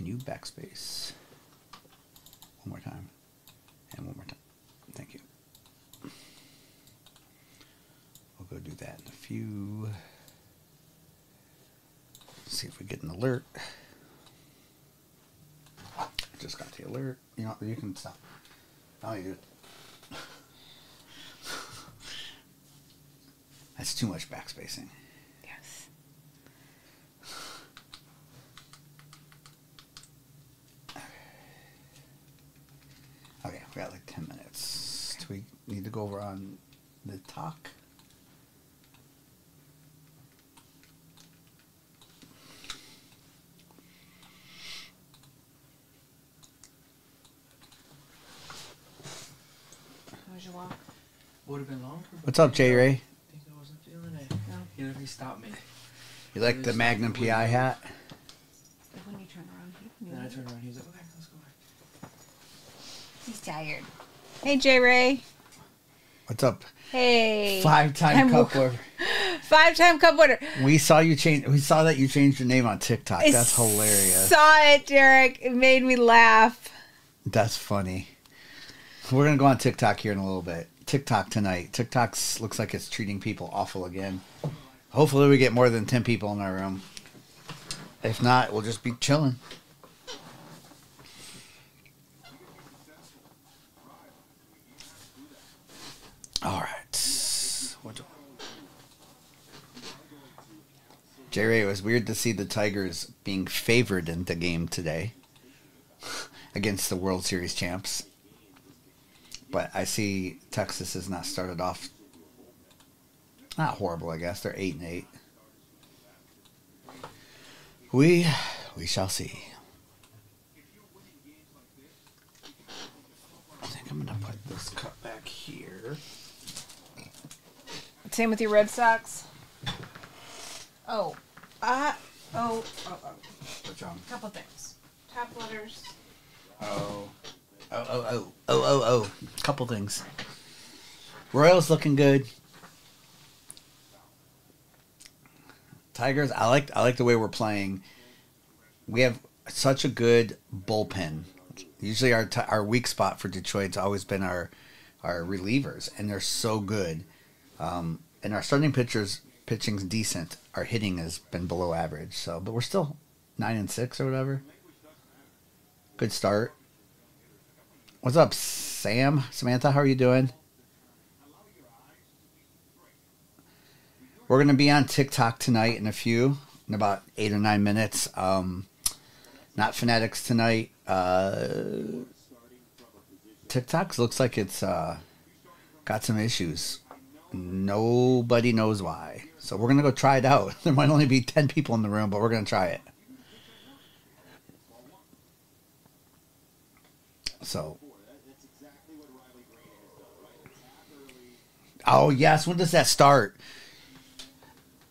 can you backspace one more time and one more time? Thank you. We'll go do that in a few. See if we get an alert. Just got the alert. You know, you can stop. Oh, you do it. That's too much backspacing. Yes. Okay, we got like 10 minutes. Do we need to go over on the talk? How was your walk? Would have been longer. What's up, J Ray? I think I wasn't feeling it. No. He literally stopped me. You like the Magnum PI hat? When you turn around, you can And do then I it. turned around. He was like, "Okay, let's go back." He's tired. Hey, J Ray. What's up? Hey. Five time cup winner. Five time cup winner. We saw you change. We saw that you changed your name on TikTok. That's hilarious. Saw it, Derek. It made me laugh. That's funny. We're gonna go on TikTok here in a little bit. TikTok tonight. TikTok looks like it's treating people awful again. Hopefully, we get more than ten people in our room. If not, we'll just be chilling. All right. What do- Jerry, it was weird to see the Tigers being favored in the game today against the World Series champs. But I see Texas has not started off not horrible, I guess. They're eight and eight. We we shall see. I think I'm gonna put this cup back here. Same with your Red Sox. Oh. Uh, oh, oh, oh. What's wrong? Couple things. Top letters. Oh. Oh, oh, oh, oh, oh, oh. Couple things. Royals looking good. Tigers, I like I like the way we're playing. We have such a good bullpen. Usually our our weak spot for Detroit's always been our our relievers, and they're so good. Um, and our starting pitchers pitching's decent. Our hitting has been below average. So, but we're still nine and six or whatever. Good start. What's up, Sam? Samantha, how are you doing? We're gonna be on TikTok tonight in a few, in about eight or nine minutes. Um, not fanatics tonight. Uh, TikTok looks like it's uh, got some issues. Nobody knows why. So we're gonna go try it out. There might only be ten people in the room, but we're gonna try it. So. Oh yes, when does that start?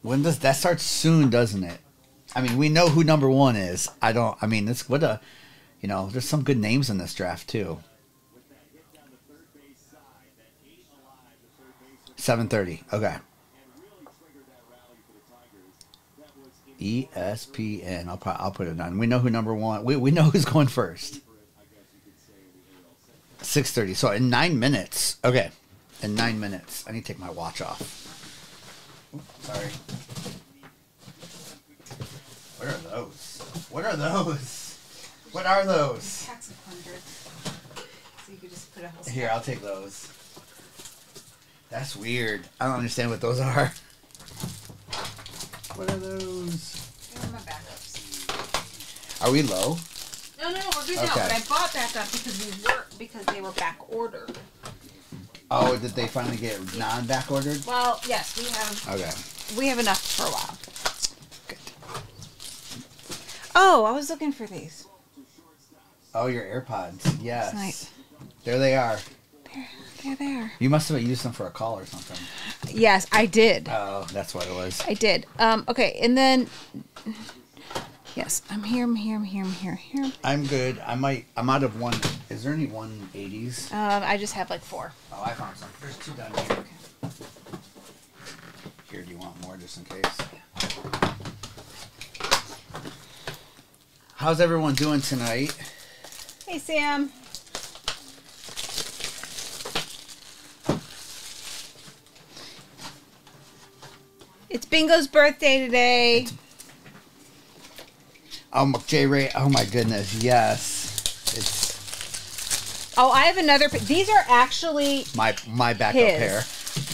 When does that start soon, doesn't it? I mean, we know who number one is. I don't. I mean, it's what a, you know, there's some good names in this draft too. Seven thirty. Okay. ESPN. I'll put, I'll put it on. We know who number one. We we know who's going first. Six thirty. So in nine minutes. Okay. In nine minutes. I need to take my watch off. Oops, sorry. What are those? What are those? What are those? Tax of hundred. So you could just put a whole. Here, I'll take those. That's weird. I don't understand what those are. What are those? They're my backups. Are we low? No, no, no, we're good now. But I bought backup because we were because they were back ordered. Oh, did they finally get non-back ordered? Well, yes, we have Okay. we have enough for a while. Oh, I was looking for these. Oh, your AirPods. Yes. Nice. There they are. They're, they're there. You must have used them for a call or something. Yes, I did. Oh, that's what it was. I did. Um, okay, and then yes, I'm here. I'm here. I'm here. I'm here. Here. I'm good. I might. I'm out of one. Is there any 180s? Um, I just have like four. Oh, I found some. There's two down here. Okay. Here, do you want more just in case? How's everyone doing tonight? Hey, Sam. It's Bingo's birthday today. Oh, J Ray. Oh my goodness. Yes. It's Oh, I have another. These are actually. my my backup His. pair.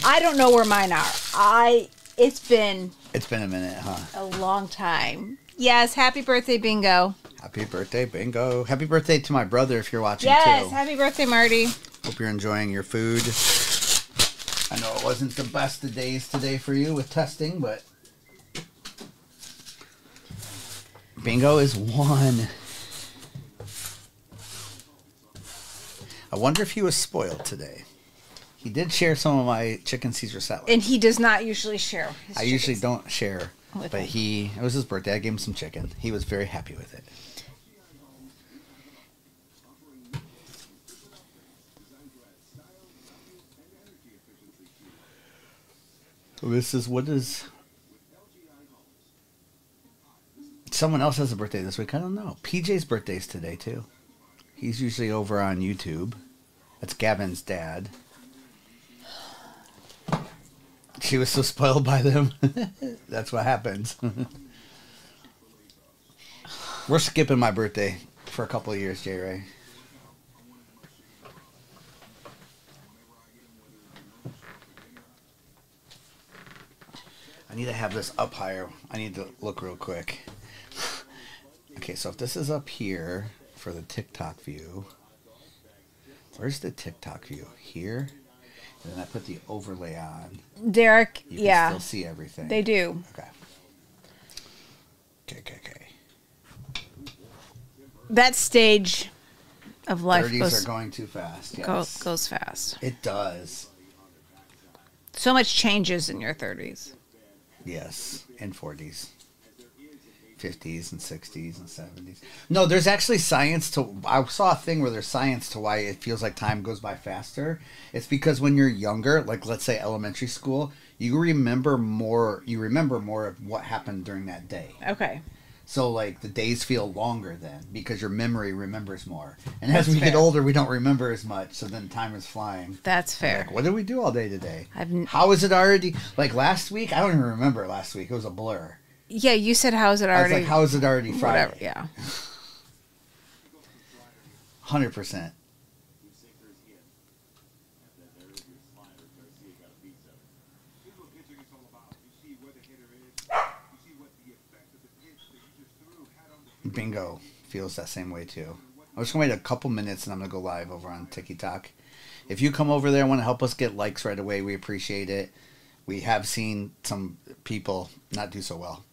I don't know where mine are. I. It's been It's been a minute, huh? a long time. Yes. Happy birthday, Bingo. Happy birthday, bingo. Happy birthday to my brother if you're watching Yes. too. Happy birthday, Marty. Hope you're enjoying your food. I know it wasn't the best of days today for you with testing, but bingo is one. I wonder if he was spoiled today. He did share some of my chicken Caesar salad. And he does not usually share. I usually don't share, With but him. he it was his birthday. I gave him some chicken. He was very happy with it. This is what is. Someone else has a birthday this week. I don't know. PJ's birthday's today too. He's usually over on YouTube. That's Gavin's dad. She was so spoiled by them. That's what happens. We're skipping my birthday for a couple of years, J Ray. I need to have this up higher. I need to look real quick. Okay, so if this is up here for the TikTok view, where's the TikTok view? Here? And then I put the overlay on. Derek. You can yeah. still see everything. They do. Okay. Okay, okay, okay. That stage of life 30s goes, are going too fast. Yes. go, goes fast. It does. So much changes in your 30s. Yes. And 40s. 50s and 60s and 70s. No, there's actually science to. I saw a thing where there's science to why it feels like time goes by faster. It's because when you're younger, like let's say elementary school, you remember more. You remember more of what happened during that day. Okay. So like the days feel longer then because your memory remembers more. And as That's we get older, we don't remember as much. So then time is flying. That's fair. Like, what did we do all day today? I've n- How is it already? Like last week, I don't even remember last week. It was a blur. Yeah, you said how is it already? I was like, how is it already Friday? whatever. Yeah. Hundred percent. Bingo feels that same way too. I'm just gonna wait a couple minutes and I'm gonna go live over on TikTok. If you come over there and want to help us get likes right away, we appreciate it. We have seen some people not do so well.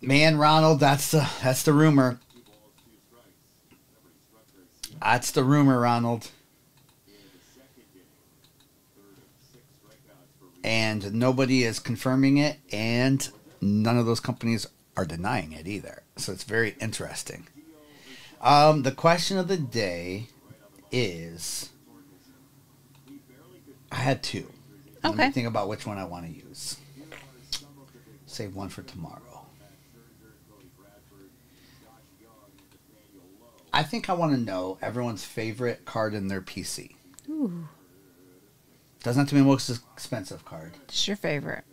Man, Ronald, that's the that's the rumor. That's the rumor, Ronald. And nobody is confirming it, and none of those companies are denying it either. So it's very interesting. Um, the question of the day is I had two. Okay. Let me think about which one I want to use. Save one for tomorrow. I think I want to know everyone's favorite card in their PC. Ooh, Doesn't have to be the most expensive card. it's your favorite.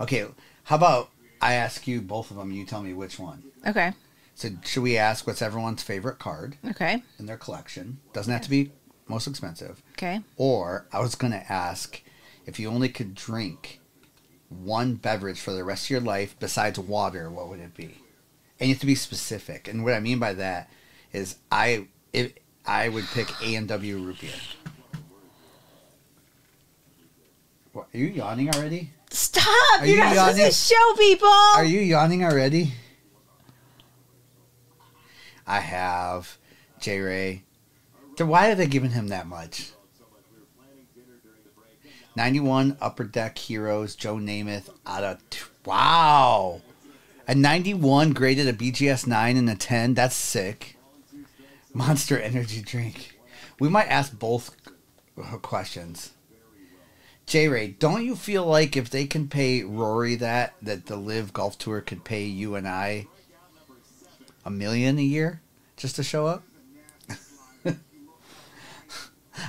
Okay, how about I ask you both of them, you tell me which one. Okay. So should we ask what's everyone's favorite card Okay. in their collection? Doesn't have to be most expensive. Okay. Or I was going to ask if you only could drink one beverage for the rest of your life besides water, what would it be? And you have to be specific. And what I mean by that is I if I would pick A and W root beer. What, are you yawning already? Stop! Are You're you not supposed yawning? to show people. Are you yawning already? I have J Ray. Then Why are they giving him that much? 91 Upper Deck Heroes, Joe Namath out of. T- wow! A 91 graded a BGS 9 and a 10. That's sick. Monster Energy Drink. We might ask both uh, questions. J Ray, don't you feel like if they can pay Rory that, that the LIV Golf Tour could pay you and I a million a year just to show up.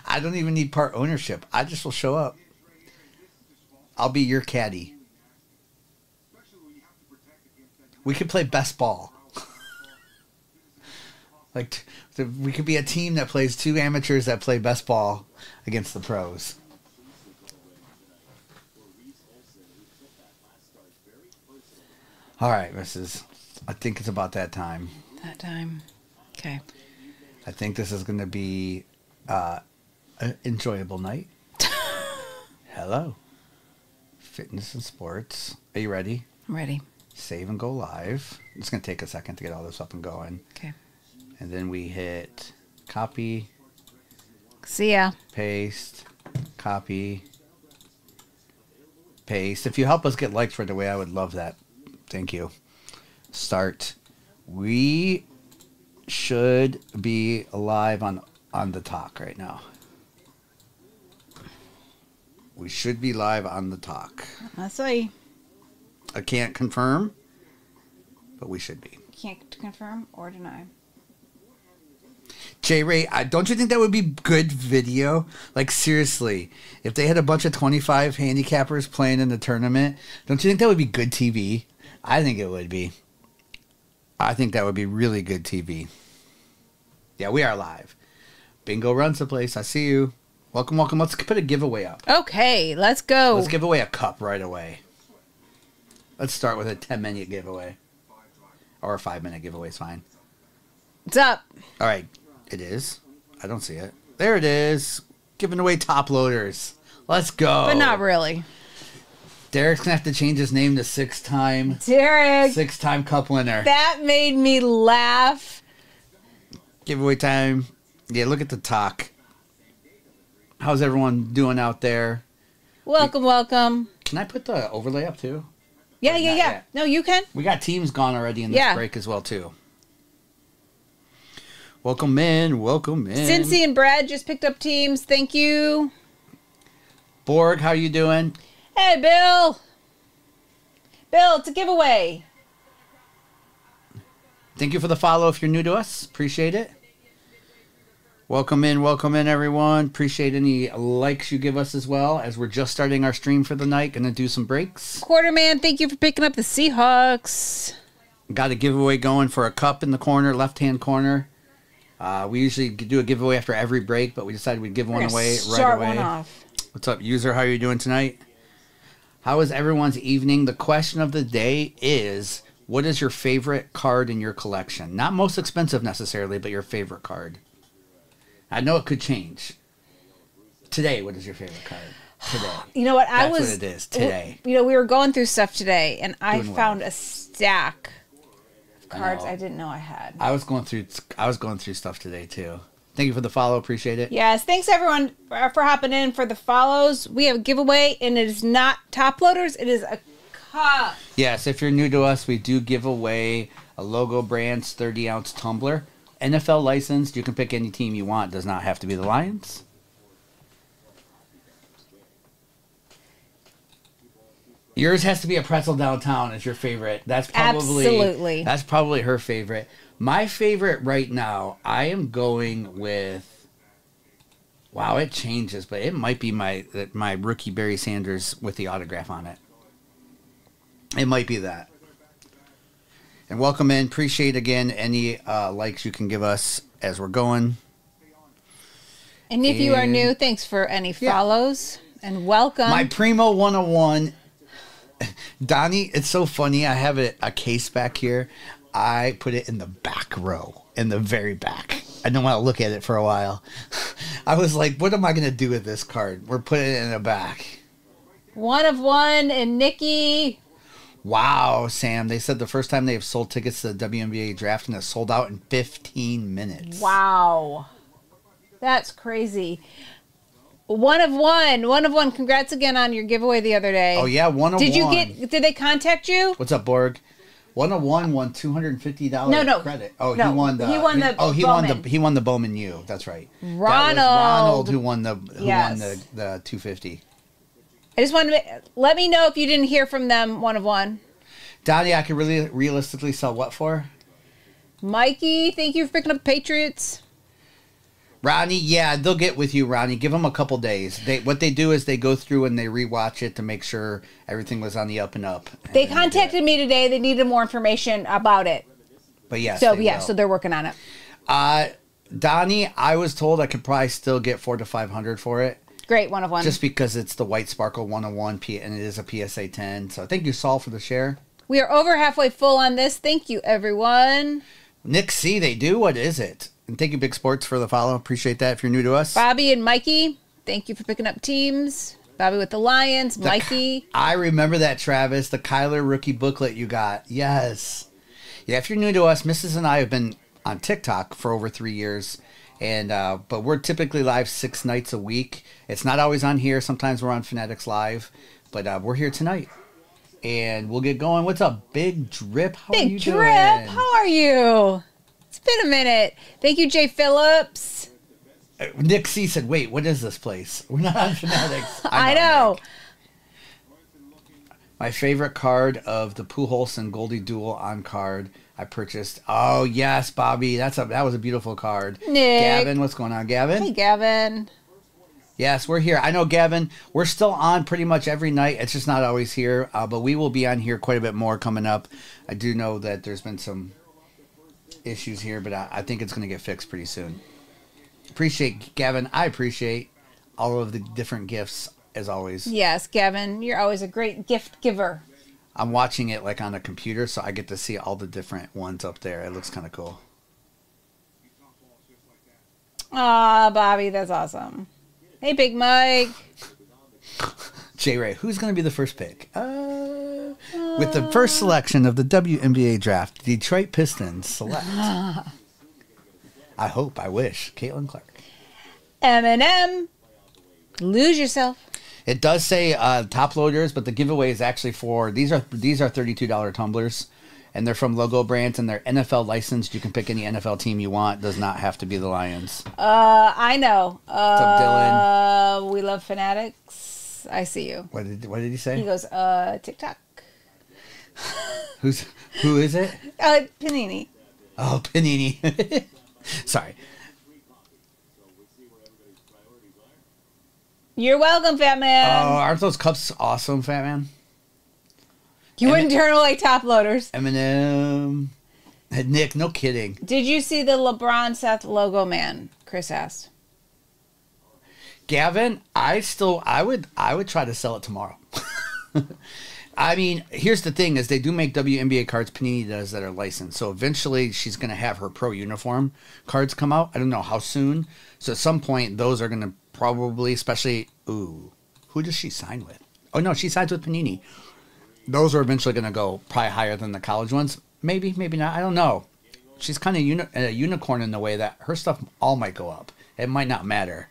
I don't even need part ownership. I just will show up. I'll be your caddy. We could play best ball. like we could be a team that plays two amateurs that play best ball against the pros. All right, Mrs. I think it's about that time. That time. Okay. I think this is going to be uh, an enjoyable night. Hello. Fitness and sports. Are you ready? I'm ready. Save and go live. It's going to take a second to get all this up and going. Okay. And then we hit copy, See ya. paste, copy, paste. If you help us get likes right away, I would love that. Thank you. Start. We should be live on on the talk right now. We should be live on the talk. Let's see. I can't confirm, but we should be. Can't confirm or deny. J Ray, I- don't you think that would be good video? Like seriously, if they had a bunch of twenty-five handicappers playing in the tournament, don't you think that would be good TV? I think it would be. I think that would be really good TV. Yeah, we are live. Bingo runs the place. I see you. Welcome, welcome. Let's put a giveaway up. Okay, let's go. Let's give away a cup right away. Let's start with a ten-minute giveaway, or a five-minute giveaway is fine. What's up? All right, it is. I don't see it. There it is. Giving away top loaders. Let's go. But not really. Derek's gonna have to change his name to six time Derek, six time cup winner. that made me laugh. Giveaway time. Yeah, look at the talk. How's everyone doing out there? Welcome, welcome. Can I put the overlay up too? Yeah, Or yeah, yeah. yet? No, you can. We got teams gone already in this Yeah. break as well too. Welcome in, welcome in. Cincy and Brad just picked up teams. Thank you. Borg, how you doing? Hey, Bill. Bill, it's a giveaway. Thank you for the follow if you're new to us. Appreciate it. Welcome in, welcome in, everyone. Appreciate any likes you give us as well as we're just starting our stream for the night. Gonna do some breaks. Quarterman, thank you for picking up the Seahawks. Got a giveaway going for a cup in the corner, left hand corner. Uh, we usually do a giveaway after every break, but we decided we'd give one away right start away. one off. What's up, user? How are you doing tonight? How is everyone's evening? The question of the day is what is your favorite card in your collection? Not most expensive necessarily, but your favorite card. I know it could change. Today, what is your favorite card? Today. You know what? I was. That's what it is, today. You know, we were going through stuff today, and I Doing well. found a stack of cards know. I, didn't know I had. I was going through I was going through stuff today too. Thank you for the follow, appreciate it. Yes, thanks everyone for for hopping in for the follows. We have a giveaway, and it is not top loaders. It is a cup. Yes, if you're new to us, we do give away a logo brands 30 ounce tumbler. NFL licensed. You can pick any team you want. Does not have to be the Lions. Yours has to be a pretzel downtown as your favorite. That's probably Absolutely. That's probably her favorite. My favorite right now, I am going with. Wow, it changes, but it might be my my rookie Barry Sanders with the autograph on it. It might be that. And welcome in. Appreciate again any uh, likes you can give us as we're going. And if you are new, thanks for any Yeah. follows and welcome. My Primo 101. Donnie, it's so funny. I have a, a case back here. I put it in the back row, in the very back. I don't want to look at it for a while. I was like, what am I going to do with this card? We're putting it in the back. one of one and Nikki. Wow, Sam. They said the first time they have sold tickets to the WNBA draft and it sold out in 15 minutes. Wow. That's crazy. One of one. One of one. Congrats again on your giveaway the other day. Oh, yeah, one of one. Did you get did they contact you? What's up, Borg? One of one won two hundred and fifty dollars No, no. credit. Oh, No, he won the. he won the Oh, he won Bowman. the. He won the Bowman U. That's right. That was Ronald. Ronald who won the. Who Yes. won the the two fifty. I just wanted to let me know if you didn't hear from them one of one. Donnie, I could really realistically sell what for? Mikey, thank you for picking up Patriots. Ronnie, yeah, they'll get with you, Ronnie. Give them a couple days. They what they do is they go through and they rewatch it to make sure everything was on the up and up. They then contacted me today. They needed more information about it. but yes, So yeah, will. so they're working on it. uh, Donnie, I was told I could probably still get four to five hundred for it, Great, one of one. just because it's the White Sparkle 101 P and it is a PSA 10. So thank you, Saul, for the share. we are over halfway full on this. Thank you, everyone. Nick C, they do. What is it? And thank you, Big Sports, for the follow. Appreciate that. If you're new to us, Bobby and Mikey, thank you for picking up teams. Bobby with the Lions, Mikey. I remember that, Travis, the Kyler rookie booklet you got. Yes. Yeah, if you're new to us, Mrs. and I have been on TikTok for over three years. And uh, but we're typically live six nights a week. It's not always on here. Sometimes we're on Fanatics Live, but uh, we're here tonight, and we'll get going. What's up, Big Drip? How are you Big Drip, doing? how are you? Been a minute. Thank you, Jay Phillips. Uh, Nick C said, "Wait, what is this place? We're not on Fanatics." I know. Nick. My favorite card of the Pujols and Goldie Duel on card I purchased. Oh yes, Bobby, that's a that was a beautiful card. Nick. Gavin, what's going on, Gavin? Hey, Gavin. Yes, we're here. I know, Gavin. We're still on pretty much every night. It's just not always here, uh, but we will be on here quite a bit more coming up. I do know that there's been some issues here, but I, I think it's going to get fixed pretty soon. Appreciate Gavin. I appreciate all of the different gifts as always. Yes, Gavin, you're always a great gift giver. I'm watching it like on a computer, so I get to see all the different ones up there. It looks kind of cool. Aw, Bobby, that's awesome. Hey, Big Mike. J Ray, who's going to be the first pick? Uh, with the first selection of the WNBA draft, Detroit Pistons select. I hope, I wish, Caitlin Clark. Eminem. Lose yourself. It does say uh, top loaders, but the giveaway is actually for these are these are thirty two dollar tumblers, and they're from logo brands and they're NFL licensed. You can pick any NFL team you want. Does not have to be the Lions. Uh, I know. Uh, Dylan? We love fanatics. I see you. What did what did he say? He goes, uh, TikTok. Who's who is it? Uh, Panini. Oh, Panini. Sorry. You're welcome, Fat Man. Oh, aren't those cups awesome, Fat Man? you wouldn't turn away top loaders. Eminem. Nick, no kidding. Did you see the LeBron Seth logo man? Chris asked. Gavin, I still I would I would try to sell it tomorrow. I mean, here's the thing: is they do make WNBA cards. Panini does that are licensed. So eventually, she's going to have her pro uniform cards come out. I don't know how soon. So at some point, those are going to probably, especially, ooh, who does she sign with? Oh no, she signs with Panini. Those are eventually going to go probably higher than the college ones. Maybe, maybe not. I don't know. She's kind of uni- a unicorn in the way that her stuff all might go up. It might not matter.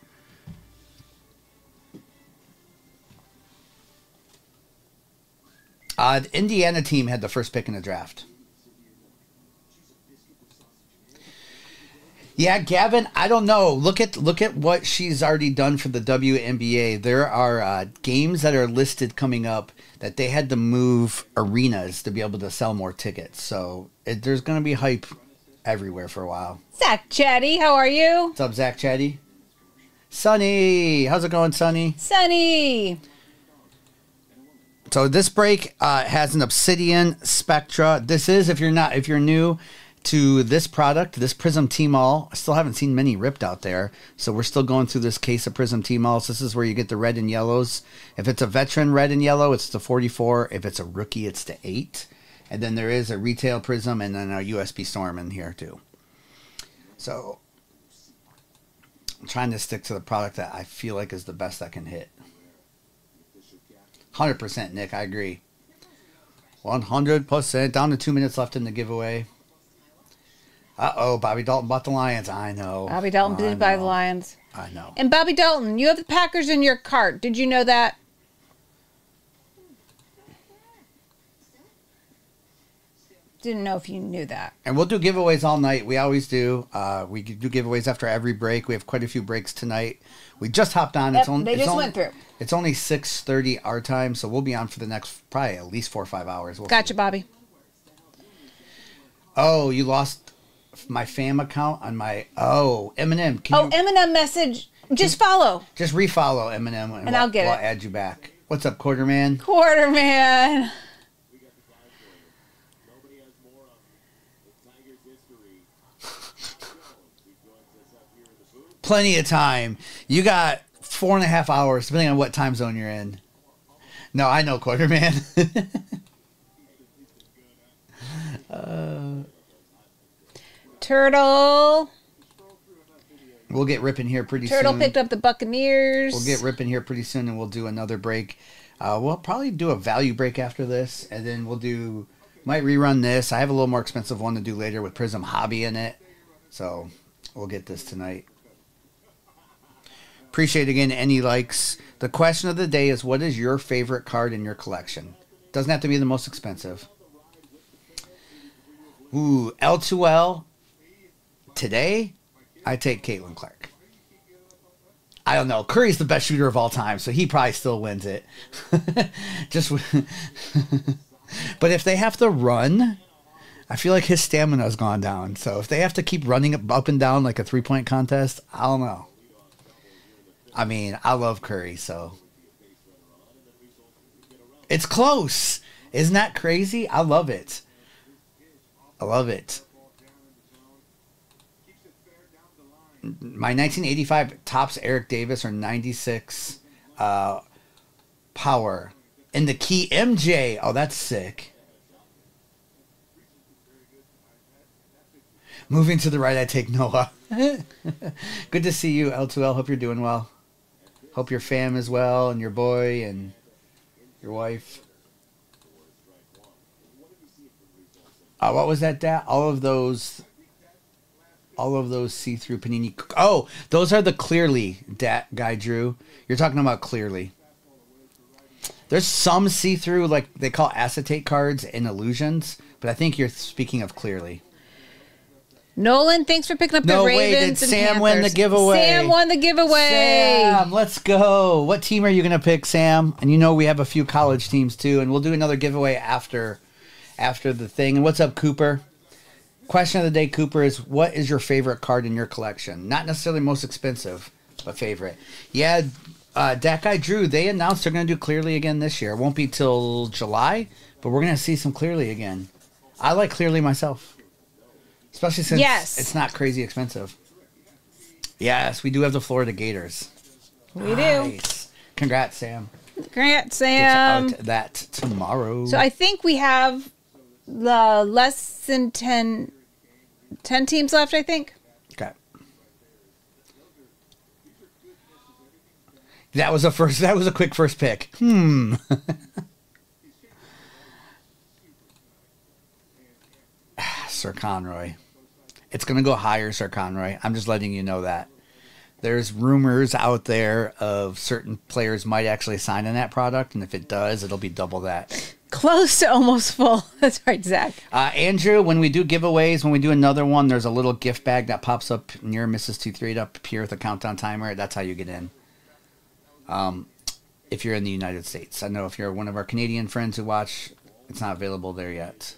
Uh, the Indiana team had the first pick in the draft. Yeah, Gavin, I don't know. Look at look at what she's already done for the WNBA. There are uh, games that are listed coming up that they had to move arenas to be able to sell more tickets. So it, there's going to be hype everywhere for a while. Zach Chatty, how are you? What's up, Zach Chatty? Sunny, how's it going, Sunny? Sunny. So this break uh, has an Obsidian Spectra. This is if you're not if you're new to this product, this Prizm T-Mall. I still haven't seen many ripped out there, so we're still going through this case of Prizm T-Malls. This is where you get the red and yellows. If it's a veteran red and yellow, it's the 44. If it's a rookie, it's the 8. And then there is a retail Prizm and then a USB Storm in here too. So I'm trying to stick to the product that I feel like is the best I can hit. 100% Nick, I agree. 100%. Down to two minutes left in the giveaway. Uh oh, Bobby Dalton bought the Lions. I know. Bobby Dalton I did buy the. Lions. I know. And Bobby Dalton, you have the Packers in your cart. Did you know that? Didn't know if you knew that. And we'll do giveaways all night. We always do. Uh, we do giveaways after every break. We have quite a few breaks tonight. We just hopped on. Yep, on- they just only, went through. It's only six thirty our time, so we'll be on for the next probably at least four or five hours. We'll Gotcha, see. Bobby. Oh, you lost. my fam account on my oh Eminem. Can Oh, you Eminem message. Just follow. just refollow Eminem and, And I'll get we'll it. add you back. What's up, Quarterman? Quarterman. Nobody has more of the Tigers history. He joins us up here in the booth. Plenty of time. You got four and a half hours, depending on what time zone you're in. No, I know quarter Quarterman. Turtle. we'll get ripping here pretty Turtle soon. Turtle picked up the Buccaneers. We'll get ripping here pretty soon, and we'll do another break. Uh, we'll probably do a value break after this, and then we'll do might rerun this. I have a little more expensive one to do later with Prizm Hobby in it, so we'll get this tonight. Appreciate again any likes. The question of the day is, what is your favorite card in your collection? Doesn't have to be the most expensive. Ooh, L2L. Today, I take Caitlin Clark. I don't know. Curry's the best shooter of all time, so he probably still wins it. Just, but if they have to run, I feel like his stamina's gone down. So if they have to keep running up- up and down like a three point contest, I don't know. I mean, I love Curry, so it's close. Isn't that crazy? I love it. I love it. My 1985 Topps Eric Davis or 96 uh, power. And the key MJ. Oh, that's sick. Moving to the right, I take Noah. Good to see you, L2L. Hope you're doing well. Hope your fam is well and your boy and your wife. Uh, what was that? Da- all of those, all of those see-through panini. Oh, those are the clearly dat guy Drew. You're talking about clearly. There's some see-through, like they call acetate cards and illusions, but I think you're speaking of clearly. Nolan, thanks for picking up No the way, did and Sam win the giveaway? Sam won the giveaway. Sam, let's go. What team are you going to pick, Sam? And you know we have a few college teams too, and we'll do another giveaway after after the thing. And what's up, Cooper? Question of the day, Cooper, is what is your favorite card in your collection? Not necessarily most expensive, but favorite. Yeah, uh, that guy Drew. They announced they're going to do clearly again this year. It won't be till July, but we're going to see some clearly again. I like clearly myself, especially since Yes. it's not crazy expensive. Yes, we do have the Florida Gators. We do. Congrats, Sam. Congrats, Get Sam. out that tomorrow. So I think we have the less than 10, 10 teams left, I think. okay. That was a first. That was a quick first pick. Hmm. Sir Conroy. It's gonna go higher, Sir Conroy. I'm just letting you know that. There's rumors out there of certain players might actually sign in that product, and if it does, it'll be double that. Close to almost full. That's right, Zach. Uh, Andrew, when we do giveaways, when we do another one, there's a little gift bag that pops up near Mrs. 23 up here with a countdown timer. That's how you get in. Um, if you're in the United States. I know if you're one of our Canadian friends who watch, it's not available there yet.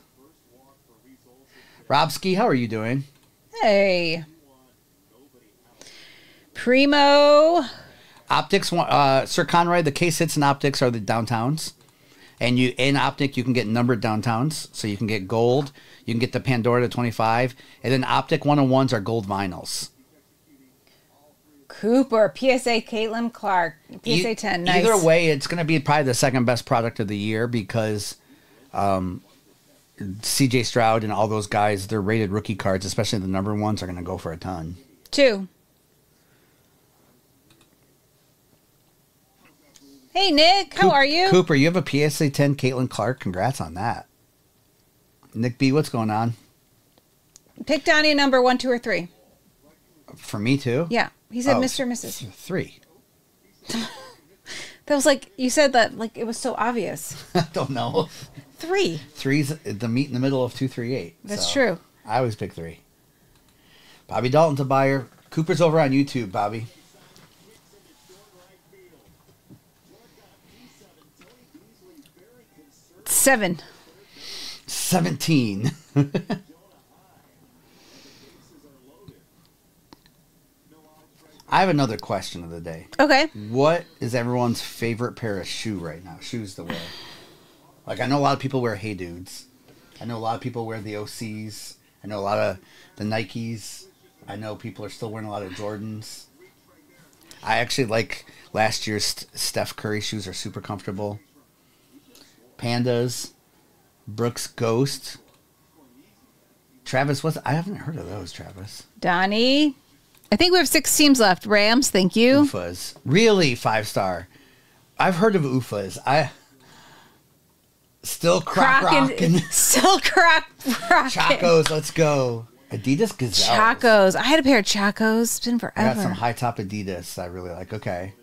Robski, how are you doing? Hey. Primo. Optics, uh, Sir Conroy, the case hits and optics are the downtowns. And you in optic, you can get numbered downtowns. So you can get gold, you can get the Pandora to 25, and then optic 101s are gold vinyls. Cooper. PSA Caitlin Clark. PSA E- 10. Nice. Either way, it's going to be probably the second best product of the year because um, CJ Stroud and all those guys, their rated rookie cards, especially the number ones, are going to go for a ton. Two. Hey, Nick. How Coop- are you? Cooper, you have a PSA 10 Caitlin Clark. Congrats on that. Nick B, what's going on? Pick Donnie a number one, two, or three. For me too? Yeah. He said Oh, Mr. and Mrs. Three. That was like, you said that like it was so obvious. I don't know. Three. Three's the meet in the middle of two, three, eight. That's so true. I always pick three. Bobby Dalton to Buyer. Cooper's over on YouTube, Bobby. Seven. Seventeen. I have another question of the day. Okay. What is everyone's favorite pair of shoe right now? Shoes to wear. Like I know a lot of people wear Hey Dudes. I know a lot of people wear the OCs. I know a lot of the Nikes. I know people are still wearing a lot of Jordans. I actually like last year's St- Steph Curry shoes are super comfortable. Pandas, Brooks Ghost. Travis, what's I haven't heard of those, Travis. Donnie. I think we have six teams left. Rams, thank you. Oofos. Really five star. I've heard of Oofos. I still croc Croc rocking. and still croc rocking. Chacos, let's go. Adidas Gazelle. Chacos. I had a pair of Chacos. It's been I got forever. some high top Adidas I really like. Okay.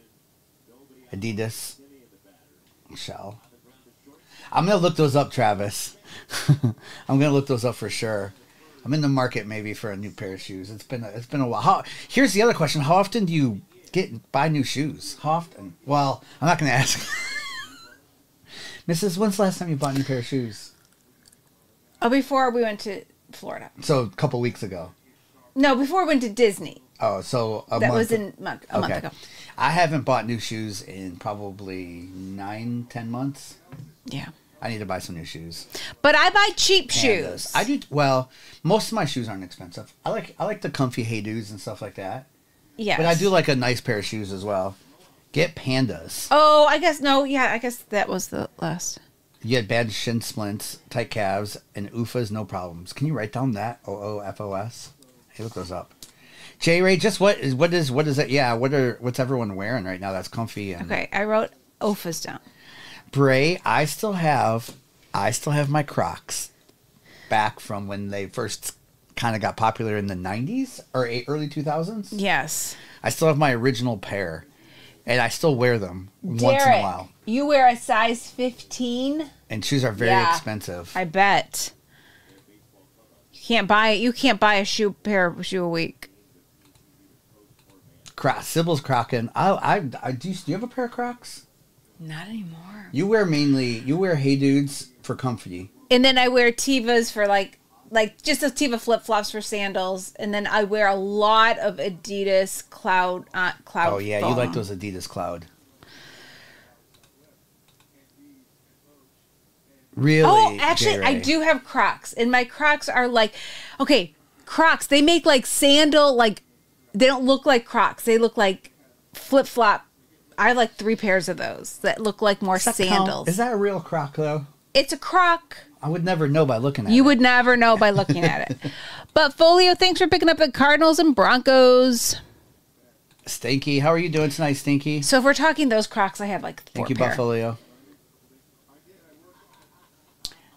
Adidas. Shell. I'm gonna look those up, Travis. I'm gonna look those up for sure. I'm in the market maybe for a new pair of shoes. It's been a, it's been a while. How, here's the other question: How often do you get buy new shoes? How often? Well, I'm not gonna ask. Mrs. When's the last time you bought a new pair of shoes? oh, before we went to Florida. So a couple weeks ago. No, before we went to Disney. Oh, so a that month. was in month, a month ago. I haven't bought new shoes in probably nine, ten months. Yeah. I need to buy some new shoes. But I buy cheap Pandas. shoes. I do well. Most of my shoes aren't expensive. I like I like the comfy Hey Dudes and stuff like that. Yeah. But I do like a nice pair of shoes as well. Get pandas. Oh, I guess no. Yeah, I guess that was the last. You had bad shin splints, tight calves, and Oofos, no problems. Can you write down that O O F O S? Hey, look those up. J Ray, just what is what is what is it? Yeah, what are what's everyone wearing right now? That's comfy and Okay, I wrote OFAs down. Bray, I still have I still have my Crocs back from when they first kind of got popular in the 90s or early 2000s. Yes. I still have my original pair and I still wear them once in Derek, a while. You wear a size 15? And shoes are very Yeah. expensive. I bet. You can't buy you can't buy a shoe pair of shoe a week. Cro- Sybil's Crockin. I, I, I do, you, do you have a pair of Crocs? Not anymore. You wear mainly, you wear Hey Dudes for comfy. And then I wear Tevas for like like just a Teva flip flops for sandals, and then I wear a lot of Adidas Cloud uh, Cloud. Oh, yeah, you like those Adidas Cloud. Really? Oh, actually, I J-Ray? do have Crocs, and my Crocs are like, okay, Crocs. They make like sandal, like they don't look like Crocs. They look like flip flop. I have like three pairs of those that look like more Does that count? sandals. Is that a real Croc, though? it's a Croc. I would never know by looking at You it. You would never know by looking at it. But Folio, thanks for picking up the Cardinals and Broncos. Stinky, how are you doing tonight, Stinky? So if we're talking those Crocs, I have like four Thank you, pair. Buffalo.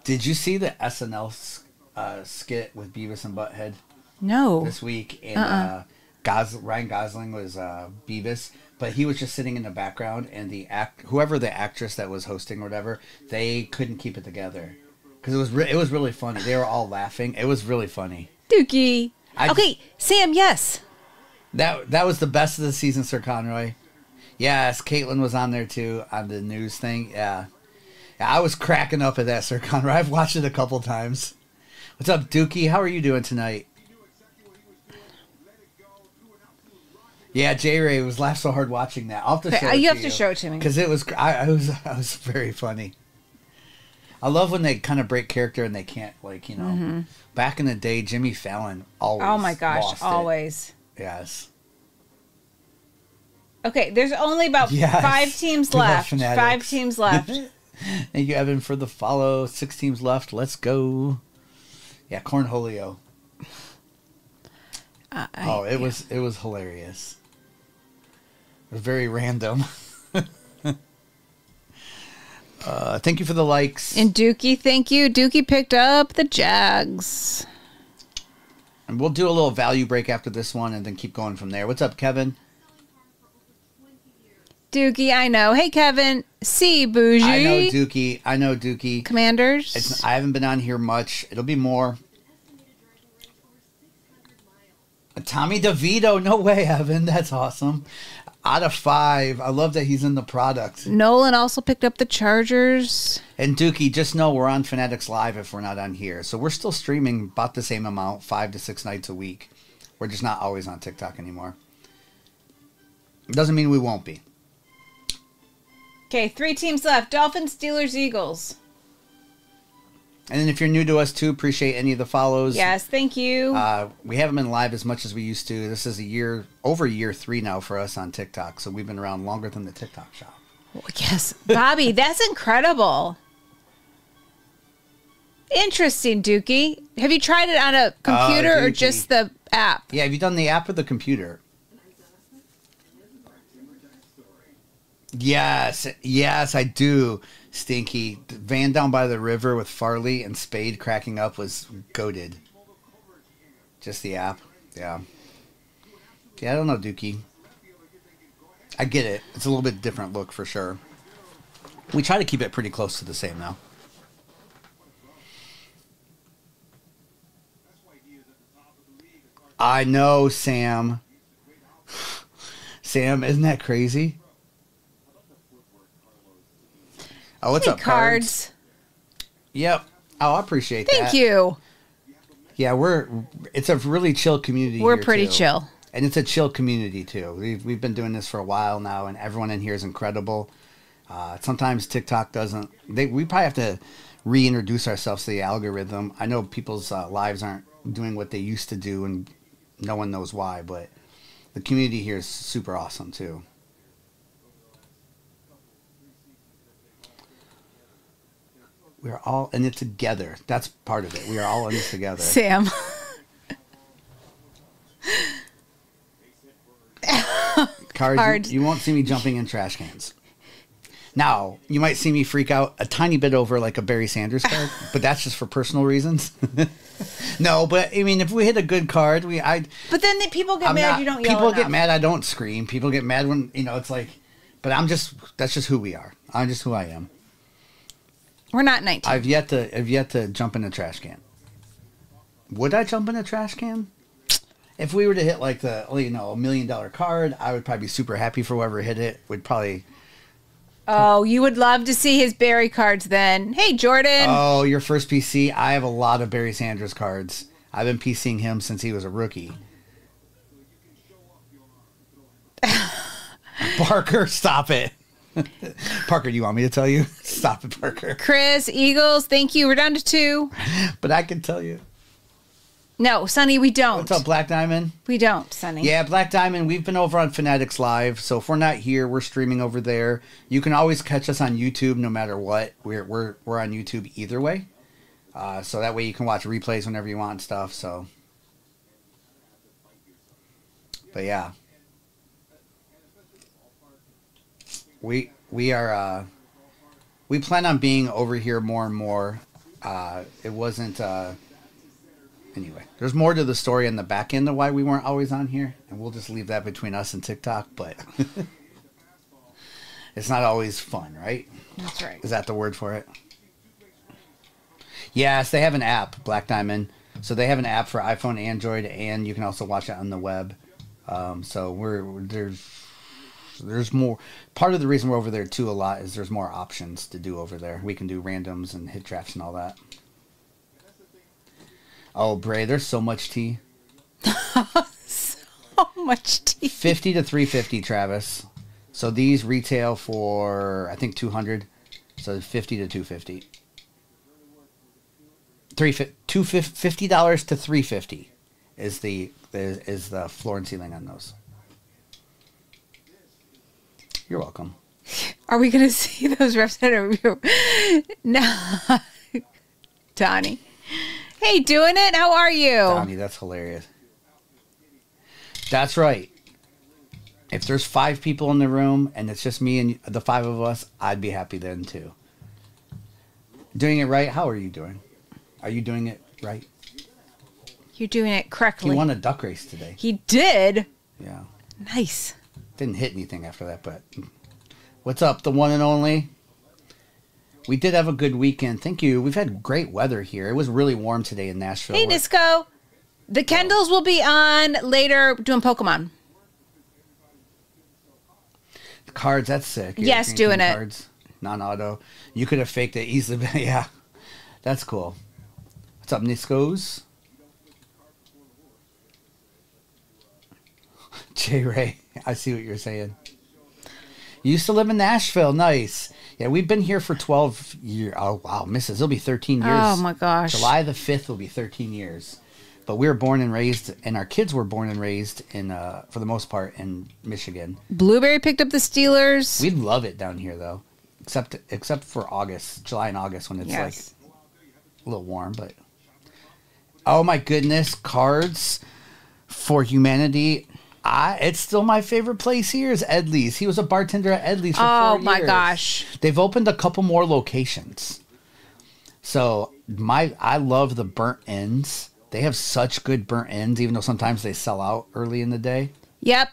Did you see the SNL uh, skit with Beavis and Butthead No. this week? And Uh-uh. uh, Gos- Ryan Gosling was uh, Beavis, but he was just sitting in the background, and the act, whoever the actress that was hosting or whatever, they couldn't keep it together because it was re- it was really funny. They were all laughing. It was really funny. Dookie. I okay, Sam, yes. That that was the best of the season, Sir Conroy. Yes, Caitlin was on there too on the news thing. Yeah. yeah I was cracking up at that, Sir Conroy. I've watched it a couple times. What's up, Dookie? How are you doing tonight? Yeah, J Ray was laughed so hard watching that. I'll have to show it you to have to show it to me. because it was I, I was I was very funny. I love when they kind of break character and they can't like you know. Back in the day, Jimmy Fallon always. Oh my gosh, lost it. always. Yes. Okay, there's only about Yes. five teams left. Five teams left. Thank you, Evan, for the follow. Six teams left. Let's go. Yeah, Cornholio. Uh, I- Oh, it was it was hilarious. It was very random. uh, thank you for the likes. And Dookie, thank you. Dookie picked up the Jags. and we'll do a little value break after this one and then keep going from there. What's up, Kevin? Dookie, I know. Hey, Kevin. See, Bougie. I know Dookie. I know Dookie. Commanders. It's, I haven't been on here much. It'll be more. Tommy DeVito, no way, Evan. That's awesome. Out of five. I love that he's in the product. Nolan also picked up the Chargers. And Dookie, just know we're on Fanatics Live if we're not on here. So we're still streaming about the same amount, five to six nights a week. We're just not always on TikTok anymore. Doesn't mean we won't be. Okay, three teams left: Dolphins, Steelers, Eagles. And then if you're new to us too, appreciate any of the follows. Yes, thank you. Uh, we haven't been live as much as we used to. This is a year over year three now for us on TikTok, so we've been around longer than the TikTok shop. yes, Bobby, that's incredible. Interesting, Dookie. Have you tried it on a computer or just the app? Yeah, have you done the app or the computer? Yes, yes, I do. Stinky van down by the river with Farley and Spade cracking up was goaded. Just the app, yeah. Yeah, I don't know, Dookie. I get it. It's a little bit different look for sure. We try to keep it pretty close to the same now. I know, Sam. Sam, isn't that crazy? Oh, what's Hey, up, cards. cards? Yep. Oh, I appreciate that. Thank you. Yeah, we're it's a really chill community. We're pretty too. chill. and it's a chill community too. We've we've been doing this for a while now, and everyone in here is incredible. Uh, sometimes TikTok doesn't. They we probably have to reintroduce ourselves to the algorithm. I know people's uh, lives aren't doing what they used to do, and no one knows why. But the community here is super awesome too. We're all in it together. That's part of it. We are all in this together. Sam. Cards, Cards. You, you won't see me jumping in trash cans. Now, you might see me freak out a tiny bit over like a Barry Sanders card, but that's just for personal reasons. no, but I mean, if we hit a good card, we I But then the people get I'm mad not- you don't yell people get mad. I don't scream. People get mad when you know it's like, but I'm just that's just who we are. I'm just who I am. We're not 19. I've yet to I've yet to jump in a trash can. Would I jump in a trash can? If we were to hit like the oh, you know a million dollar card, I would probably be super happy for whoever hit it. Would probably oh, you would love to see his Barry cards then. Hey, Jordan. Oh, your first PC? I have a lot of Barry Sanders cards. I've been PCing him since he was a rookie. Parker, stop it. Parker, do you want me to tell you? Stop it, Parker. Chris, Eagles, thank you. We're down to two. But I can tell you. No, Sonny, we don't. What's up, Black Diamond? We don't, Sonny. Yeah, Black Diamond, we've been over on Fanatics Live. So if we're not here, we're streaming over there. You can always catch us on YouTube no matter what. We're we're we're on YouTube either way. Uh, so that way you can watch replays whenever you want and stuff. So But yeah. We we are uh we plan on being over here more and more. Uh it wasn't uh anyway, there's more to the story in the back end of why we weren't always on here, and we'll just leave that between us and TikTok. But it's not always fun, right? That's right. Is that the word for it? Yes, they have an app, Black Diamond. So they have an app for iPhone, Android, and you can also watch it on the web. Um, so we're there's there's more. Part of the reason we're over there too a lot is there's more options to do over there. We can do randoms and hit drafts and all that. Oh, Bray, there's so much tea. So much tea. 50 to 350 travis so these retail for i think 200 so 50 to 250 Three fi- two fif- $50 to 350 is the is, is the floor and ceiling on those you're welcome Are we going to see those representative? no. Donnie. Hey, doing it? How are you? Donnie, that's hilarious that's right if there's five people in the room and it's just me and the five of us i'd be happy then too doing it right how are you doing are you doing it right You're doing it correctly. He won a duck race today. He did. Yeah. Nice. Didn't hit anything after that, but what's up, the one and only? We did have a good weekend. Thank you. We've had great weather here. It was really warm today in Nashville. Hey, We're- Nisco. The Kendalls will be on later doing Pokemon. cards, that's sick. Yes, doing it. Cards, non-auto. You could have faked it easily. yeah, that's cool. What's up, Niscos? Jay Ray, I see what you're saying. You used to live in Nashville. Nice. Yeah, we've been here for 12 years. Oh, wow, Mrs. It'll be 13 years. Oh my gosh. July the 5th will be 13 years. But we were born and raised, and our kids were born and raised in, uh, for the most part, in Michigan. Blueberry picked up the Steelers. We'd love it down here, though, except except for August, July and August when it's yes. like a little warm. But oh my goodness, cards for humanity. I it's still my favorite place here is Edley's. He was a bartender at Edley's for Oh four my gosh. They've opened a couple more locations. So my I love the burnt ends. They have such good burnt ends, even though sometimes they sell out early in the day. Yep.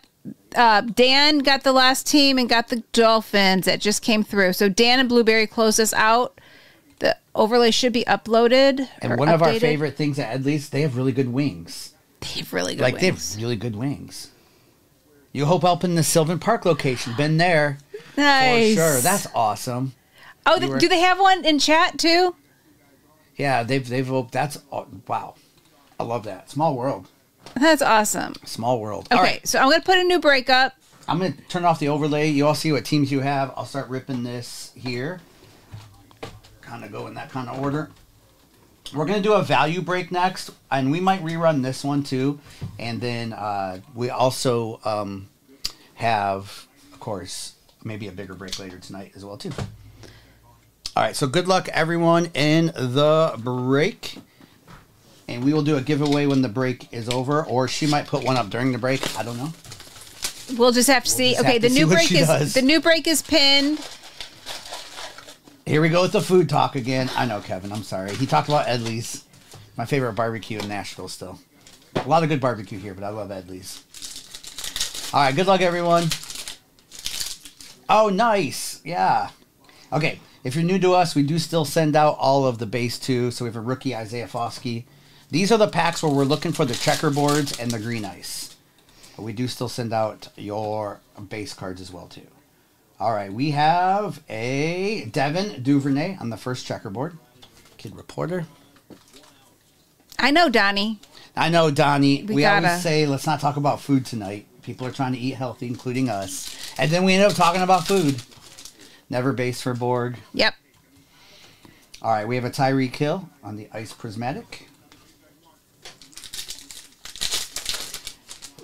Uh, Dan got the last team and got the Dolphins that just came through. So Dan and Blueberry close us out. The overlay should be uploaded. And one of our favorite things at Edley's, they have really good wings. They have really good like they have really good wings. You hope up in the Sylvan Park location. Been there Nice. for sure. That's awesome. oh, were- do they have one in chat too? Yeah, they've they've op- that's wow. I love that. Small world. That's awesome. Small world. Okay, All right. so I'm gonna put a new breakup. I'm gonna turn off the overlay. You all see what teams you have. I'll start ripping this here. Kind of go in that kind of order. We're gonna do a value break next, and we might rerun this one too. And then uh, we also um, have, of course, maybe a bigger break later tonight as well too. All right, so good luck everyone in the break. And we will do a giveaway when the break is over, or she might put one up during the break. I don't know. We'll just have to see. okay, the new break is does. the new break is pinned. Here we go with the food talk again. I know, Kevin. I'm sorry. He talked about Edley's. My favorite barbecue in Nashville still. A lot of good barbecue here, but I love Edley's. All right, good luck, everyone. Oh, nice. Yeah. Okay, if you're new to us, we do still send out all of the base two. So we have a rookie, Isaiah Foskey. These are the packs where we're looking for the checkerboards and the green ice. But we do still send out your base cards as well, too. All right, we have a Devin Duvernay on the first checkerboard. Kid reporter. I know, Donnie. I know, Donnie. We, We gotta- always say let's not talk about food tonight. People are trying to eat healthy, including us, and then we end up talking about food. Never base for Borg. Yep. All right, we have a Tyreek Hill on the Ice Prismatic.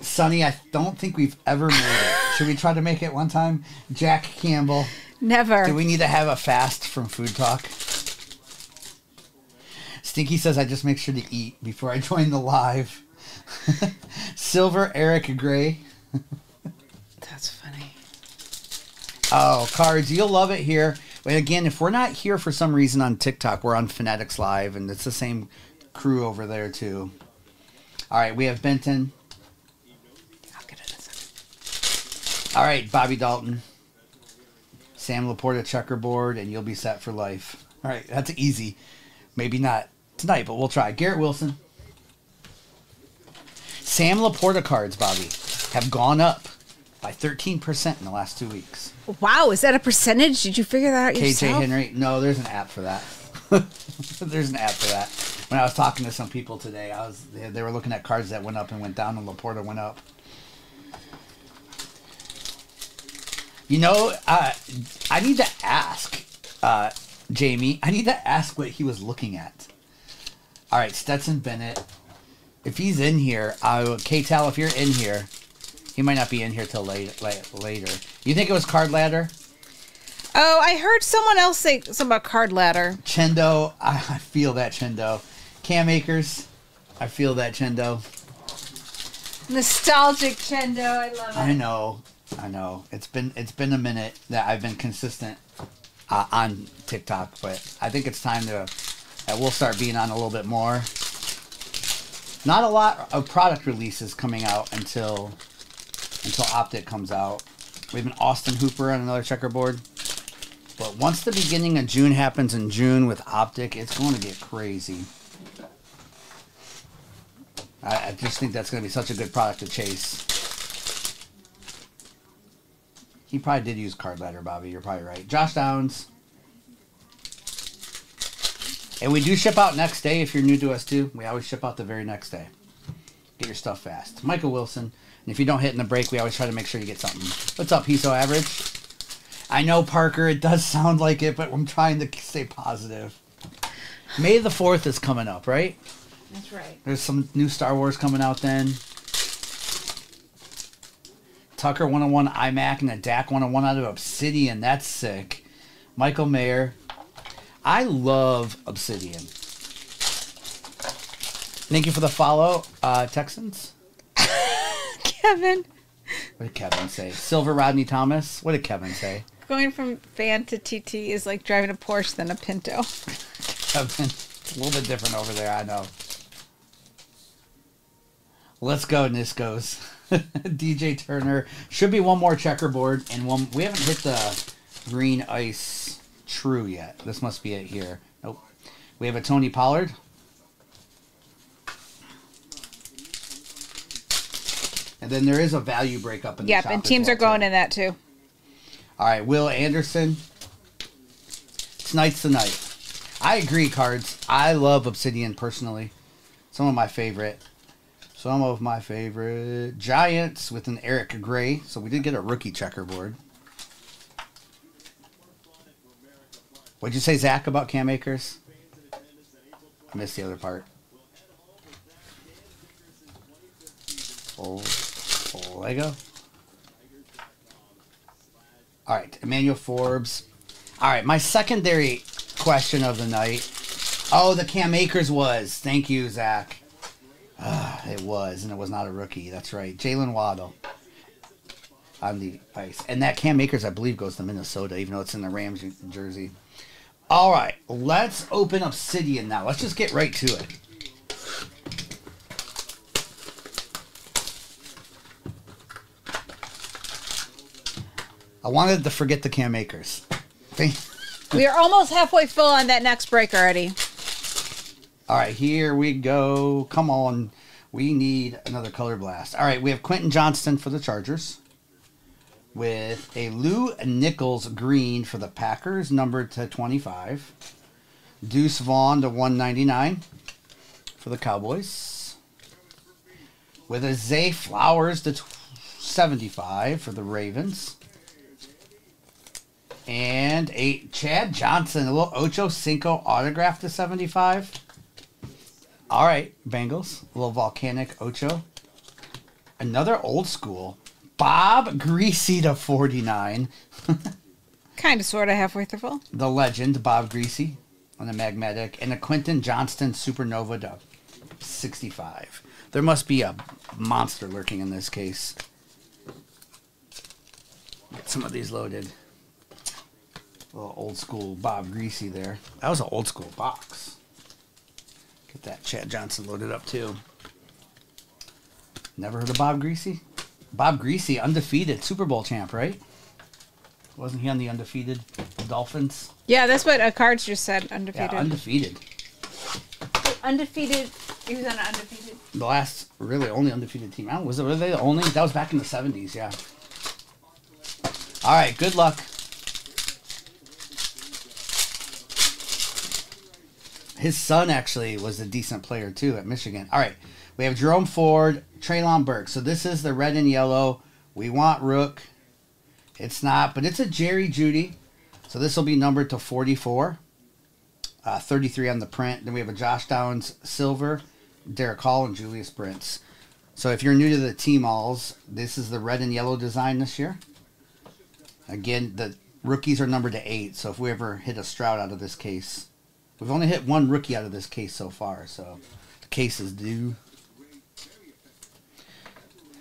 Sonny, I don't think we've ever made it. Should we try to make it one time? Jack Campbell. Never. Do we need to have a fast from Food Talk? Stinky says I just make sure to eat before I join the live. Silver Eric Gray. That's funny. Oh, cards. You'll love it here. But again, if we're not here for some reason on TikTok, we're on Fanatics Live, and it's the same crew over there, too. All right, we have Benton. I'll get it in a second. All right, Bobby Dalton. Sam Laporta checkerboard, and you'll be set for life. All right, that's easy. Maybe not tonight, but we'll try. Garrett Wilson. Sam Laporta cards, Bobby, have gone up by 13% in the last two weeks. Wow, is that a percentage? Did you figure that out KJ yourself? Henry. No, there's an app for that. there's an app for that. When I was talking to some people today, I was they, they were looking at cards that went up and went down, and Laporta went up. You know, uh, I need to ask uh, Jamie. I need to ask what he was looking at. All right, Stetson Bennett. If he's in here, uh, K-Tal, if you're in here, he might not be in here till late, late, later. You think it was Card Ladder? Oh, I heard someone else say something about card ladder. Chendo, I, I feel that Chendo. Cam Akers, I feel that Chendo. Nostalgic Chendo, I love it. I know, I know. It's been it's been a minute that I've been consistent uh, on TikTok, but I think it's time to that we'll start being on a little bit more. Not a lot of product releases coming out until until Optic comes out. We have an Austin Hooper on another checkerboard. But once the beginning of June happens in June with Optic, it's going to get crazy. I, I just think that's going to be such a good product to chase. He probably did use Card Ladder, Bobby. You're probably right. Josh Downs. And we do ship out next day if you're new to us too. We always ship out the very next day. Get your stuff fast. Michael Wilson. And if you don't hit in the break, we always try to make sure you get something. What's up, Piso Average? I know, Parker, it does sound like it, but I'm trying to stay positive. May the 4th is coming up, right? That's right. There's some new Star Wars coming out then. Tucker 101 iMac and a DAC 101 out of Obsidian. That's sick. Michael Mayer. I love Obsidian. Thank you for the follow, uh, Texans. Kevin, What did Kevin say? Silver Rodney Thomas. What did Kevin say? going from fan to TT is like driving a Porsche than a Pinto. Kevin. It's a little bit different over there, I know. Let's go, Niscos. DJ Turner. Should be one more checkerboard and one we haven't hit the green ice true yet. This must be it here. Nope. We have a Tony Pollard. And then there is a value breakup in the Yep, and teams well, are going too. in that too. All right, Will Anderson. Tonight's the night. I agree, cards. I love Obsidian personally. Some of my favorite. Some of my favorite Giants with an Eric Gray. So we did get a rookie checkerboard. What'd you say, Zach, about Cam Akers? I missed the other part. Full Lego. All right, Emmanuel Forbes. All right, my secondary question of the night. Oh, the Cam Akers was. Thank you, Zach. Ah, it was, and it was not a rookie. That's right. Jaylen Waddle on the ice. And that Cam Akers, I believe, goes to Minnesota, even though it's in the Rams jersey. All right, let's open Obsidian now. Let's just get right to it. I wanted to forget the Cam Akers. We are almost halfway full on that next break already. All right, here we go. Come on. We need another color blast. All right, we have Quentin Johnston for the Chargers with a Lou Nichols green for the Packers, numbered to 25. Deuce Vaughn to 199 for the Cowboys. With a Zay Flowers to 75 for the Ravens. And a Chad Johnson, a little Ocho Cinco autograph to 75. All right, Bengals, a little volcanic Ocho. Another old school Bob Griese to 49. Kind of, sort of halfway through full. The legend Bob Griese on the magnetic, and a Quentin Johnston Supernova to 65. There must be a monster lurking in this case. Get some of these loaded. A little old school Bob Griese there. That was an old school box. Get that Chad Johnson loaded up too. Never heard of Bob Griese? Bob Griese, undefeated Super Bowl champ, right? Wasn't he on the undefeated Dolphins? Yeah, that's what uh, cards just said. Undefeated. Yeah, Undefeated. undefeated. undefeated. He was on an undefeated. The last really only undefeated team. I was it were they the only? That was back in the seventies. Yeah. All right. Good luck. His son actually was a decent player too at Michigan. All right. We have Jerome Ford, Treylon Burke. So this is the red and yellow. We want Rook. It's not, but it's a Jerry Jeudy. So this will be numbered to 44. Uh, 33 on the print. Then we have a Josh Downs silver, Derek Hall, and Julius Brents. So if you're new to the team alls, this is the red and yellow design this year. Again, the rookies are numbered to eight. So if we ever hit a Stroud out of this case, we've only hit one rookie out of this case so far. So the case is due.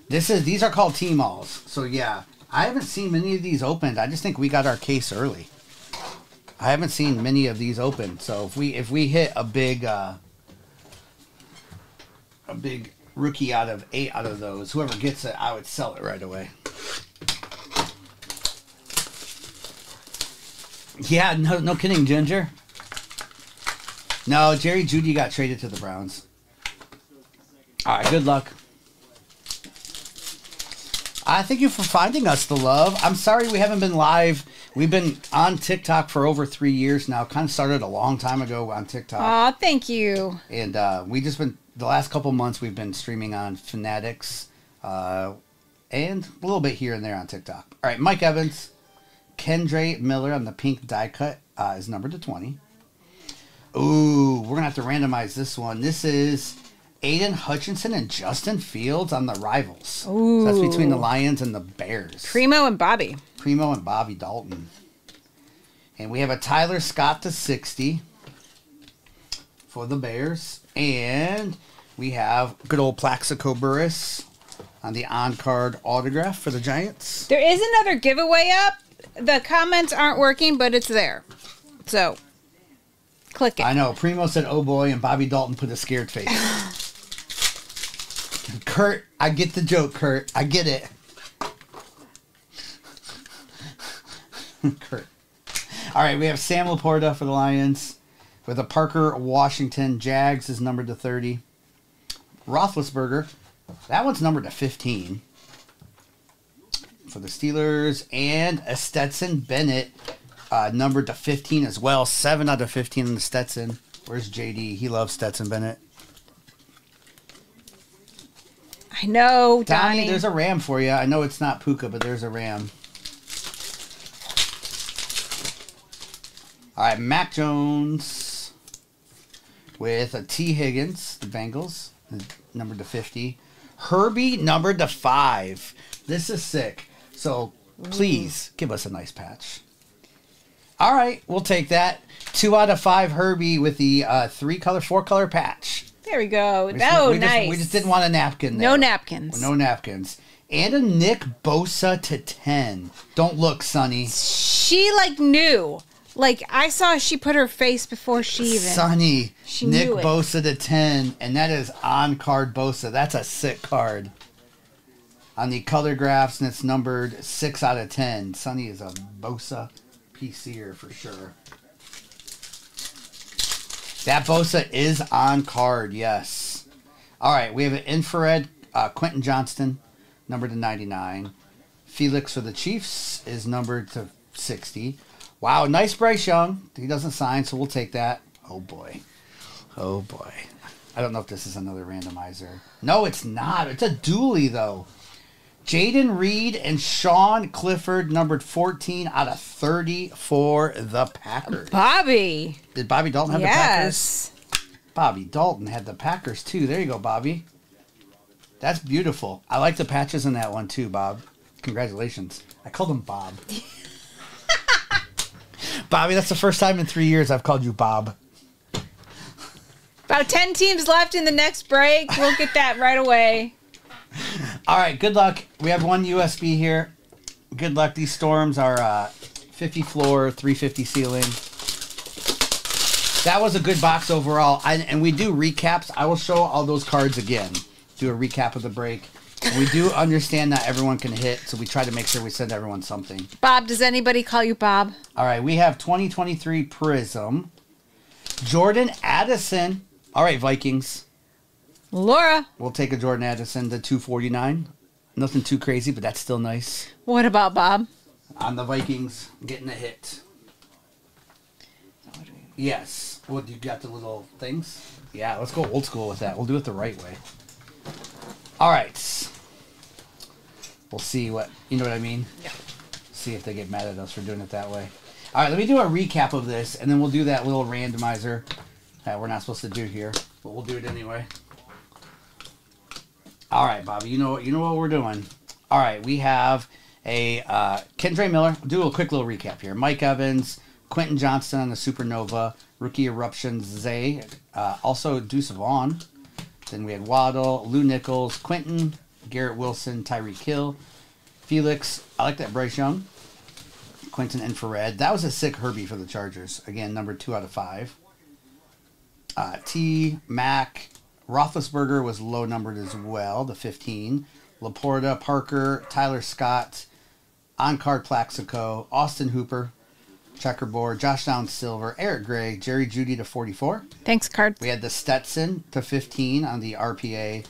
This is these are called team alls. So yeah, I haven't seen many of these opened. I just think we got our case early. I haven't seen many of these open. So if we if we hit a big uh, a big rookie out of eight out of those, whoever gets it, I would sell it right away. Yeah, no, no kidding, Ginger. No, Jerry Jeudy got traded to the Browns. All right, good luck. I thank you for finding us, the love. I'm sorry we haven't been live. We've been on TikTok for over three years now. Kind of started a long time ago on TikTok Aw, thank you. and uh, we just been the last couple months we've been streaming on Fanatics, uh, and a little bit here and there on TikTok. All right, Mike Evans, Kendre Miller on the pink die cut uh, is number to twenty. Ooh, we're gonna have to randomize this one. This is Aidan Hutchinson and Justin Fields on the rivals. So that's between the Lions and the Bears. Primo and Bobby. Primo and Bobby Dalton. And we have a Tyler Scott to 60 for the Bears. And we have good old Plaxico Burress on the on card autograph for the Giants. There is another giveaway up. The comments aren't working, but it's there. So click it. I know. Primo said, oh boy, and Bobby Dalton put a scared face. Kurt, I get the joke, Kurt. I get it. Kurt. All right, we have Sam Laporta for the Lions. With a Parker Washington. Jags is numbered to 30. Roethlisberger. That one's numbered to 15. For the Steelers. And a Stetson Bennett uh, numbered to 15 as well. 7 out of 15 in the Stetson. Where's JD? He loves Stetson Bennett. I know, Donnie, Donnie. there's a ram for you. I know it's not Puka, but there's a ram. All right, Mac Jones with a T. Higgins, the Bengals, numbered to 50. Herbie, numbered to 5. This is sick. So please give us a nice patch. All right, we'll take that. Two out of five Herbie with the uh, three color, four color patch. there we go. We just- oh, we just, nice. we just didn't want a napkin. No napkins. No napkins. And a Nick Bosa to 10. Don't look, Sonny. She like knew. Like I saw she put her face before she even. Sonny. She Nick knew it. Bosa to 10. And that is on card Bosa. That's a sick card. On the color graphs, and it's numbered 6 out of 10. Sonny is a Bosa PCer for sure. That Bosa is on card, yes. All right, we have an infrared uh, Quentin Johnston, number to 99. Felix for the Chiefs is numbered to 60. Wow, nice Bryce Young. He doesn't sign, so we'll take that. Oh boy. Oh boy. I don't know if this is another randomizer. No, it's not. It's a dually, though. Jayden Reed and Sean Clifford, numbered 14 out of 30 for the Packers. Bobby. Did Bobby Dalton have the Packers? Yes. Bobby Dalton had the Packers too. There you go, Bobby. That's beautiful. I like the patches in that one too, Bob. Congratulations. I called him Bob. Bobby, that's the first time in three years I've called you Bob. About ten teams left in the next break. We'll get that right away. All right, good luck. We have one USB here. Good luck. These storms are uh, 50 floor, 350 ceiling. That was a good box overall. I, and we do recaps. I will show all those cards again. Do a recap of the break. And we do understand not everyone can hit, so we try to make sure we send everyone something. Bob, does anybody call you Bob? All right, we have 2023 Prizm. Jordan Addison. All right, Vikings. Laura. We'll take a Jordan Addison to 249. Nothing too crazy, but that's still nice. What about Bob? on the Vikings getting a hit. Yes. What you got the little things? Yeah, let's go old school with that. We'll do it the right way. All right. We'll see what you know what I mean. Yeah. See if they get mad at us for doing it that way. All right, let me do a recap of this, and then we'll do that little randomizer that we're not supposed to do here, but we'll do it anyway. All right, Bobby, you know you know what we're doing. All right, we have a uh, Kendre Miller. Do a quick little recap here. Mike Evans, Quentin Johnston on the Supernova, rookie eruption Zay, uh, also Deuce Vaughn. Then we had Waddle, Lou Nichols, Quentin, Garrett Wilson, Tyreek Hill, Felix. I like that Bryce Young. Quentin Infrared. That was a sick Herbie for the Chargers. Again, number two out of five. Uh, T. Mac. Roethlisberger was low numbered as well, the 15. Laporta, Parker, Tyler Scott, Oncard Plaxico, Austin Hooper, Checkerboard, Josh Down Silver, Eric Gray, Jerry Jeudy to 44. Thanks, card. We had the Stetson to 15 on the RPA.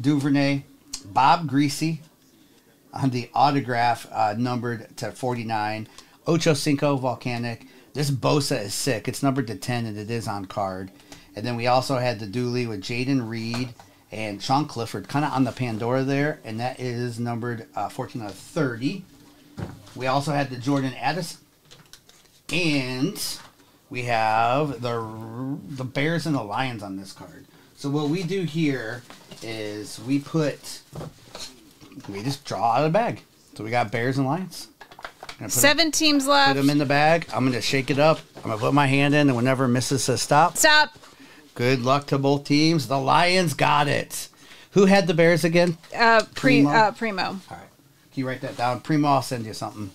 Duvernay, Bob Griese on the autograph, uh, numbered to 49. Ocho Cinco Volcanic. This Bosa is sick. It's numbered to 10 and it is on card. And then we also had the Dooley with Jayden Reed and Sean Clifford kind of on the Pandora there. And that is numbered uh, 14 out of 30. We also had the Jordan Addison. And we have the the Bears and the Lions on this card. So what we do here is we put we just draw out of the bag. So we got Bears and Lions. Seven teams left. Put them in the bag. I'm gonna shake it up. I'm gonna put my hand in, and whenever Mrs. says stop, Stop. Good luck to both teams. The Lions got it. Who had the Bears again? Uh, pre, Primo. Uh, primo. All right, can you write that down? Primo, I'll send you something.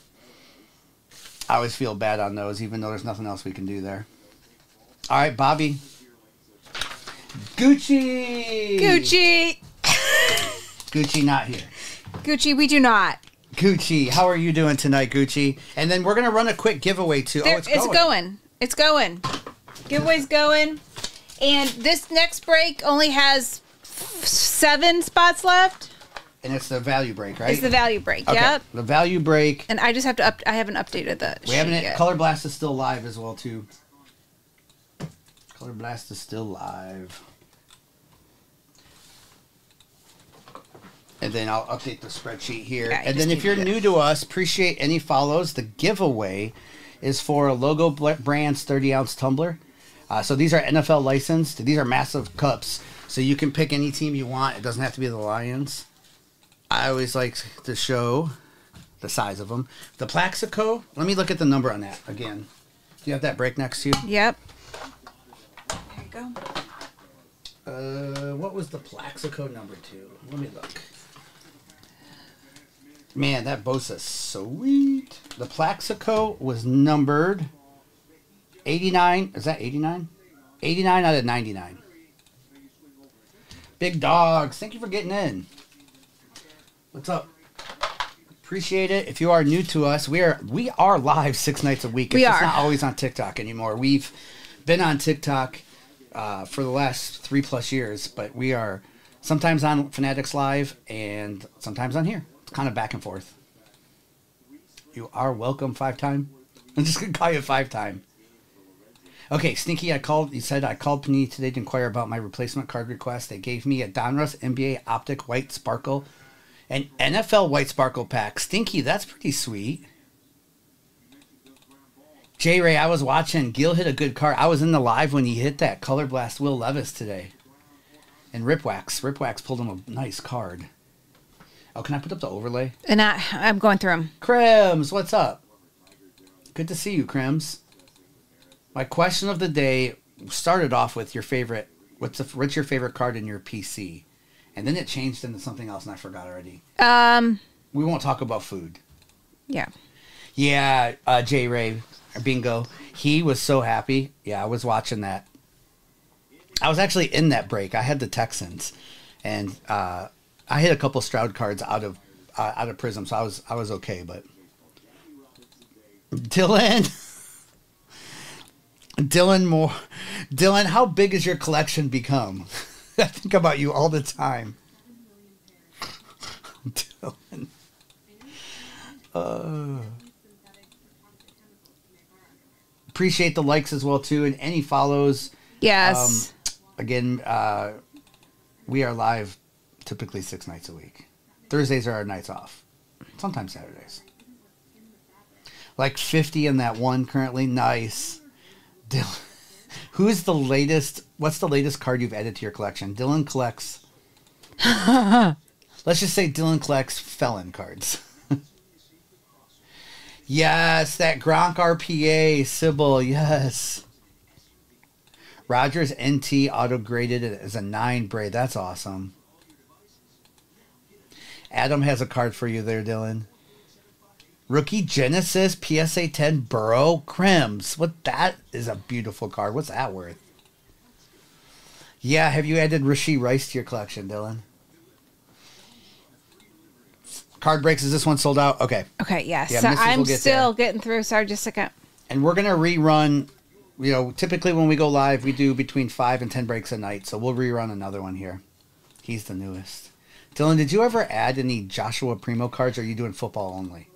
I always feel bad on those, even though there's nothing else we can do there. All right, Bobby. Gucci. Gucci. Gucci not here. Gucci, we do not. Gucci, how are you doing tonight, Gucci? And then we're gonna run a quick giveaway too. There, oh, it's, going. It's going. Giveaway's going. And this next break only has f- seven spots left. And it's the value break, right? It's the value break. Okay. Yep. The value break. And I just have to up. I haven't updated the. We haven't. yet. Color Blast is still live as well too. Color Blast is still live. And then I'll update the spreadsheet here. Yeah, and then if you're do new to us, appreciate any follows. The giveaway is for a Logo Brands 30 ounce tumbler. Uh, so these are NFL licensed. These are massive cups. So you can pick any team you want. It doesn't have to be the Lions. I always like to show the size of them. The Plaxico, let me look at the number on that again. Do you have that break next to you? Yep. There you go. Uh, what was the Plaxico number two? Let me look. Man, that Bosa's sweet. The Plaxico was numbered 89. Is that 89? 89 out of 99. Big dogs, thank you for getting in. What's up? Appreciate it. If you are new to us, we are we are live six nights a week. We it's just are. not always on TikTok anymore. We've been on TikTok uh, for the last three plus years, but we are sometimes on Fanatics Live and sometimes on here. It's kind of back and forth. You are welcome five time. I'm just gonna call you five time. Okay, Sneaky, I called. You said I called Panini today to inquire about my replacement card request. They gave me a Donruss NBA Optic White Sparkle, an NFL White Sparkle pack. Stinky, that's pretty sweet. J Ray, I was watching. Gil hit a good card. I was in the live when he hit that Color Blast Will Levis today. And Ripwax. Ripwax pulled him a nice card. Oh, can I put up the overlay? And I, I'm going through them. Krems, what's up? Good to see you, Krems. My question of the day started off with your favorite. What's the, what's your favorite card in your PC? And then it changed into something else, and I forgot already. Um. We won't talk about food. Yeah. Yeah, uh, J Ray, Bingo. He was so happy. Yeah, I was watching that. I was actually in that break. I had the Texans, and uh, I hit a couple Stroud cards out of uh, out of Prizm, so I was I was okay. But Dylan, Dylan Moore, Dylan, how big has your collection become? I think about you all the time. Dylan. Uh, appreciate the likes as well too, and any follows. Yes. Again, uh, we are live typically six nights a week. Thursdays are our nights off. Sometimes Saturdays. Like 50 in that one currently. Nice. Dylan, who's the latest? What's the latest card you've added to your collection? Dylan collects. let's just say Dylan collects felon cards. yes, that Gronk RPA, Sybil. Yes. Rogers NT auto graded as a nine braid. That's awesome. Adam has a card for you there, Dylan. Rookie Genesis PSA 10 Burrow Crims. What that is a beautiful card. What's that worth? Yeah, have you added Rashee Rice to your collection, Dylan? Card breaks. Is this one sold out? Okay. okay. Yes. Yeah, so. I'm get still there. getting through. Sorry, just a second. and we're gonna rerun. You know, typically when we go live, we do between five and ten breaks a night. So we'll rerun another one here. He's the newest. Dylan, did you ever add any Joshua Primo cards? Or are you doing football only?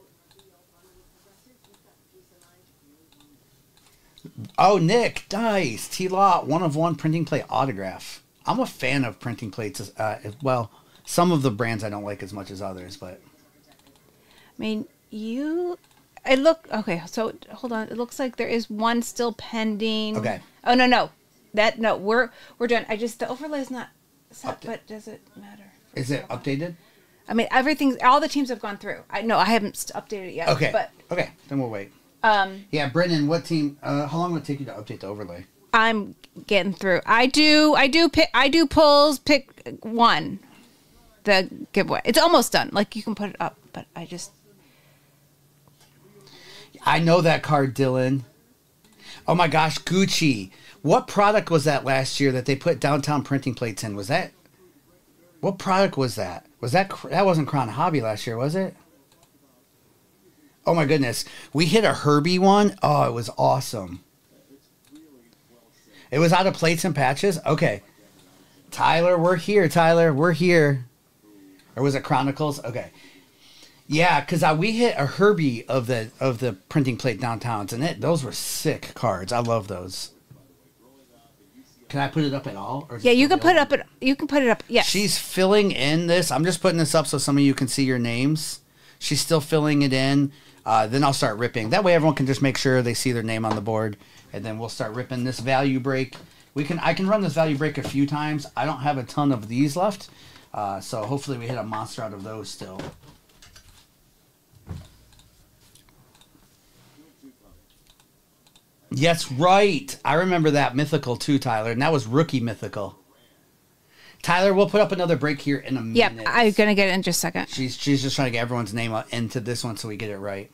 Oh, Nick, nice. T Law, one of one printing plate autograph. I'm a fan of printing plates uh, well. Some of the brands I don't like as much as others, but I mean, you. I look okay. So hold on. It looks like there is one still pending. Okay. Oh no no, that no we're we're done. I just the overlay is not set, Update. but does it matter? is it updated? I mean, everything's all the teams have gone through. I no, I haven't updated it yet. Okay. but okay, then we'll wait. Um, Yeah, Brennan, what team? Uh, how long would it take you to update the overlay? I'm getting through. I do I do pick I do pulls. Pick one. The giveaway. It's almost done. Like you can put it up, but I just I know that card, Dylan. Oh my gosh, Gucci. What product was that last year that they put downtown printing plates in? Was that what product was that? Was that that wasn't Crown Hobby last year, was it? Oh my goodness, we hit a Herbie one. Oh, it was awesome. It was out of plates and patches. Okay, Tyler, we're here. Tyler, we're here. Or was it Chronicles? Okay. Yeah, because uh, we hit a Herbie of the of the printing plate downtowns, and it those were sick cards. I love those. Can I put it up at all? Or yeah. You can put it up. At, you can put it up. Yeah. She's filling in this. I'm just putting this up so some of you can see your names. She's still filling it in. Uh, then I'll start ripping. That way, everyone can just make sure they see their name on the board, and then we'll start ripping this value break. We can I can run this value break a few times. I don't have a ton of these left, uh, so hopefully we hit a monster out of those still. Yes, right. I remember that mythical too, Tyler, and that was rookie mythical. Tyler, we'll put up another break here in a minute. Yep. I'm gonna get it in just a second. She's she's just trying to get everyone's name up into this one so we get it right.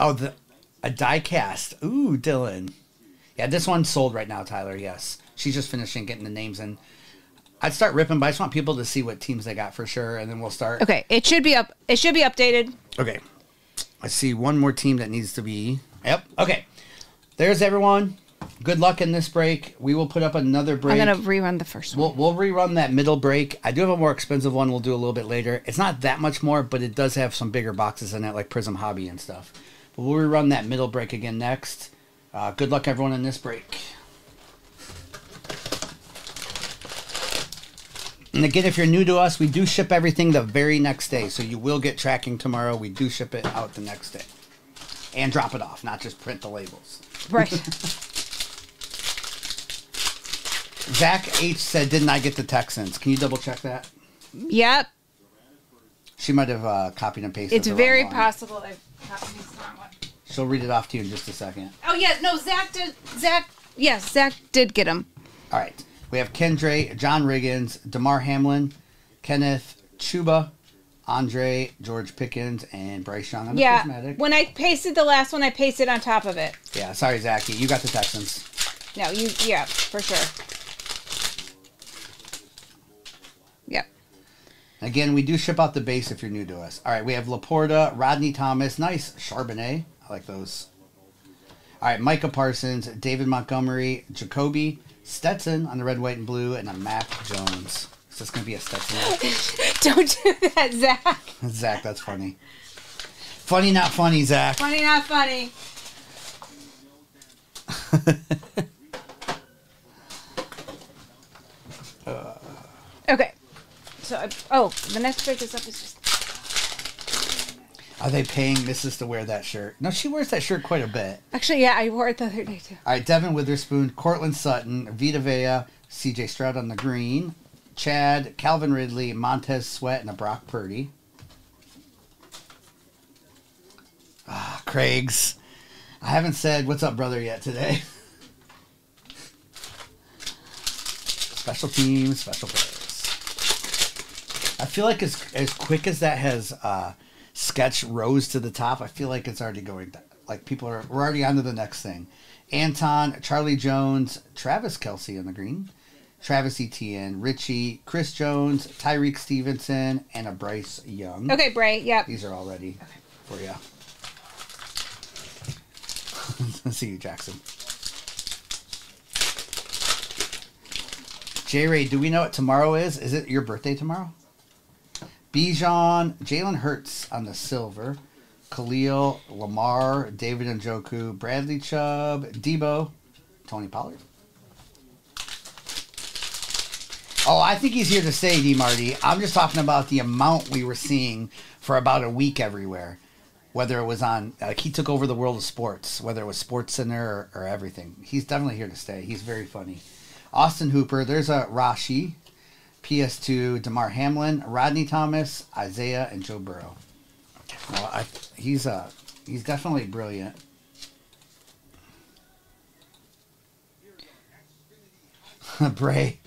Oh, the a die cast. Ooh, Dylan. Yeah, this one's sold right now, Tyler. Yes, she's just finishing getting the names in. I'd start ripping, but I just want people to see what teams they got for sure, and then we'll start. Okay. It should be up. It should be updated. Okay. I see one more team that needs to be. Yep. Okay. There's everyone. Good luck in this break. We will put up another break. I'm gonna rerun the first one. We'll, we'll rerun that middle break. I do have a more expensive one we'll do a little bit later. It's not that much more, but it does have some bigger boxes in it, like Prizm Hobby and stuff. But we'll rerun that middle break again next. Uh, good luck, everyone, in this break. And again, if you're new to us, we do ship everything the very next day. So you will get tracking tomorrow. We do ship it out the next day. And drop it off, not just print the labels. right. Zach H said, Didn't I get the Texans? Can you double check that? yep. She might have uh, copied and pasted. It's the very possible. I copied this wrong one. She'll read it off to you in just a second. Oh yeah. No. Zach did. Zach. Yes. Zach did get him. All right. We have Kendra, John Riggins, Damar Hamlin, Kenneth Chuba, Andre, George Pickens, and Bryce Young on the Yeah. prismatic. When I pasted the last one, I pasted on top of it. Yeah, sorry, Zachy. You got the Texans. No, you. Yeah, for sure. Again, we do ship out the base if you're new to us. All right, we have Laporta, Rodney Thomas, nice Charbonnet. I like those. All right, Micah Parsons, David Montgomery, Jacoby, Stetson on the red, white, and blue, and a Mac Jones. Is this going to be a Stetson? Don't do that, Zach. Zach, that's funny. Funny, not funny, Zach. Funny, not funny. okay. So, I, oh, the next break is up. Is just Are they paying Mrs. to wear that shirt? No, she wears that shirt quite a bit. actually, yeah, I wore it the other day too. All right, Devon Witherspoon, Courtland Sutton, Vita Vea, CJ Stroud on the green, Chad, Calvin Ridley, Montez Sweat, and a Brock Purdy. Ah, Craig's. I haven't said what's up, brother, yet today. special teams, special players. I feel like as as quick as that has uh, sketch rose to the top, I feel like it's already going. To, like people are, we're already on to the next thing. Anton, Charlie Jones, Travis Kelce on the green, Travis Etienne, Richie, Chris Jones, Tyrique Stevenson, and a Bryce Young. Okay, Bray. Yep. These are all ready for you. See you, Jackson. J Ray, do we know what tomorrow is? Is it your birthday tomorrow? Bijan, Jalen Hurts on the silver, Khalil, Lamar, David Njoku, Bradley Chubb, Deebo, Tony Pollard. Oh, I think he's here to stay, D Marty. I'm just talking about the amount we were seeing for about a week everywhere. Whether it was on, like he took over the world of sports, whether it was Sports Center or, or everything. He's definitely here to stay. He's very funny. Austin Hooper, there's a Rashi, PS2, Damar Hamlin, Rodney Thomas, Isaiah, and Joe Burrow. Well, I, he's uh, he's definitely brilliant. Bray.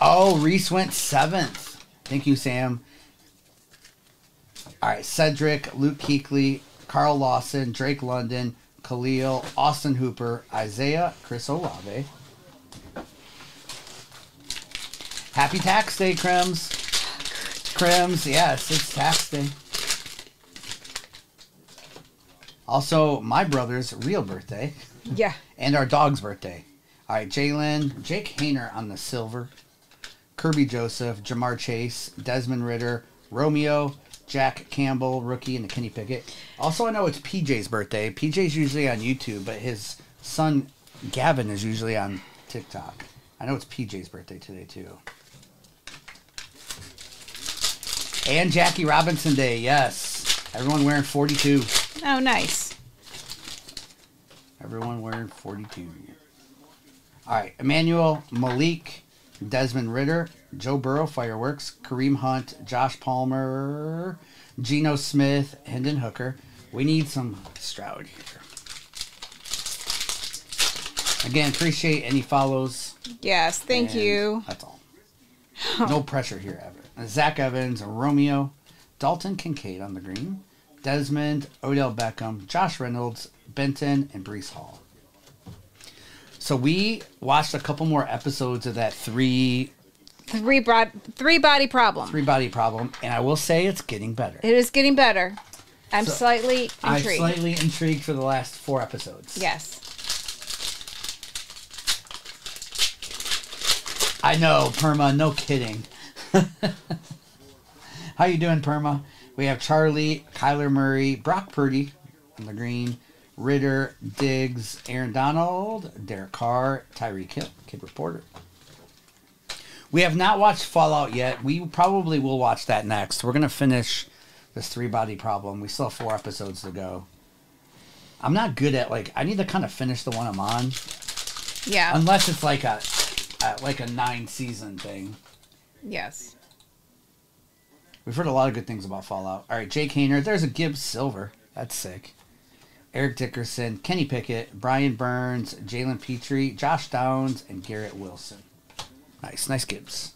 Oh, Reese went seventh. Thank you, Sam. All right, Cedric, Luke Kuechly, Carl Lawson, Drake London, Khalil, Austin Hooper, Isaiah, Chris Olave. Happy tax day, Crims. Crims, yes, it's tax day. Also, my brother's real birthday Yeah. and our dog's birthday. All right, Jalen, Jake Haener on the silver, Kerby Joseph, Ja'Marr Chase, Desmond Ridder, Romeo, Jack Campbell, rookie, and the Kenny Pickett. Also, I know it's PJ's birthday. PJ's usually on YouTube, but his son Gavin is usually on TikTok. I know it's PJ's birthday today too. And Jackie Robinson Day, yes. Everyone wearing 42. Oh, nice. Everyone wearing 42. All right, Emmanuel, Malik, Desmond Ridder, Joe Burrow, Fireworks, Kareem Hunt, Josh Palmer, Geno Smith, Hendon Hooker. We need some Stroud here. Again, appreciate any follows. Yes. Thank you. That's all. No pressure here, ever. Zach Evans, Romeo, Dalton Kincaid on the green, Desmond, Odell Beckham, Josh Reynolds, Benton, and Breece Hall. So we watched a couple more episodes of that three Three broad, three body problem. three body problem, and I will say it's getting better. It is getting better. I'm So, slightly intrigued. I'm slightly intrigued for the last four episodes. yes. I know, Perma. No kidding. How you doing, Perma? We have Charlie, Kyler Murray, Brock Purdy on the green, Ridder, Diggs, Aaron Donald, Derek Carr, Tyreek Hill, Kid Reporter. We have not watched Fallout yet. We probably will watch that next. We're gonna finish this three body problem. We still have four episodes to go. I'm not good at like I need to kind of finish the one I'm on Yeah. unless it's like a, a like a nine season thing. yes. We've heard a lot of good things about Fallout. All right, Jake Haener. There's a Gibbs Silver. That's sick. Eric Dickerson, Kenny Pickett, Brian Burns, Jalen Pitre, Josh Downs, and Garrett Wilson. Nice, nice Gibbs.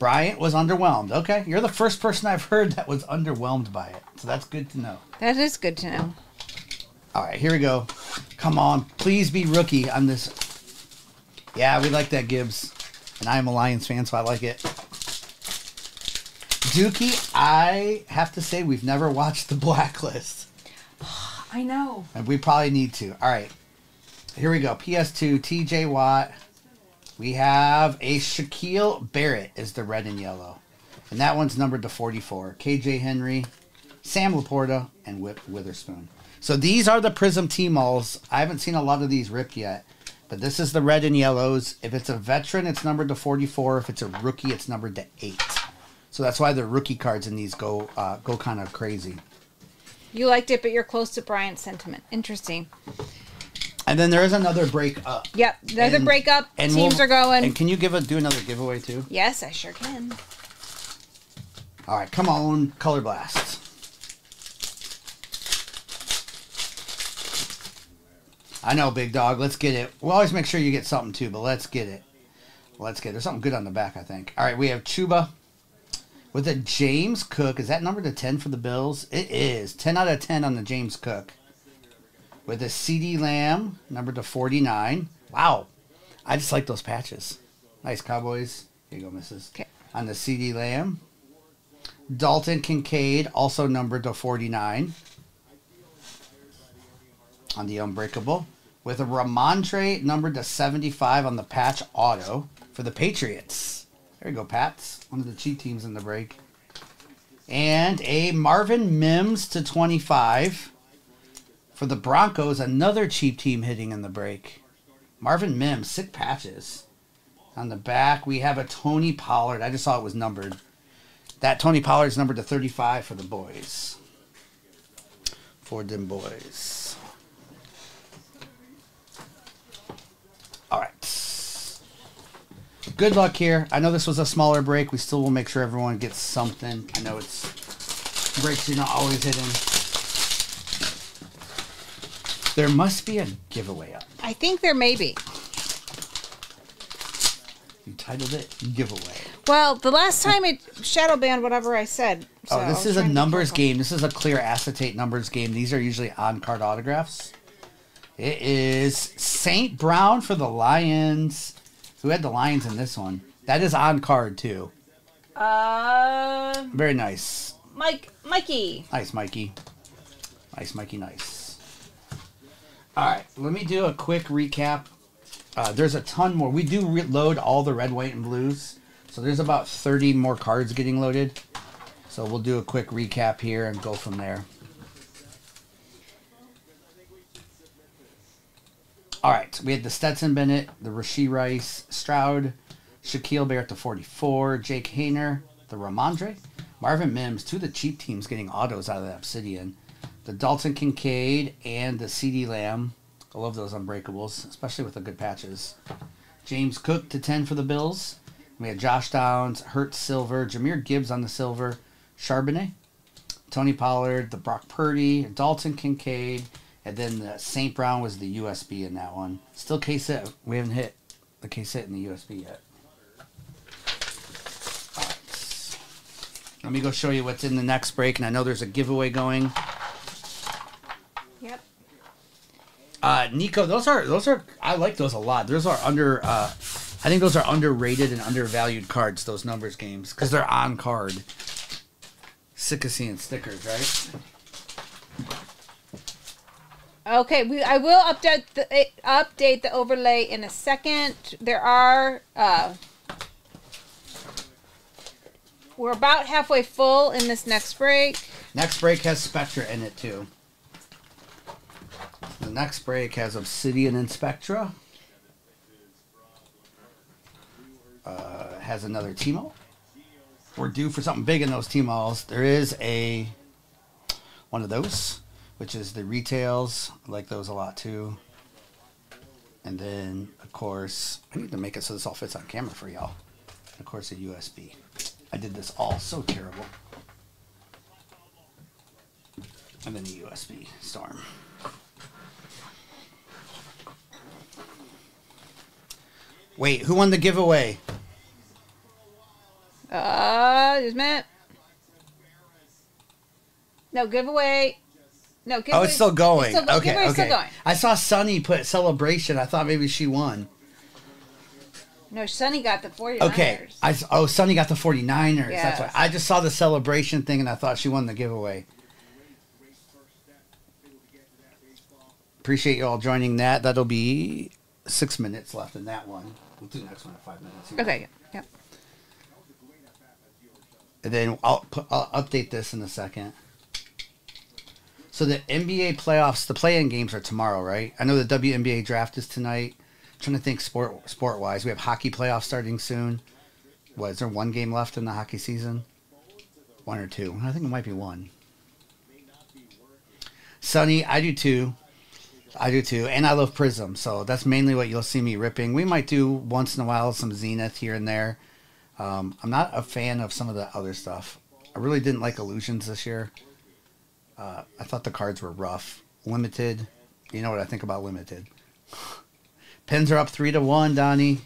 Bryant was underwhelmed. Okay, you're the first person I've heard that was underwhelmed by it, so that's good to know. That is good to know. All right, here we go. Come on, please be rookie on this. Yeah, we like that Gibbs, and I am a Lions fan, so I like it. Dookie, I have to say we've never watched the Blacklist, I know. and we probably need to. All right, here we go. PS2, T.J. Watt. We have a Shaquille Barrett is the red and yellow, and that one's numbered to 44. KJ Henry, Sam Laporta, and Whip Witherspoon. So these are the Prizm T-Malls. I haven't seen a lot of these ripped yet, but this is the red and yellows. If it's a veteran, it's numbered to 44. If it's a rookie, it's numbered to 8. So that's why the rookie cards in these go uh, go kind of crazy. You liked it, but you're close to Brian's sentiment. Interesting. And then there is another break up. Yep. Another And- breakup. and Teams we'll- are going. And can you give a do another giveaway too? yes, I sure can. All right, come on, Color Blast. I know, big dog. Let's get it. We'll always make sure you get something too, but let's get it. Let's get it. There's something good on the back, I think. All right, we have Chuba with a James Cook. Is that number to 10 for the Bills? It is. 10 out of 10 on the James Cook. With a CeeDee Lamb, number to 49. Wow. I just like those patches. Nice Cowboys. Here you go, missus. Okay. On the CeeDee Lamb. Dalton Kincaid, also numbered to 49. On the Unbreakable. with a Rhamondre numbered to 75 on the patch auto for the Patriots. There you go, Pats. One of the cheat teams in the break. And a Marvin Mims to 25 for the Broncos. Another cheap team hitting in the break. Marvin Mims, sick patches. On the back, we have a Tony Pollard. I just saw it was numbered. That Tony Pollard's numbered to 35 for the boys. For them boys. All right. Good luck here. I know this was a smaller break. We still will make sure everyone gets something. I know it's breaks you're not always hitting. There must be a giveaway up. I think there may be. You titled it giveaway. Well, the last time it shadow banned whatever I said. so Oh, this is a trying to be numbers game. This is a clear acetate numbers game. These are usually on card autographs. It is St. Brown for the Lions. Who had the Lions in this one? That is on card too. Uh, Very nice. Mike, Mikey. Nice, Mikey. Nice, Mikey, nice. All right, let me do a quick recap. Uh, there's a ton more. We do re- load all the red, white, and blues. So there's about 30 more cards getting loaded. So we'll do a quick recap here and go from there. All right, we had the Stetson Bennett, the Rashee Rice, Stroud, Shaquille Barrett to 44, Jake Haener, the Rhamondre, Marvin Mims, two of the cheap teams getting autos out of the Obsidian, the Dalton Kincaid, and the CeeDee Lamb. I love those unbreakables, especially with the good patches. James Cook to 10 for the Bills. We had Josh Downs, Hurt Silver, Jahmyr Gibbs on the silver, Charbonnet, Tony Pollard, the Brock Purdy, Dalton Kincaid, and then the St. Brown was the USB in that one. Still case hit. We haven't hit the case hit in the USB yet. Let me go show you what's in the next break, and I know there's a giveaway going. Yep. Uh, Nico, those are those are I like those a lot. Those are under. Uh, I think those are underrated and undervalued cards. Those numbers games because they're on card. Sick of seeing stickers, right? Okay, we I will update the eh, update the overlay in a second. There are uh we're about halfway full in this next break. Next break has Spectra in it too. The next break has Obsidian and Spectra. Uh, has another Timo. We're due for something big in those Timos. There is a one of those, which is the retails. I like those a lot too. And then, of course, I need to make it so this all fits on camera for y'all. Of course, a USB. I did this all so terrible. And then the USB storm. Wait, who won the giveaway? Uh, a minute. No giveaway. No. Oh, it's still going. It's still, okay, okay. going. I saw Sunny put celebration. I thought maybe she won. No, Sonny got the 49ers. Okay. I oh, Sunny got the 49ers. That's why. I just saw the celebration thing and I thought she won the giveaway. Appreciate you all joining that. That'll be six minutes left in that one. We'll do the next one in five minutes. here. Okay. Yep. And then I'll put, I'll update this in a second. So the NBA playoffs, the play-in games are tomorrow, right? I know the WNBA draft is tonight. trying to think sport sport wise. We have hockey playoffs starting soon. What is there one game left in the hockey season? One or two? I think it might be one. Sunny, I do too. I do too, and I love Prizm, so that's mainly what you'll see me ripping. We might do once in a while some Zenith here and there. Um, I'm not a fan of some of the other stuff. I really didn't like Illusions this year. Uh, I thought the cards were rough. Limited. You know what I think about limited. Pins are up three to one, Donnie.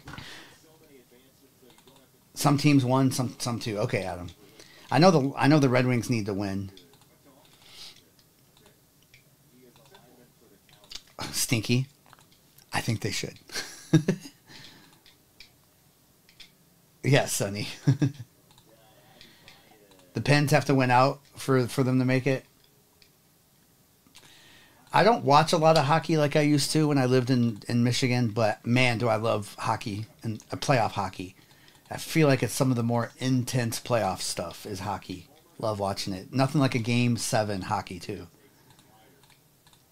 Some teams won, some some two. Okay, Adam. I know the I know the Red Wings need to win. Stinky. I think they should. yes, Sonny. the Pens have to win out for for them to make it. I don't watch a lot of hockey like I used to when I lived in, in Michigan, but man, do I love hockey and uh, playoff hockey. I feel like it's some of the more intense playoff stuff is hockey. Love watching it. Nothing like a game seven hockey too.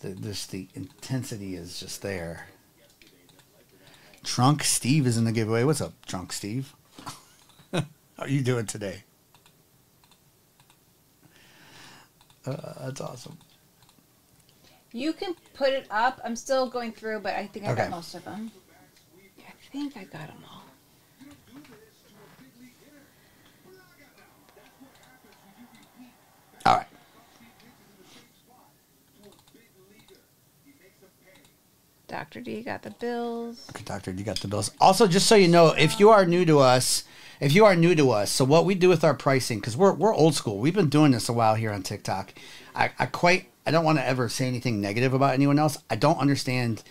The, just the intensity is just there. Drunk Steve is in the giveaway. What's up, Drunk Steve? How are you doing today? Uh, that's awesome. You can put it up. I'm still going through, but I think I Okay. got most of them. I think I got them all. All right. Dr. D got the bills. Okay, Doctor, you got the bills. Also, just so you know, if you are new to us, if you are new to us, so what we do with our pricing, because we're, we're old school, we've been doing this a while here on TikTok. I, I quite, I don't want to ever say anything negative about anyone else. I don't understand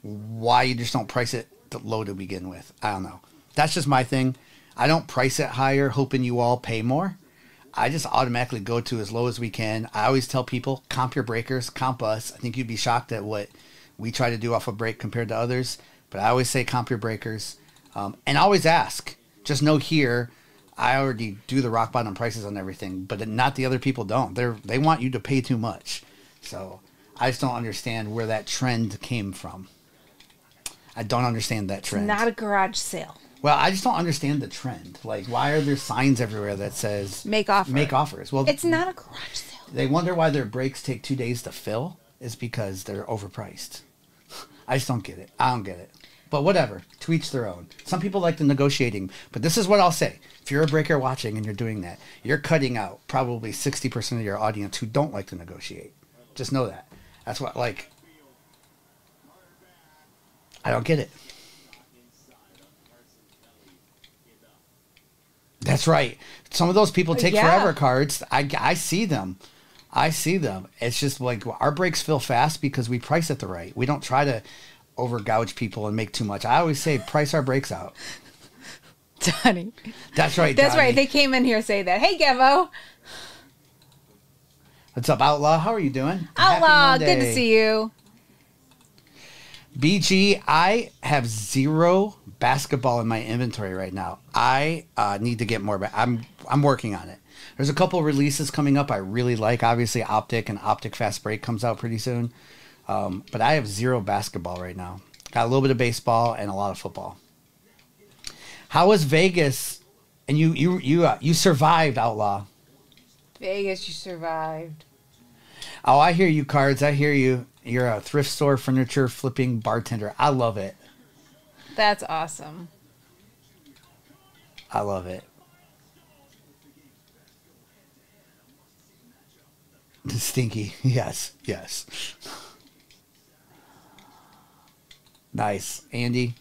why you just don't price it low to begin with. I don't know. That's just my thing. I don't price it higher, hoping you all pay more. I just automatically go to as low as we can. I always tell people, comp your breakers, comp us. I think you'd be shocked at what we try to do off a break compared to others. But I always say comp your breakers. Um, and always ask, just know here, I already do the rock bottom prices on everything, but not the other people don't. They're they want you to pay too much. So I just don't understand where that trend came from. I don't understand that It's trend. not a garage sale. Well, I just don't understand the trend. Like, why are there signs everywhere that says Make offer. Make offers. Well, It's not a garage sale. they wonder why their breaks take two days to fill. Is because they're overpriced. I just don't get it. I don't get it. But whatever. To each their own. Some people like the negotiating, but this is what I'll say: if you're a breaker watching and you're doing that, you're cutting out probably sixty percent of your audience who don't like to negotiate. Just know that. That's what like. I don't get it. That's right. Some of those people take Yeah. forever cards. I, I see them. I see them. It's just like our breaks fill fast because we price it the right. We don't try to over gouge people and make too much. I always say price our breaks out. Donnie. That's right. That's Donnie. right. They came in here say that. Hey, Gevo. What's up, Outlaw? How are you doing? Outlaw. Good to see you. BG, I have zero basketball in my inventory right now. I uh, need to get more. but I'm I'm working on it. There's a couple releases coming up I really like. Obviously, Optic and Optic Fast Break comes out pretty soon. Um, but I have zero basketball right now. Got a little bit of baseball and a lot of football. How was Vegas? And you you you uh, you survived, Outlaw. Vegas, you survived. Oh, I hear you, cards. I hear you. You're a thrift store furniture flipping bartender. I love it. That's awesome. I love it. Stinky. Yes. Yes. Nice. Andy,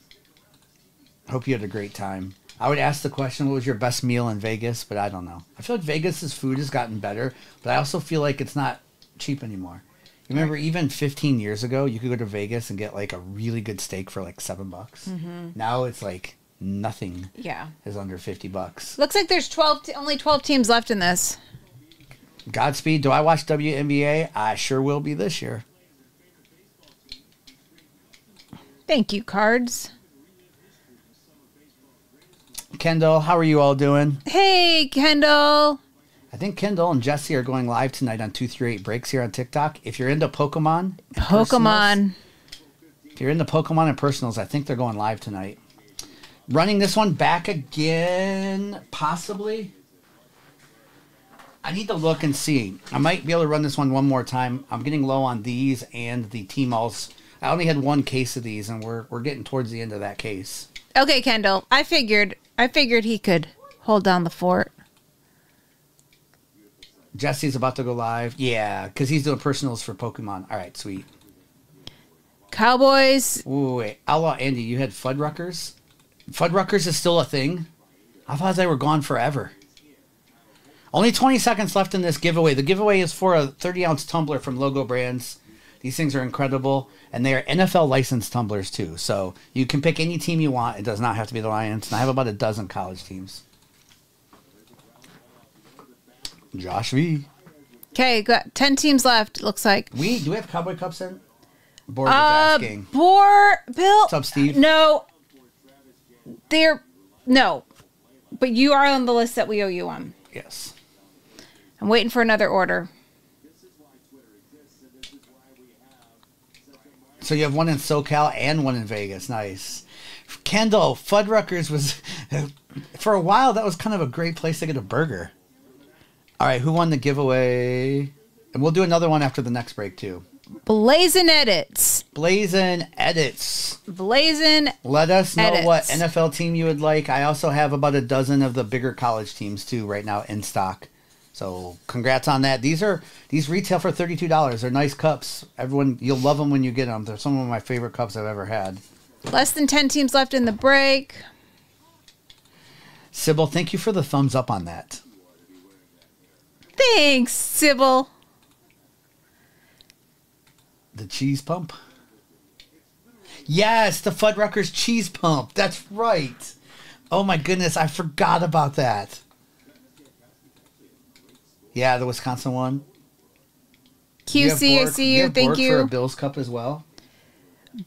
hope you had a great time. I would ask the question, what was your best meal in Vegas? But I don't know. I feel like Vegas's food has gotten better, but I also feel like it's not cheap anymore. You remember even 15 years ago, you could go to Vegas and get like a really good steak for like seven bucks. Mm-hmm. Now it's like nothing Yeah. is under 50 bucks. Looks like there's 12, t- only 12 teams left in this. Godspeed. Do I watch WNBA? I sure will be this year. Thank you, cards. Kendall, how are you all doing? Hey, Kendall. I think Kendall and Jesse are going live tonight on 238 Breaks here on TikTok. If you're into Pokemon, Pokemon. if you're into Pokemon and personals, I think they're going live tonight. Running this one back again, possibly. I need to look and see. I might be able to run this one one more time. I'm getting low on these and the T-Malls. I only had one case of these, and we're we're getting towards the end of that case. Okay, Kendall. I figured. I figured he could hold down the fort. Jesse's about to go live. Yeah, because he's doing personals for Pokemon. All right, sweet. Cowboys. Ooh, wait. Outlaw Andy, you had Fuddruckers? Fuddruckers is still a thing? I thought they were gone forever. Only 20 seconds left in this giveaway. The giveaway is for a 30 ounce tumbler from Logo Brands. These things are incredible, and they are NFL licensed tumblers too. So you can pick any team you want. It does not have to be the Lions. And I have about a dozen college teams. Josh V. Okay, got ten teams left. Looks like. We do we have Cowboy Cups in? Board Uh, asking. Bor Bill. What's up, Steve? No, they're no, but you are on the list that we owe you on. Yes. I'm waiting for another order. So you have one in SoCal and one in Vegas. Nice. Kendall, Fuddruckers was for a while that was kind of a great place to get a burger. All right, who won the giveaway? And we'll do another one after the next break too. Blazing edits. Blazin Edits. Blazing. Let us know what NFL team you would like. I also have about a dozen of the bigger college teams too right now in stock. So congrats on that. These are these retail for thirty two dollars. They're nice cups. Everyone, you'll love them when you get them. They're some of my favorite cups I've ever had. Less than ten teams left in the break. Sybil, thank you for the thumbs up on that. Thanks, Sybil. The cheese pump. Yes, the Fuddruckers cheese pump. That's right. Oh my goodness, I forgot about that. Yeah, the Wisconsin one. You QC, I see you. have Thank Borg for a you. Bills cup as well.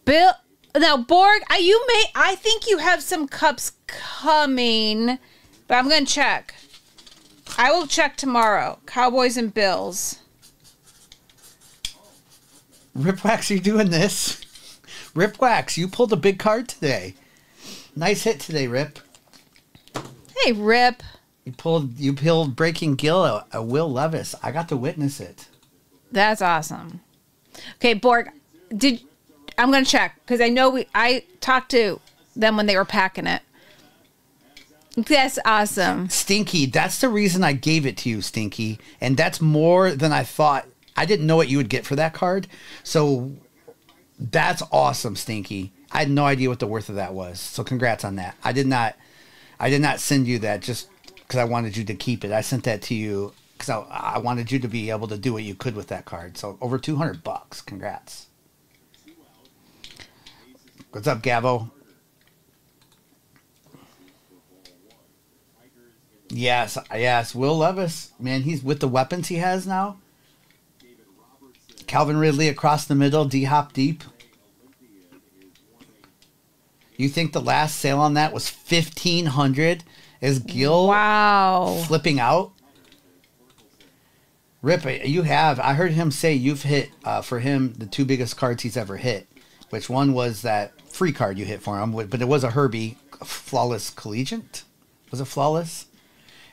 Bill. Now, Borg, you may. I think you have some cups coming, but I'm going to check. I will check tomorrow. Cowboys and Bills. Ripwax, you doing this? Ripwax, you pulled a big card today. Nice hit today, Rip. Hey, Rip. You pulled you pulled Breaking Gill a, a Will Levis. I got to witness it. That's awesome. Okay, Borg, did I'm gonna check because I know we I talked to them when they were packing it. That's awesome. Stinky, that's the reason I gave it to you, Stinky. And that's more than I thought. I didn't know what you would get for that card. So that's awesome, Stinky. I had no idea what the worth of that was. So congrats on that. I did not I did not send you that just because I wanted you to keep it. I sent that to you because I, I wanted you to be able to do what you could with that card. So over 200 bucks. Congrats. What's up, Gavo? Yes, yes. Will Levis, man, he's with the weapons he has now. Calvin Ridley across the middle, D hop deep. You think the last sale on that was fifteen hundred? Is Gil Wow. flipping out? Rip, you have. I heard him say you've hit uh, for him the two biggest cards he's ever hit. Which one was that free card you hit for him? But it was a Herbie flawless collegiate. Was it flawless?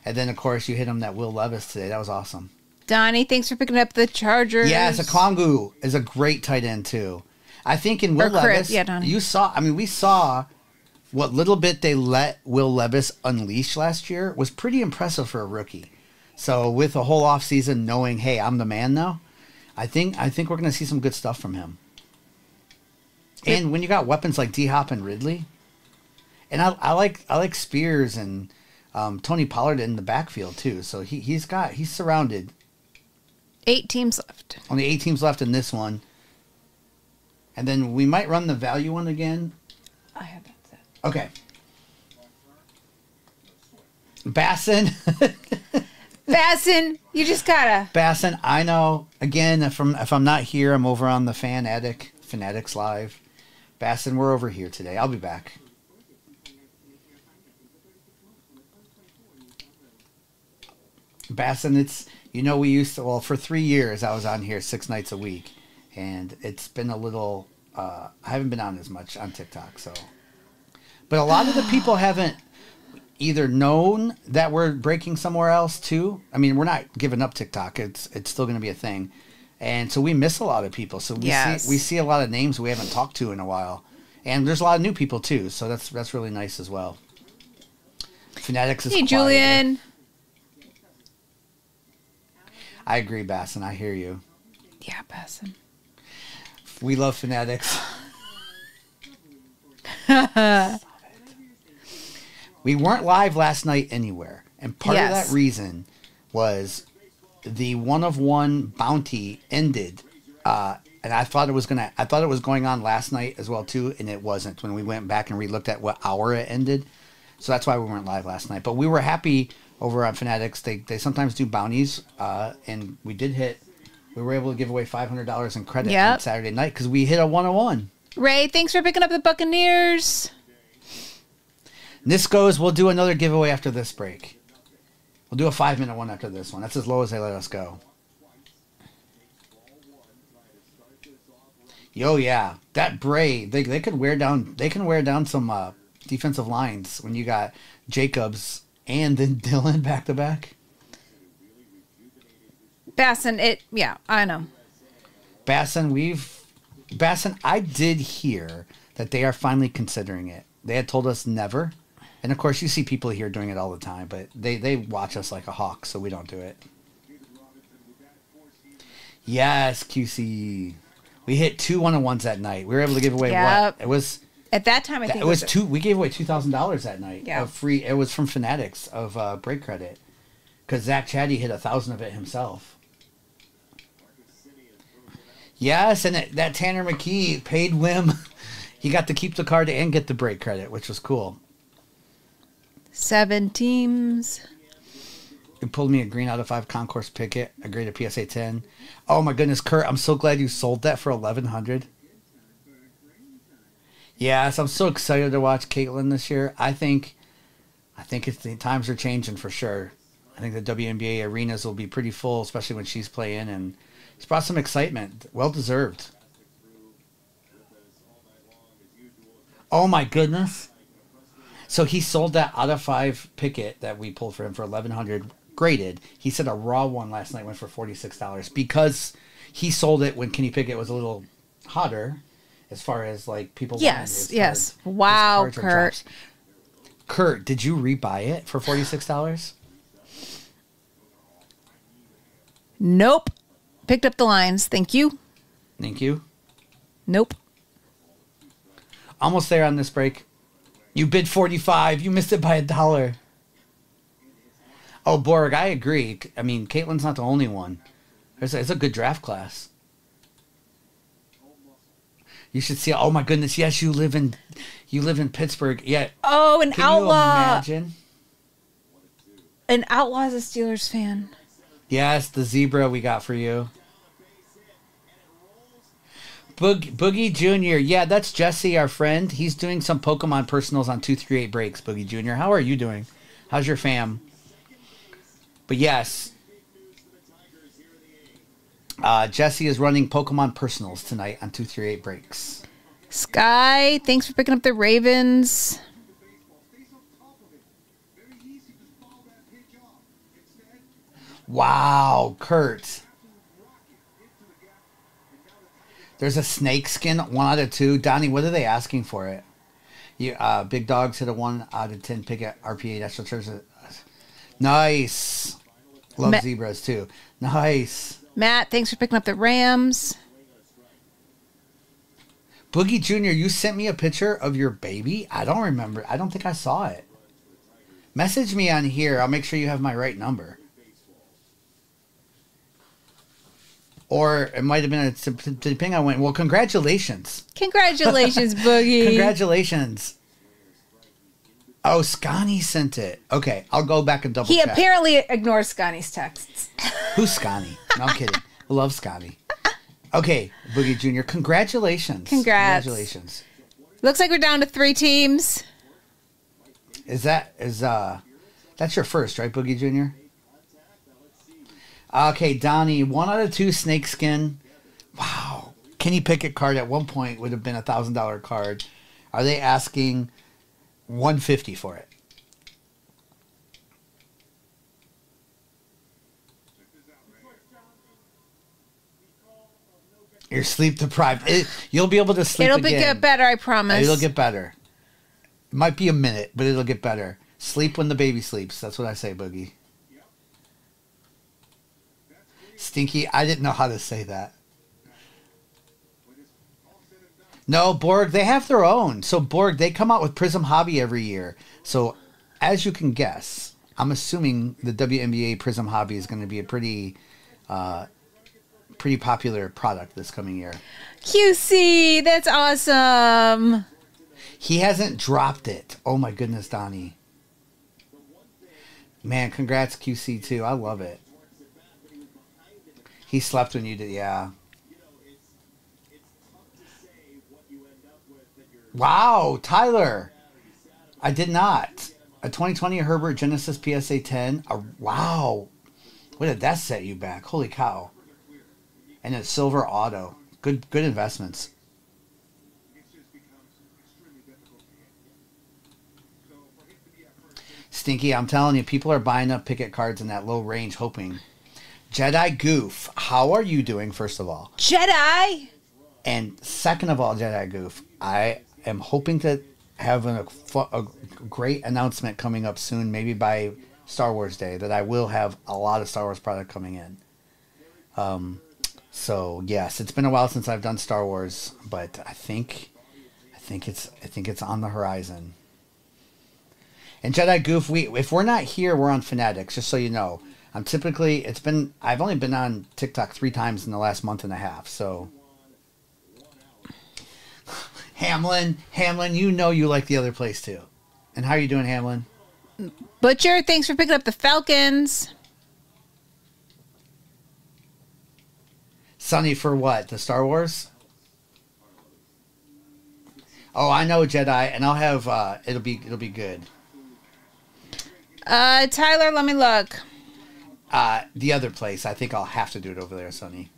And then of course you hit him that Will Levis today. That was awesome. Donnie, thanks for picking up the Chargers. Yes, a Kongu is a great tight end too. I think in Will Levis, yeah, Donnie. you saw. I mean, we saw what little bit they let Will Levis unleash last year was pretty impressive for a rookie. So with a whole offseason knowing, hey, I'm the man now, I think I think we're going to see some good stuff from him. And when you got weapons like D Hop and Ridley, and I, I like I like Spears and um, Tony Pollard in the backfield too. So he he's got he's surrounded Eight teams left. only eight teams left in this one. And then we might run the value one again. I have that set. Okay. Bassin. Bassin, you just gotta. Bassin, I know. Again, if I'm if I'm not here, I'm over on the Fan Addict Fanatics Live. Bassin, we're over here today. I'll be back. Bassin, it's you know we used to well for three years I was on here six nights a week, and it's been a little. Uh, I haven't been on as much on TikTok, so. But a lot of the people haven't either known that we're breaking somewhere else too. I mean, we're not giving up TikTok. It's it's still going to be a thing, and so we miss a lot of people. So we Yes. see we see a lot of names we haven't talked to in a while, and there's a lot of new people too. So that's that's really nice as well. Fanatics is Hey. Julian. I agree, Bass, and I hear you. Yeah, Fasten. We love Fanatics. we weren't live last night anywhere. And part of that reason was the one of one bounty ended. Uh, and I thought it was gonna I thought it was going on last night as well too, and it wasn't when we went back and re-looked at what hour it ended. So that's why we weren't live last night. But we were happy over on Fanatics. They they sometimes do bounties, uh, and we did hit. We were able to give away five hundred dollars in credit Yep. on Saturday night because we hit a one on one. Ray, thanks for picking up the Buccaneers. This goes. We'll do another giveaway after this break. We'll do a five minute one after this one. That's as low as they let us go. Yo, yeah, that Bray. They they could wear down. They can wear down some uh, defensive lines when you got Jacobs and then Dylan back to back. Basson, it, yeah, I know. Basson, we've Basson. I did hear that they are finally considering it. They had told us never, and of course, you see people here doing it all the time. But they they watch us like a hawk, so we don't do it. Yes, QC. We hit two one on ones that night. We were able to give away Yep. what? It was At that time, I think it was two. We gave away two thousand dollars that night. Yeah. of free. It was from Fanatics of uh, break credit, because Zach Chatty hit a thousand of it himself. Yes, and it, that Tanner McKee paid Wim. he got to keep the card and get the break credit, which was cool. Seven teams. It pulled me a green out of five concourse Pickett, a grade of PSA ten. Oh my goodness, Kurt! I'm so glad you sold that for eleven hundred. Yes, I'm so excited to watch Caitlin this year. I think, I think it's the times are changing for sure. I think the WNBA arenas will be pretty full, especially when she's playing, and it's brought some excitement. Well deserved. Oh my goodness! So he sold that out of five Pickett that we pulled for him for eleven hundred graded. He said a raw one last night went for forty six dollars because he sold it when Kenny Pickett was a little hotter, as far as like people. Yes, yes. cards. Wow, Kurt. Kurt, did you rebuy it for forty six dollars? Nope. Picked up the lines. Thank you. Thank you. Nope. Almost there on this break. You bid forty five. You missed it by a dollar. Oh, Borg, I agree. I mean, Caitlin's not the only one. It's a, it's a good draft class. You should see. Oh my goodness! Yes, you live in, you live in Pittsburgh. Yeah. Oh, an Can you outlaw. imagine? An outlaw is a Steelers fan. Yes, the zebra we got for you. Boog, Boogie Junior. Yeah, that's Jesse, our friend. He's doing some Pokemon personals on two three eight breaks. Boogie Junior. How are you doing? How's your fam? But yes, uh, Jesse is running Pokemon personals tonight on two three eight breaks. Sky, thanks for picking up the Ravens. Wow, Kurt. There's a snake skin, one out of two. Donnie, what are they asking for it? You, uh, big dogs hit a one out of ten pick at RPA. That's what there's a nice. Love Ma- zebras too. Nice. Matt, thanks for picking up the Rams. Boogie Junior, you sent me a picture of your baby. I don't remember. I don't think I saw it. Message me on here. I'll make sure you have my right number. Or it might have been a depending on when. Well, congratulations. Congratulations, Boogie. Congratulations. Oh, Scotty sent it. Okay, I'll go back and double check. he check. apparently ignores Scotty's texts. Who's Scotty? No, I'm kidding. I love Scotty. Okay, Boogie Junior. Congratulations. Congrats. Congratulations. Looks like we're down to three teams. Is that is uh that's your first, right, Boogie Junior? Okay, Donnie, one out of two snakeskin. Wow. Kenny Pickett card at one point would have been a thousand dollar card. Are they asking one fifty for it? You're sleep deprived. It, you'll be able to sleep. It'll be get better, I promise. It'll get better. It might be a minute, but it'll get better. Sleep when the baby sleeps. That's what I say, Boogie. Stinky, I didn't know how to say that. No, Borg, they have their own. So, Borg, they come out with Prizm Hobby every year. So, as you can guess, I'm assuming the WNBA Prizm Hobby is going to be a pretty, uh, pretty popular product this coming year. QC, that's awesome. He hasn't dropped it. Oh my goodness, Donnie. Man, congrats QC too. I love it. He slept when you did, yeah. Wow, Tyler. I did not. A 2020 Herbert Genesis PSA 10. A, wow. What did that set you back? Holy cow. And a silver auto. Good good investments. Stinky, I'm telling you, people are buying up Pickett cards in that low range hoping. Jedi Goof, how are you doing, first of all? Jedi. And second of all, Jedi Goof, I am hoping to have a, a great announcement coming up soon, maybe by Star Wars Day, that I will have a lot of Star Wars product coming in. Um, so yes, it's been a while since I've done Star Wars, but I think, I think it's, I think it's on the horizon. And Jedi Goof, we if we're not here, we're on Fanatics. Just so you know, I'm typically it's been I've only been on TikTok three times in the last month and a half. So Hamlin, Hamlin, you know you like the other place too. And how are you doing, Hamlin? Butcher, thanks for picking up the Falcons. Sunny for what? The Star Wars? Oh, I know Jedi, and I'll have uh, it'll be it'll be good. Uh, Tyler, let me look. Uh, the other place, I think I'll have to do it over there, Sonny.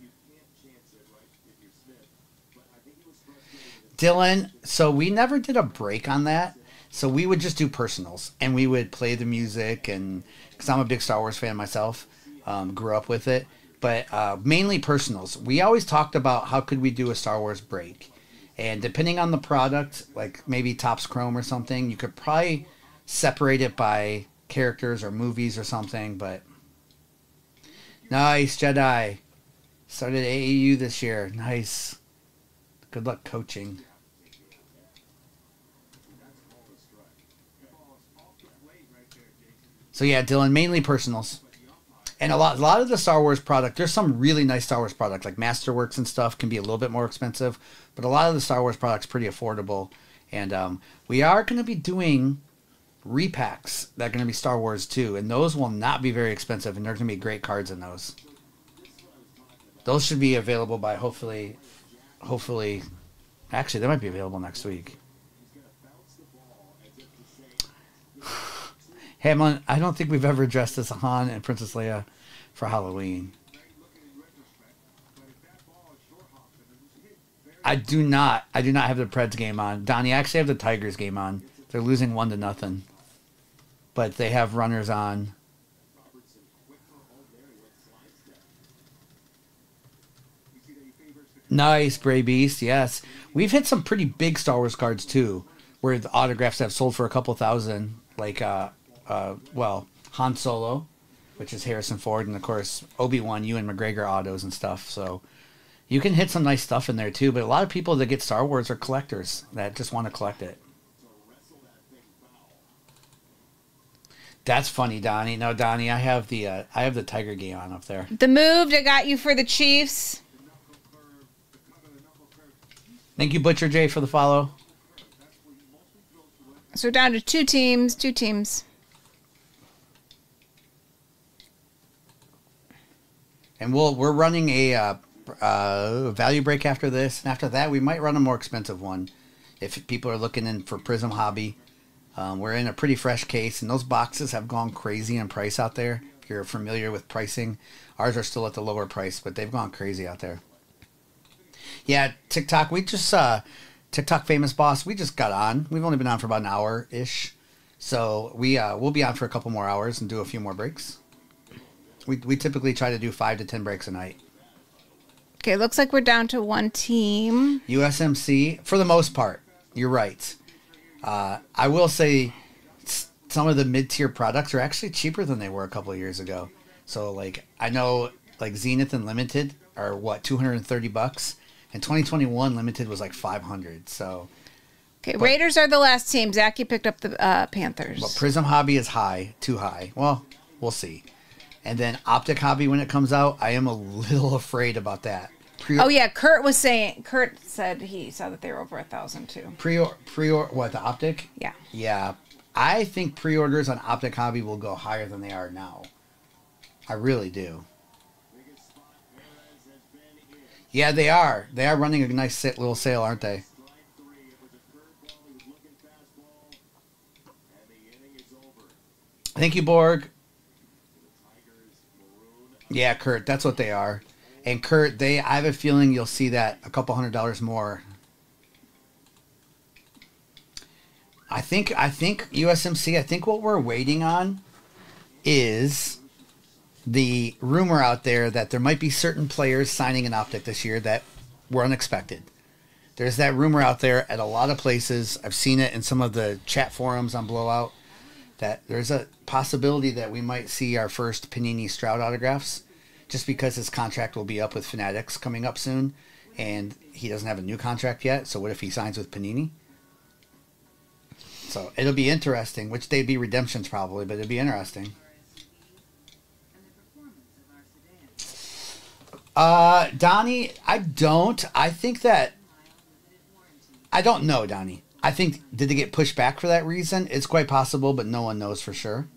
Dylan, so we never did a break on that. So we would just do personals and we would play the music and because I'm a big Star Wars fan myself, um, grew up with it, but uh, mainly personals. We always talked about how could we do a Star Wars break, and depending on the product, like maybe Topps Chrome or something, you could probably separate it by characters or movies or something. But nice Jedi started AAU this year. Nice. Good luck coaching. So yeah, Dylan, mainly personals. And a lot, a lot of the Star Wars product. There's some really nice Star Wars product, like Masterworks and stuff, can be a little bit more expensive, but a lot of the Star Wars products pretty affordable. And um, we are going to be doing repacks that are going to be Star Wars too, and those will not be very expensive, and there's going to be great cards in those. Those should be available by hopefully, hopefully, actually they might be available next week. Hamlin, I don't think we've ever dressed as Han and Princess Leia for Halloween. I do not. I do not have the Preds game on. Donnie, I actually have the Tigers game on. They're losing one to nothing, but they have runners on. Nice, Bray Beast. Yes, we've hit some pretty big Star Wars cards too, where the autographs have sold for a couple thousand. Like, uh, uh, well, Han Solo, which is Harrison Ford, and of course Obi Wan, Ewan McGregor autos and stuff. So you can hit some nice stuff in there too. But a lot of people that get Star Wars are collectors that just want to collect it. That's funny, Donnie. No, Donnie, I have the uh, I have the Tiger game on up there. The move I got you for the Chiefs. Thank you, Butcher J, for the follow. So we're down to two teams, two teams. And we'll we're running a uh, uh, value break after this, and after that we might run a more expensive one if people are looking in for Prizm Hobby. Um, we're in a pretty fresh case, and those boxes have gone crazy in price out there. If you're familiar with pricing, ours are still at the lower price, but they've gone crazy out there. Yeah, TikTok. We just uh, TikTok famous boss. We just got on. We've only been on for about an hour ish, so we uh, we'll be on for a couple more hours and do a few more breaks. We we typically try to do five to ten breaks a night. Okay, looks like we're down to one team. USMC, for the most part, you're right. Uh, I will say some of the mid tier products are actually cheaper than they were a couple of years ago. So, like, I know like Zenith and Limited are what 230 bucks, and 2021 Limited was like 500. So, Okay, Raiders are the last team. Zach, you picked up the uh, Panthers. but Prizm Hobby is high, too high. Well, we'll see. And then Optic Hobby when it comes out, I am a little afraid about that. Pre- oh yeah, Kurt was saying. Kurt said he saw that they were over a thousand too. pre pre what the Optic? Yeah. Yeah, I think pre-orders on Optic Hobby will go higher than they are now. I really do. Biggest spot Perez has been in. Yeah, they are. They are running a nice little sale, aren't they? Strike three. It was a curveball. He was looking fastball. And the inning is over. Thank you, Borg. Yeah, Kurt, that's what they are. And Kurt, they I have a feeling you'll see that a couple hundred dollars more. I think I think USMC, I think what we're waiting on is the rumor out there that there might be certain players signing an optic this year that were unexpected. There's that rumor out there at a lot of places. I've seen it in some of the chat forums on Blowout that there's a possibility that we might see our first Panini Stroud autographs just because his contract will be up with Fanatics coming up soon and he doesn't have a new contract yet. So what if he signs with Panini? So it'll be interesting, which they'd be redemptions probably, but it'd be interesting. Uh, Donnie, I don't. I think that I don't know, Donnie. I think did they get pushed back for that reason? It's quite possible, but no one knows for sure.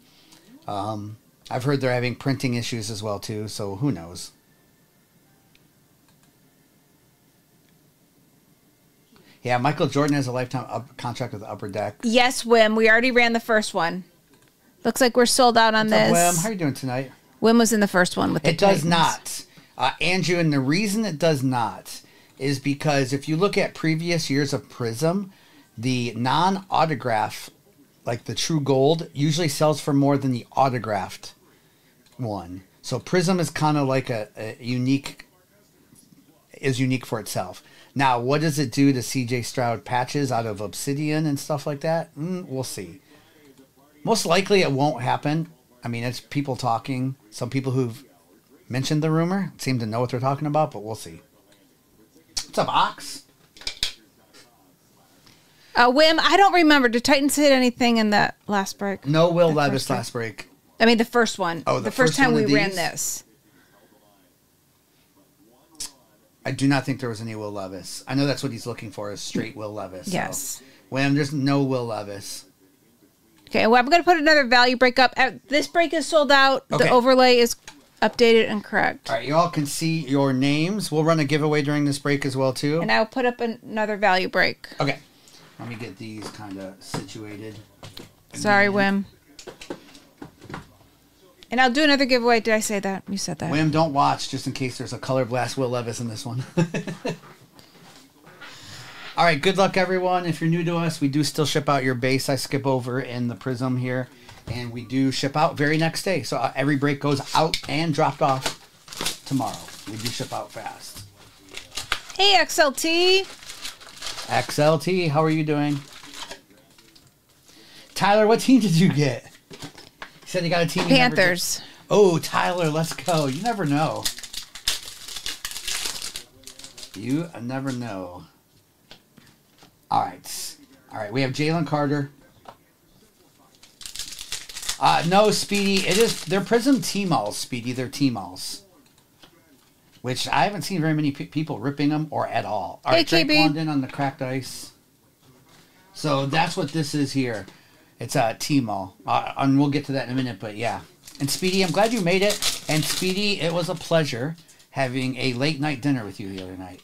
Um, I've heard they're having printing issues as well too, so who knows? Yeah, Michael Jordan has a lifetime up contract with the Upper Deck. Yes, Wim. We already ran the first one. Looks like we're sold out on What's up, this. Wim? How are you doing tonight? Wim was in the first one with the It does not. Uh, Andrew, and the reason it does not is because if you look at previous years of Prizm, the non autograph, like the true gold, usually sells for more than the autographed one. So Prizm is kind of like a, a unique, is unique for itself. Now, what does it do to CJ Stroud patches out of obsidian and stuff like that? Mm, we'll see. Most likely it won't happen. I mean, it's people talking. Some people who've mentioned the rumor seem to know what they're talking about, but we'll see. What's up, Ox? Uh, Wim, I don't remember. Did Titans hit anything in that last break? No Will first last break. I mean, the first one. Oh, the first, first time we ran this. I do not think there was any Will Levis. I know that's what he's looking for is straight Will Levis. so. Yes. Wham, there's no Will Levis. Okay, well, I'm going to put another value break up. Uh, This break is sold out. Okay. The overlay is updated and correct. All right, you all can see your names. We'll run a giveaway during this break as well too. And I'll put up an- another value break. Okay. Let me get these kind of situated. Sorry, Wim. And I'll do another giveaway. Did I say that? You said that. Wham, don't watch just in case there's a color blast Will Levis in this one. All right, good luck, everyone. If you're new to us, we do still ship out your base. I skip over in the Prizm here, and we do ship out very next day. So uh, every break goes out and dropped off tomorrow. We do ship out fast. Hey, XLT. XLT, how are you doing? Tyler, what team did you get? Said you got a team. Panthers. Oh, Tyler, let's go. You never know. You never know. All right. All right, we have Jalen Carter. Uh, no, Speedy. It is they're Prizm T-Malls, Speedy. They're T-Malls. Which I haven't seen very many pe- people ripping them or at all. All Hey, right, Drake KB. London on the cracked ice. So that's what this is here. It's a T-Mall. Uh, and we'll get to that in a minute, but yeah. And Speedy, I'm glad you made it. And Speedy, it was a pleasure having a late night dinner with you the other night.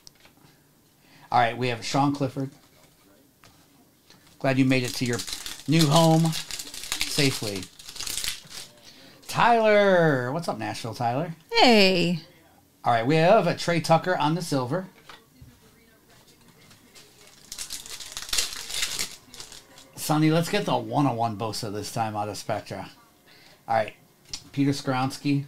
All right, we have Sean Clifford. Glad you made it to your new home safely. Tyler, what's up, Nashville, Tyler? Hey. All right, we have a Tre Tucker on the silver. Sonny, let's get the one-on-one Bosa this time out of Spectra. All right, Peter Skoronski.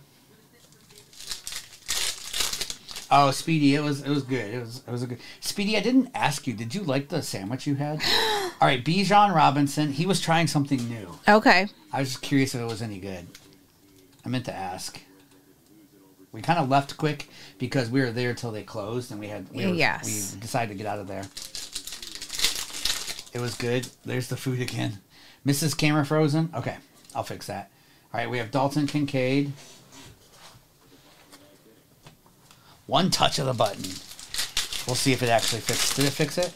Oh, Speedy, it was it was good. It was it was a good. Speedy, I didn't ask you. Did you like the sandwich you had? All right, Bijan Robinson. He was trying something new. Okay. I was just curious if it was any good. I meant to ask. We kind of left quick because we were there till they closed, and we had we, were- Yes. we decided to get out of there. It was good. There's the food again. Mrs. Camera Frozen. Okay, I'll fix that. All right, we have Dalton Kincaid. One touch of the button. We'll see if it actually fixed. Did it fix it?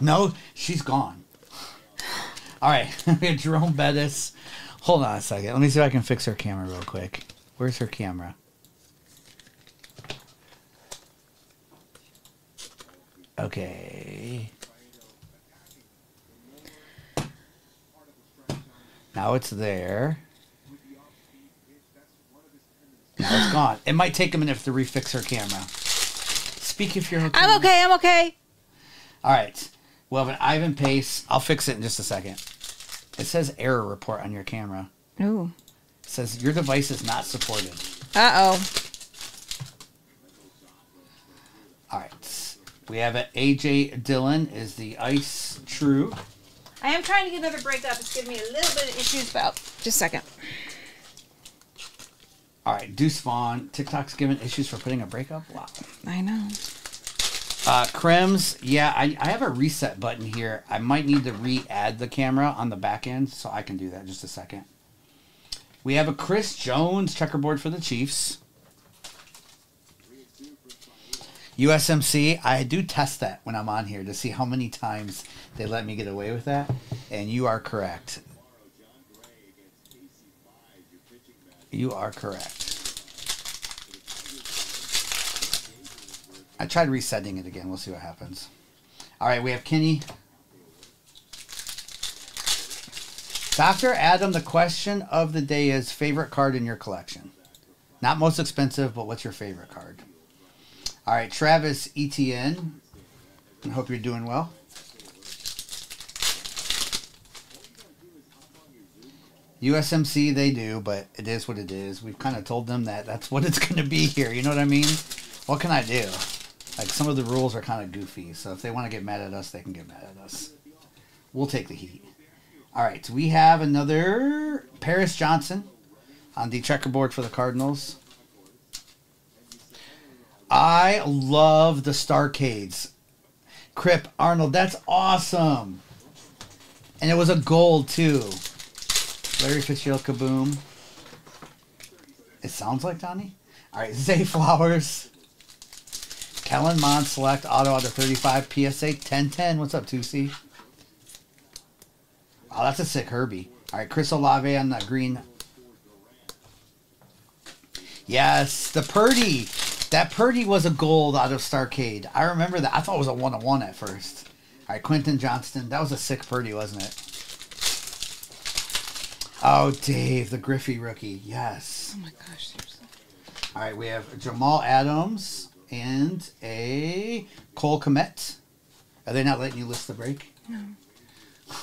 No, she's gone. All right, we have Jerome Bettis. Hold on a second. Let me see if I can fix her camera real quick. Where's her camera? Okay. Now it's there. Now it's gone. It might take a minute to refix her camera. Speak if you're okay. I'm okay. I'm okay. All right. Well, but Ivan Pace, I'll fix it in just a second. It says error report on your camera. Ooh. It says your device is not supported. Uh oh. All right. We have a AJ Dillon is the ice true. I am trying to get another break up. It's giving me a little bit of issues about. Just a second. All right, Deuce Vaughn. TikTok's given issues for putting a breakup. Wow. I know. Uh, Krems, yeah, I, I have a reset button here. I might need to re-add the camera on the back end, so I can do that in just a second. We have a Chris Jones checkerboard for the Chiefs. USMC, I do test that when I'm on here to see how many times they let me get away with that, and you are correct. You are correct. I tried resetting it again. We'll see what happens. All right, we have Kenny. Dr. Adam, the question of the day is favorite card in your collection. Not most expensive, but what's your favorite card? All right, Travis ETN. I hope you're doing well. USMC, they do, but it is what it is. We've kind of told them that that's what it's going to be here. You know what I mean? What can I do? Like, some of the rules are kind of goofy, so if they want to get mad at us, they can get mad at us. We'll take the heat. All right, we have another Paris Johnson on the checkerboard for the Cardinals. I love the Starcades. Crip Arnold, that's awesome. And it was a gold too. Larry Fitzgerald Kaboom. It sounds like Donnie. All right, Zay Flowers. Kellen Mond Select Auto out of 35 PSA 1010. What's up, 2C? Oh, that's a sick Herbie. All right, Chris Olave on the green. Yes, the Purdy. That Purdy was a gold out of Starcade. I remember that. I thought it was a one on one at first. All right, Quentin Johnston. That was a sick Purdy, wasn't it? Oh, Dave, the Griffey rookie. Yes. Oh my gosh. Seriously. All right, we have Jamal Adams and a Cole Kmet. Are they not letting you list the break? No.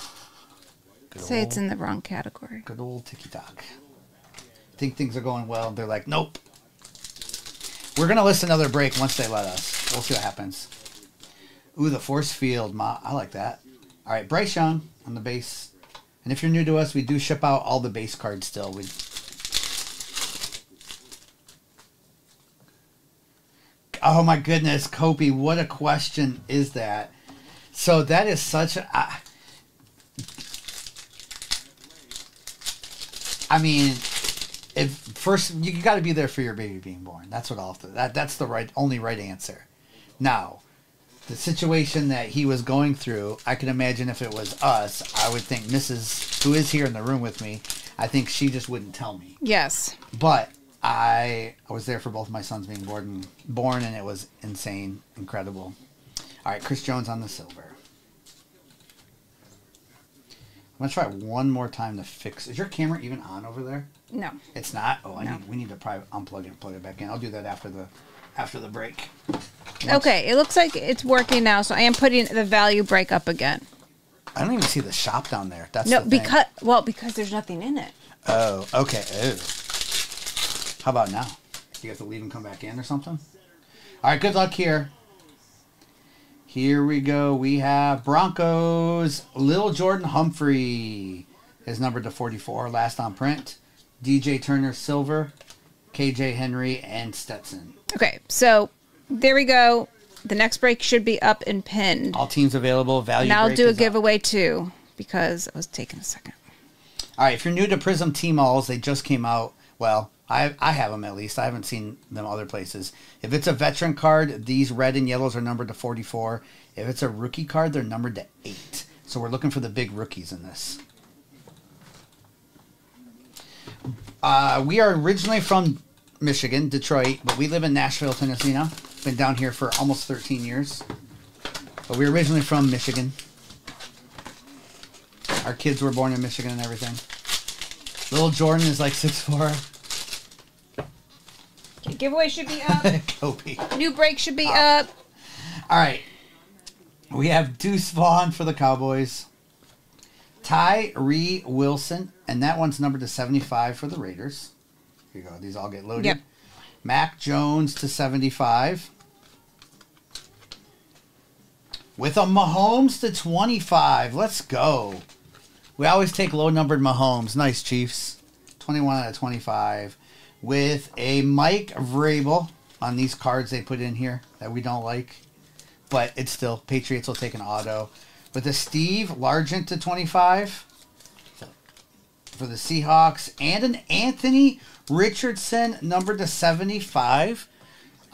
Good Say it's in the wrong category. Good old ticky tock. I think things are going well. They're like, nope. We're gonna list another break once they let us. We'll see what happens. Ooh, the force field. Ma, I like that. All right, Bryce Young on the base. And if you're new to us, we do ship out all the base cards still. We. Oh my goodness, Kopi, what a question is that? So that is such a. I- I mean, if first you got to be there for your baby being born. That's what I'll have to, that that's the right only right answer. Now, the situation that he was going through, I can imagine if it was us, I would think Mrs. who is here in the room with me, I think she just wouldn't tell me. Yes. But I I was there for both my sons being born born and it was insane, incredible. All right, Chris Jones on the silver. I'm gonna try one more time to fix. Is your camera even on over there? No. It's not. Oh, I No. need. We need to probably unplug it and plug it back in. I'll do that after the after the break. Okay, it looks like it's working now, so I am putting the value break up again. I don't even see the shop down there. That's No, the thing. because well, because there's nothing in it. Oh, okay. Oh. How about now? Do You have to leave and come back in or something? All right, good luck here. Here we go. We have Broncos. Lil Jordan Humphrey is numbered to 44, last on print. DJ Turner Silver, KJ Henry, and Stetson. Okay, so there we go. The next break should be up and pinned. All teams available. Value. And I'll do a is up. giveaway too because it was taking a second. All right, if you're new to Prizm T-Malls, they just came out. Well, I I have them at least. I haven't seen them other places. If it's a veteran card, these red and yellows are numbered to 44. If it's a rookie card, they're numbered to 8. So we're looking for the big rookies in this. Uh, we are originally from Michigan, Detroit, but we live in Nashville, Tennessee now. Been down here for almost 13 years. But we're originally from Michigan. Our kids were born in Michigan and everything. Little Jordan is like 6'4. Giveaway should be up. Kobe. New break should be ah. up. All right. We have Deuce Vaughn for the Cowboys. Tyree Wilson, and that one's numbered to 75 for the Raiders. Here you go. These all get loaded. Yep. Mac Jones to 75. With a Mahomes to 25. Let's go. We always take low numbered Mahomes. Nice, Chiefs. 21 out of 25. With a Mike Vrabel on these cards they put in here that we don't like. But it's still, Patriots will take an auto. With a Steve Largent to 25 for the Seahawks. And an Anthony Richardson numbered to 75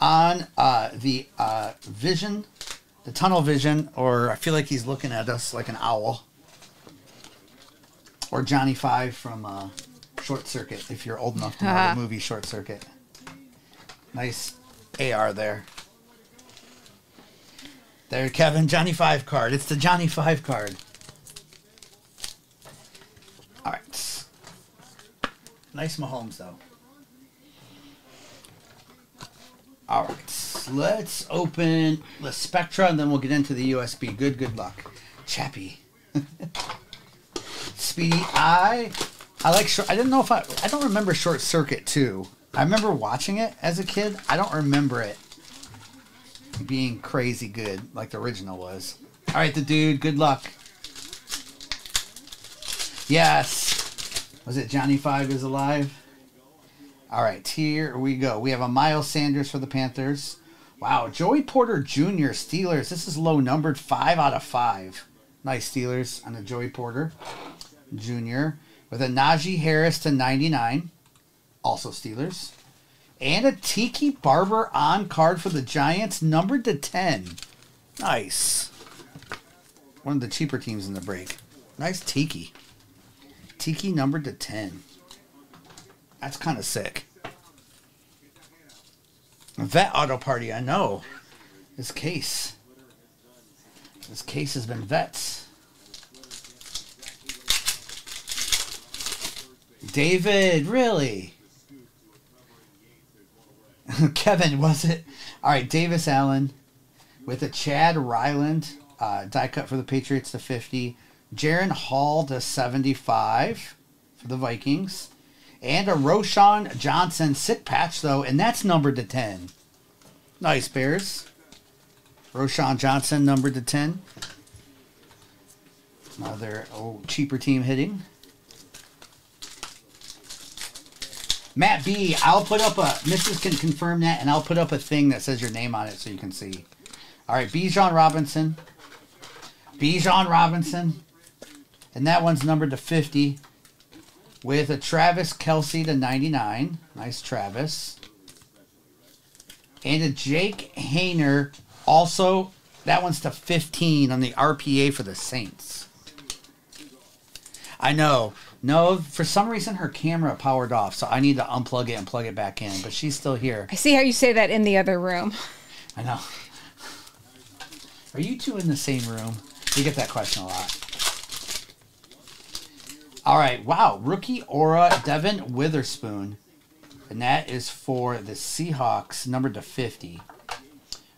on uh, the uh, vision, the tunnel vision, or I feel like he's looking at us like an owl. Or Johnny Five from uh, Short Circuit, if you're old enough to know the movie Short Circuit. Nice AR there. There, Kevin, Johnny Five card. It's the Johnny Five card. All right. Nice Mahomes, though. All right. Let's open the Spectra, and then we'll get into the USB. Good, good luck. Chappy. Speedy Eye. I like. I didn't know if I. I don't remember Short Circuit too. I remember watching it as a kid. I don't remember it being crazy good like the original was. All right, the dude. Good luck. Yes. Was it Johnny Five is alive? All right, here we go. We have a Miles Sanders for the Panthers. Wow, Joey Porter Jr. Steelers. This is low numbered, five out of five. Nice Steelers on a Joey Porter Jr. with a Najee Harris to 99, also Steelers, and a Tiki Barber on card for the Giants, numbered to 10. Nice. One of the cheaper teams in the break. Nice Tiki. Tiki numbered to 10. That's kind of sick. Vet auto party, I know. This case. This case has been vets. David, really? Kevin, was it? All right, Davis Allen with a Chad Ryland uh, die cut for the Patriots to 50. Jaren Hall to 75 for the Vikings. And a Roschon Johnson sick patch, though, and that's numbered to 10. Nice, Bears. Roschon Johnson numbered to 10. Another oh, cheaper team hitting. Matt B, I'll put up a, Mrs. can confirm that, and I'll put up a thing that says your name on it so you can see. All right, Bijan Robinson. Bijan Robinson. And that one's numbered to 50 with a Travis Kelce to 99. Nice Travis. And a Jake Haener, also, that one's to 15 on the RPA for the Saints. I know. No, for some reason her camera powered off, so I need to unplug it and plug it back in, but she's still here. I see how you say that in the other room. I know. Are you two in the same room? We get that question a lot. All right, wow, rookie aura Devon Witherspoon, and that is for the Seahawks, numbered to fifty,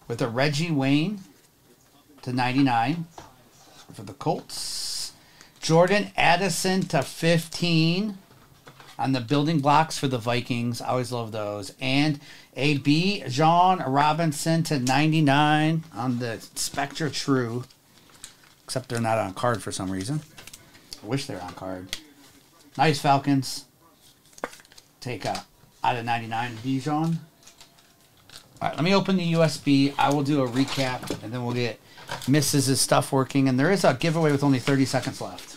with a Reggie Wayne to ninety nine for the Colts. Jordan Addison to fifteen on the building blocks for the Vikings. I always love those. And a Bijan Robinson to 99 on the Spectre True. Except they're not on card for some reason. I wish they're on card. Nice Falcons. Take a out of 99 Bijan. All right, let me open the USB. I will do a recap and then we'll get Mrs.'s stuff working. And there is a giveaway with only 30 seconds left.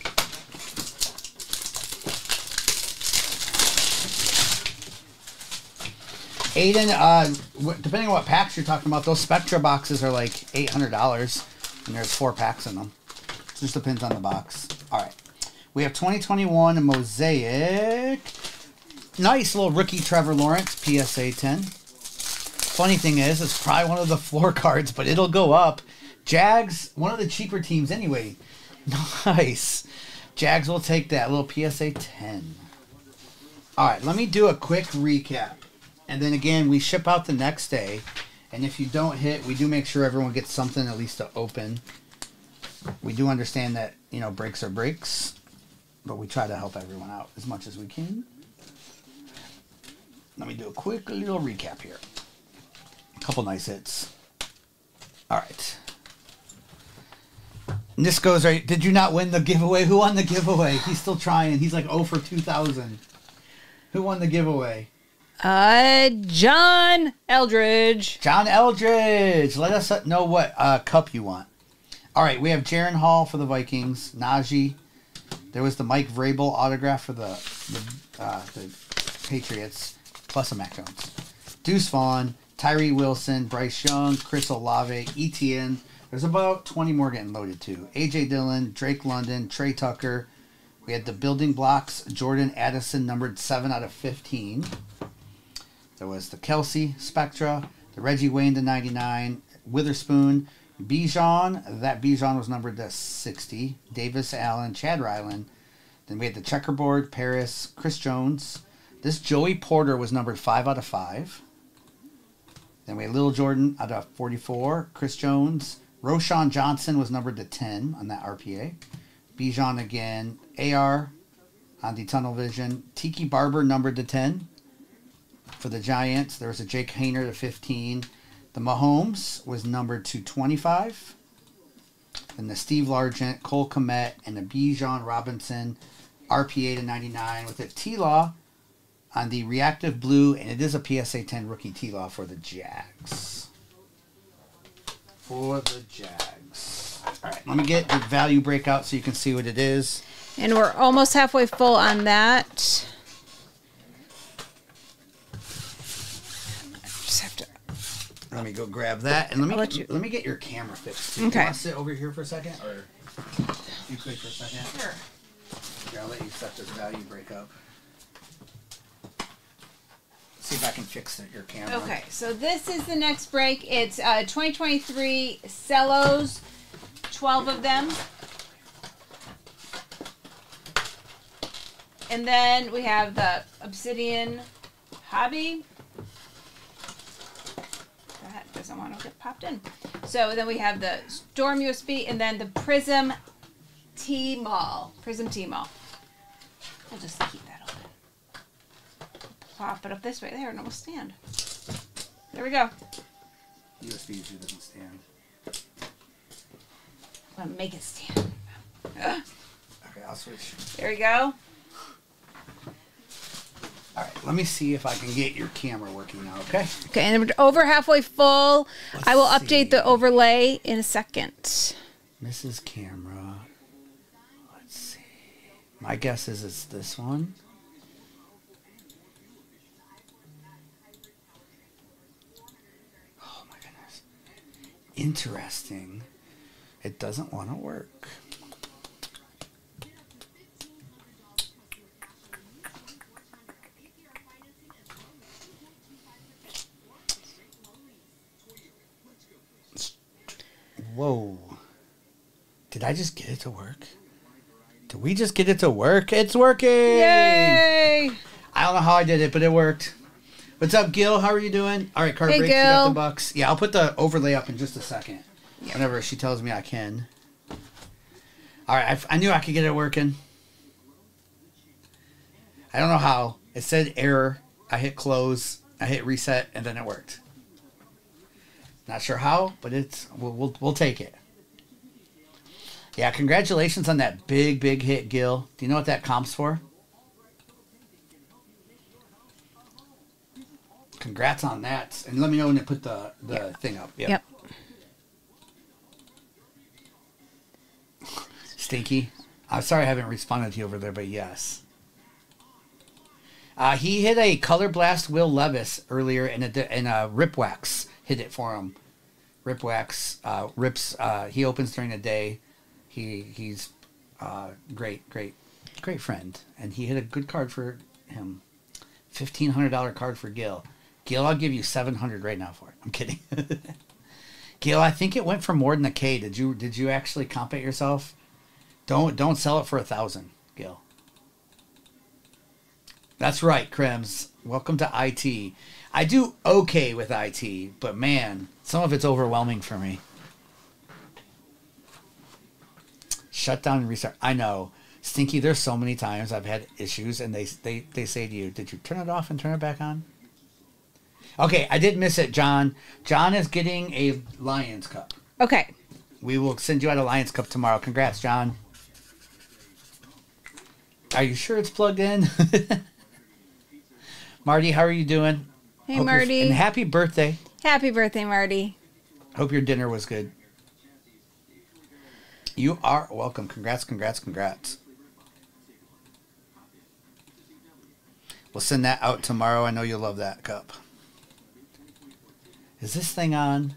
Aiden, uh, depending on what packs you're talking about, those Spectra boxes are like eight hundred dollars, and there's four packs in them. Just depends on the box. All right. We have 2021 Mosaic. Nice little rookie Trevor Lawrence, PSA 10. Funny thing is, it's probably one of the floor cards, but it'll go up. Jags, one of the cheaper teams anyway. Nice. Jags will take that little PSA 10. All right, let me do a quick recap. And then again, we ship out the next day. And if you don't hit, we do make sure everyone gets something at least to open. We do understand that, you know, breaks are breaks, but we try to help everyone out as much as we can. Let me do a quick little recap here. A couple nice hits. All right. And this goes right. Did you not win the giveaway? Who won the giveaway? He's still trying. He's like 0 for 2,000. Who won the giveaway? Uh, John Eldridge. John Eldridge. Let us know what uh, cup you want. All right, we have Jaren Hall for the Vikings. Najee. There was the Mike Vrabel autograph for the the, uh, the Patriots, plus a Mac Jones. Deuce Vaughn, Tyree Wilson, Bryce Young, Chris Olave, ETN. There's about 20 more getting loaded too. AJ Dillon, Drake London, Tre Tucker. We had the building blocks. Jordan Addison, numbered 7 out of 15. There was the Kelce Spectra, the Reggie Wayne to 99, Witherspoon, Bijan. That Bijan was numbered to 60. Davis Allen, Chad Ryland. Then we had the checkerboard, Paris, Chris Jones. This Joey Porter was numbered 5 out of 5. Then we had Little Jordan out of 44. Chris Jones. Roschon Johnson was numbered to 10 on that RPA. Bijan again. AR on the tunnel vision. Tiki Barber numbered to 10 for the Giants. There was a Jake Haener to 15. The Mahomes was numbered to 25. And the Steve Largent, Cole Kmet, and the Bijan Robinson RPA to 99 with a T Law on the reactive blue, and it is a PSA 10 rookie T Law for the Jags. For the Jags. All right, let me get the value breakout so you can see what it is. And we're almost halfway full on that. Just have to. Let me go grab that, and let me let you- let me get your camera fixed. too. Okay. You want to sit over here for a second, or you could for a second? Sure. Here, I'll let you set this value break up. See if I can fix it, your camera. Okay, so this is the next break. It's uh, 2023 cellos, 12 of them. And then we have the Obsidian Hobby. Doesn't want to get popped in. So then we have the Storm USB and then the Prizm T Mall. Prizm T Mall. We'll just keep that open. Plop it up this way. There, and it will stand. There we go. USB usually doesn't stand. I'm gonna make it stand. Ugh. Okay, I'll switch. There we go. All right, let me see if I can get your camera working now. Okay. Okay, and we're over halfway full. I will Let's update the overlay in a second. Mrs. Camera. Let's see. My guess is it's this one. Oh my goodness. Interesting. It doesn't want to work. Whoa. Did I just get it to work? Did we just get it to work? It's working! Yay! I don't know how I did it, but it worked. What's up, Gil? How are you doing? All right, card Hey, breaks. You got the bucks. Yeah, I'll put the overlay up in just a second. Whenever she tells me I can. All right, I, f- I knew I could get it working. I don't know how. It said error. I hit close. I hit reset, and then it worked. Not sure how, but it's we'll we'll, we'll take it. Yeah, congratulations on that big big hit, Gil. Do you know what that comps for? Congrats on that, and let me know when they put the the thing up. Yep. Stinky. I'm sorry I haven't responded to you over there, but yes. Uh, he hit a color blast Will Levis earlier, and a and a Ripwax hit it for him. Ripwax uh, rips. Uh, he opens during the day, He he's uh, great, great, great friend, and he hit a good card for him. Fifteen hundred dollar card for Gil. Gil, I'll give you seven hundred right now for it. I'm kidding. Gil, I think it went for more than a K. Did you did you actually comp it yourself? Don't don't sell it for a thousand, Gil. That's right, Krems. Welcome to IT. I do okay with IT, but man, some of it's overwhelming for me. Shut down and restart. I know. Stinky, there's so many times I've had issues and they they, they say to you, Did you turn it off and turn it back on? Okay, I did miss it, John. John is getting a Lions Cup. Okay. We will send you out a Lions Cup tomorrow. Congrats, John. Are you sure it's plugged in? Marty, how are you doing? Hey, Hope Marty. And happy birthday. Happy birthday, Marty. Hope your dinner was good. You are welcome. Congrats, congrats, congrats. We'll send that out tomorrow. I know you'll love that cup. Is this thing on?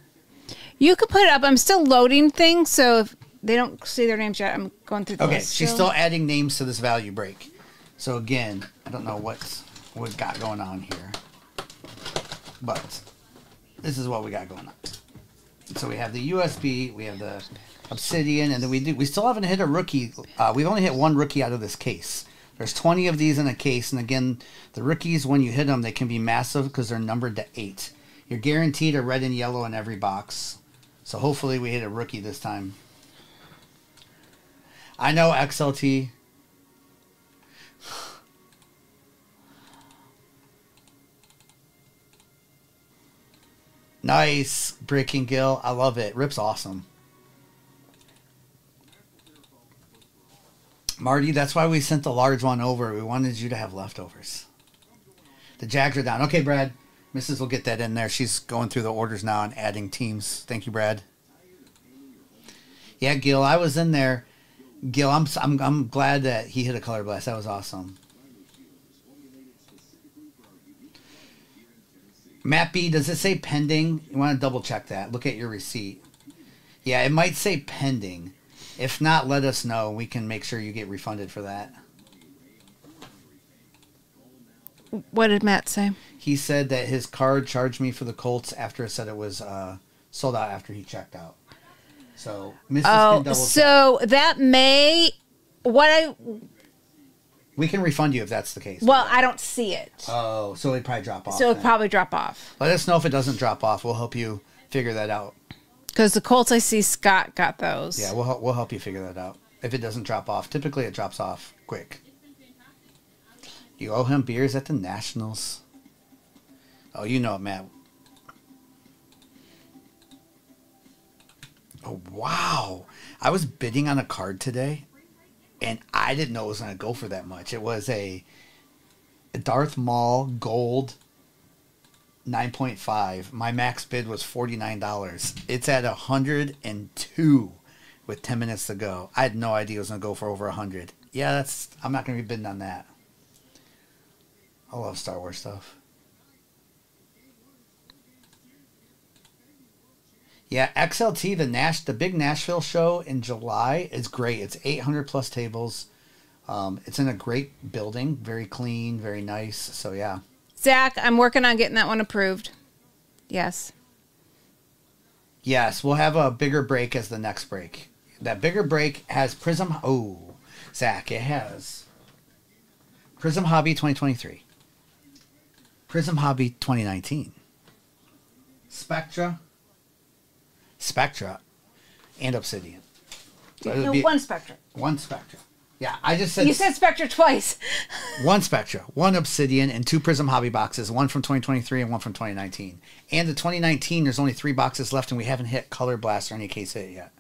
You could put it up. I'm still loading things, so if they don't see their names yet, I'm going through the Okay, she's still adding names to this value break. So again, I don't know what's what we got going on here, but this is what we got going on. So we have the USB, we have the Obsidian, and then we do. We still haven't hit a rookie. Uh, we've only hit one rookie out of this case. There's 20 of these in a case, and again, the rookies when you hit them, they can be massive because they're numbered to eight. You're guaranteed a red and yellow in every box. So hopefully we hit a rookie this time. I know XLT. Nice breaking gill. I love it. Rip's awesome. Marty, that's why we sent the large one over. We wanted you to have leftovers. The Jags are down. Okay, Brad. Mrs. will get that in there. She's going through the orders now and adding teams. Thank you, Brad. Yeah, Gil, I was in there. Gil, I'm, I'm, I'm glad that he hit a color blast. That was awesome. Matt B, does it say pending? You want to double check that. Look at your receipt. Yeah, it might say pending. If not, let us know. We can make sure you get refunded for that. What did Matt say? He said that his card charged me for the Colts after it said it was uh, sold out after he checked out. So, Mrs. Oh, so that may what I We can refund you if that's the case. well, I don't see it. Oh, so it'd probably drop off. so it'll then. probably drop off. Let us know if it doesn't drop off. We'll help you figure that out. Because the Colts I see Scott got those. Yeah, we'll we'll help you figure that out. If it doesn't drop off, typically it drops off quick. You owe him beers at the Nationals. Oh, you know it, Matt. Oh wow! I was bidding on a card today, and I didn't know it was going to go for that much. It was a Darth Maul gold 9.5. My max bid was $49. It's at 102 with 10 minutes to go. I had no idea it was going to go for over 100. Yeah, that's I'm not going to be bidding on that. I love Star Wars stuff. Yeah, XLT, the Nash, the big Nashville show in July is great. It's 800 plus tables. Um, it's in a great building, very clean, very nice. So yeah, Zach, I'm working on getting that one approved. Yes. Yes, we'll have a bigger break as the next break. That bigger break has Prizm. Oh, Zach, it has Prizm Hobby 2023, Prizm Hobby 2019, Spectra, Spectra, and Obsidian. So No, one Spectre. one Spectra. Yeah, I just said You said Spectre twice. one Spectra, one Obsidian, and two Prizm Hobby boxes, one from 2023 and one from 2019. And the 2019, there's only three boxes left, and we haven't hit Color Blast or any case hit yet.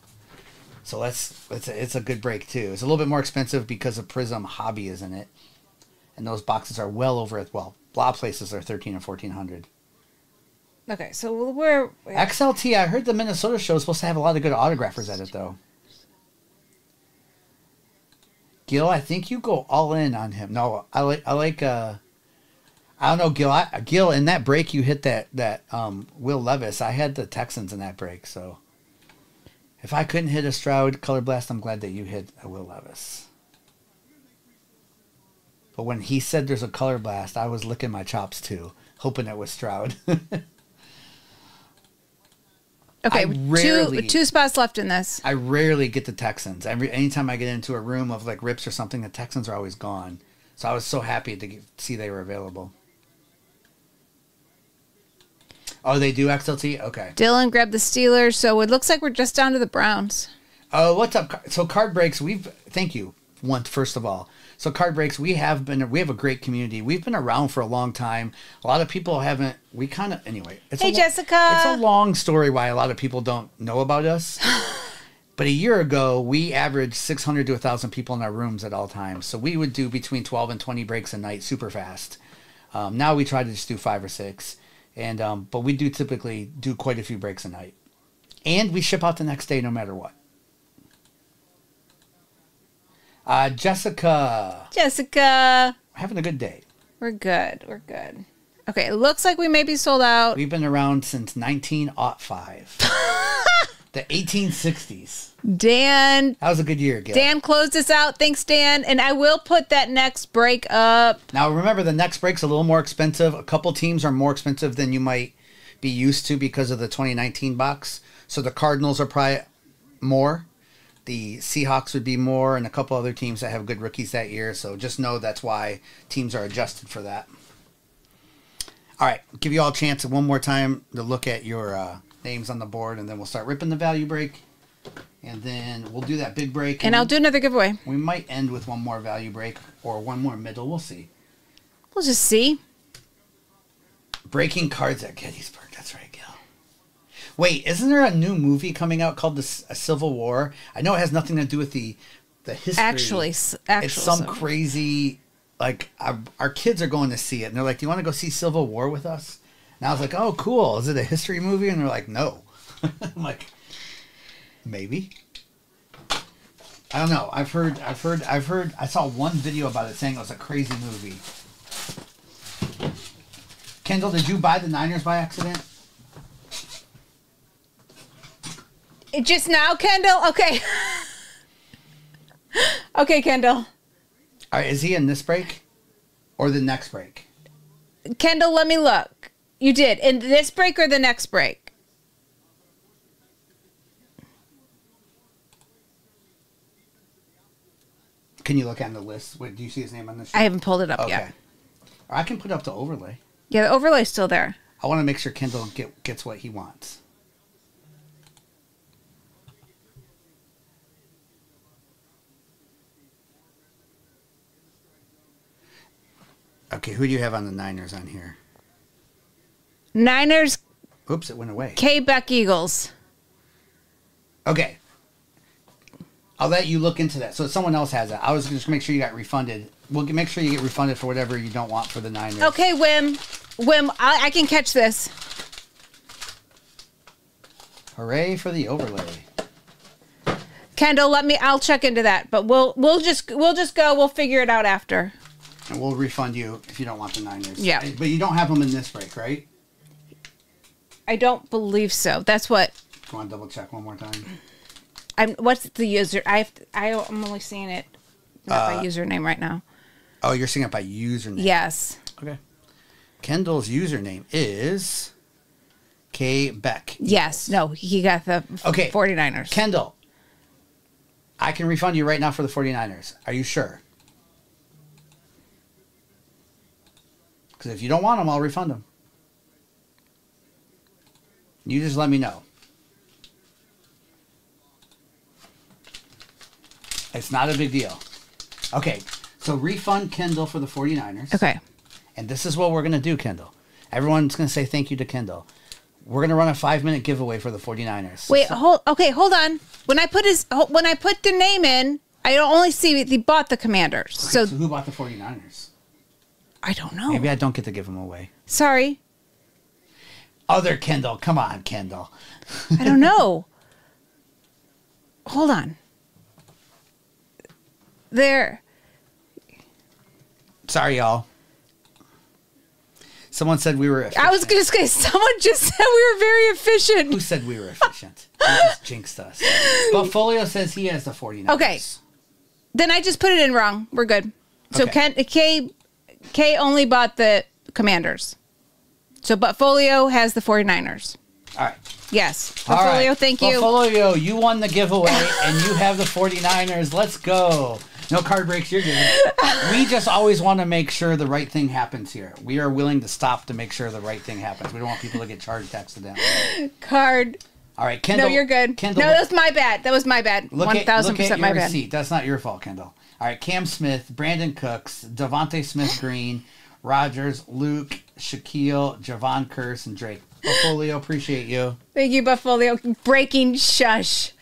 So let's it's a, it's a good break too. It's a little bit more expensive because of Prizm Hobby is in it, and those boxes are well over it. Well, a lot of places are 13 or 1400. Okay, so we're XLT, I heard the Minnesota show is supposed to have a lot of good autographers at it though. Gil, I think you go all in on him. No, I like I like uh I don't know, Gil. I, Gil, in that break you hit that that um Will Levis. I had the Texans in that break, so If I couldn't hit a Stroud color blast, I'm glad that you hit a Will Levis. But when he said there's a color blast, I was licking my chops too, hoping it was Stroud. Okay, rarely- two two spots left in this. I rarely get the Texans. Every anytime I get into a room of like rips or something, the Texans are always gone. So I was so happy to get, see they were available. Oh, they do XLT. Okay. Dylan grabbed the Steelers, so it looks like we're just down to the Browns. Oh, what's up? So card breaks. We've thank you. One first of all. So card breaks. We have been. We have a great community. We've been around for a long time. A lot of people haven't. We kind of anyway. It's Hey, a, Jessica. It's a long story why a lot of people don't know about us. But a year ago, we averaged 600 to 1,000 people in our rooms at all times. So we would do between 12 and 20 breaks a night, super fast. Um, now we try to just do five or six, and um, but we do typically do quite a few breaks a night, and we ship out the next day no matter what. Uh, Jessica, Jessica, having a good day. we're good. We're good. Okay, it looks like we may be sold out. We've been around since 1905, the 1860s. Dan That was a good year, Gil. Dan closed us out. Thanks, Dan. And I will put that next break up. Now remember, the next break's a little more expensive. A couple teams are more expensive than you might be used to because of the 2019 box. So the Cardinals are probably more. The Seahawks would be more, and a couple other teams that have good rookies that year. So just know that's why teams are adjusted for that. All right, give you all a chance one more time to look at your uh, names on the board, and then we'll start ripping the value break, and then we'll do that big break. And I'll do another giveaway. We might end with one more value break or one more middle. We'll see. We'll just see. Breaking cards at Gettysburg. That's right. Wait, isn't there a new movie coming out called the S- a Civil War? I know it has nothing to do with the the history. Actually, s- actual it's some Civil- crazy. Like our, our kids are going to see it, and they're like, "Do you want to go see Civil War with us?" And I was like, "Oh, cool. Is it a history movie?" And they're like, "No." I'm like, maybe. I don't know. I've heard. I've heard. I've heard. I saw one video about it saying it was a crazy movie. Kendall, did you buy the Niners by accident? It just now, Kendall? Okay. okay, Kendall. All right, is he in this break or the next break? Kendall, let me look. You did. In this break or the next break? Can you look on the list? Wait, do you see his name on the sheet? I haven't pulled it up okay. yet. I can put up the overlay. Yeah, the overlay's still there. I want to make sure Kendall get, gets what he wants. Okay, who do you have on the Niners on here? Niners, Oops, it went away. K Beck Eagles. Okay. I'll let you look into that. So someone else has it. I was just to make sure you got refunded. We'll make sure you get refunded for whatever you don't want for the Niners. Okay, Wim. Wim, I, I can catch this. Hooray for the overlay. Kendall, let me. I'll check into that, but we'll we'll just we'll just go. We'll figure it out after. And we'll refund you if you don't want the Niners. Yeah. But you don't have them in this break, right? I don't believe so. That's what Do you want to double check one more time? I'm. What's the user? I have to, I I'm only seeing it not Uh, by username right now. Oh, you're seeing it by username. Yes. Okay. Kendall's username is K Beck. Yes. No, he got the Okay. 49ers. Kendall, I can refund you right now for the 49ers. Are you sure? Because if you don't want them, I'll refund them. You just let me know. It's not a big deal. Okay, so refund Kendall for the 49ers. okay. And this is what we're going to do, Kendall. Everyone's going to say thank you to Kendall. We're going to run a five minute giveaway for the 49ers. Wait. Hold. Okay. Hold on. When I put his when I put the name in, I only see he bought the Commanders. So So who bought the 49ers? I don't know. Maybe I don't get to give them away. Sorry. Other Kendall. Come on, Kendall. I don't know. hold on. There. Sorry, y'all. Someone said we were. Efficient. I was gonna say someone just said we were very efficient. Who said we were efficient? Just jinxed us. But Folio says he has the 49ers. Okay. Then I just put it in wrong. We're good. So Okay. Ken, K K only bought the Commanders. So Buffalo has the 49ers. All right. Yes. Buffalo, right. thank you. Buffalo, you won the giveaway and you have the 49ers. Let's go. No card breaks, you're good. we just always want to make sure the right thing happens here. We are willing to stop to make sure the right thing happens. We don't want people to get charged accidentally. Card. All right, Kendall. no, you're good. Kendall, no, that was my bad. That was my bad. One thousand percent my bad. receipt. That's not your fault, Kendall. All right, Cam Smith, Brandin Cooks, DeVonta Smith Green, Rogers, Luke, Shaquille, Javon Curse, and Drake. Buffalo, appreciate you. Thank you, Buffalo. Breaking shush.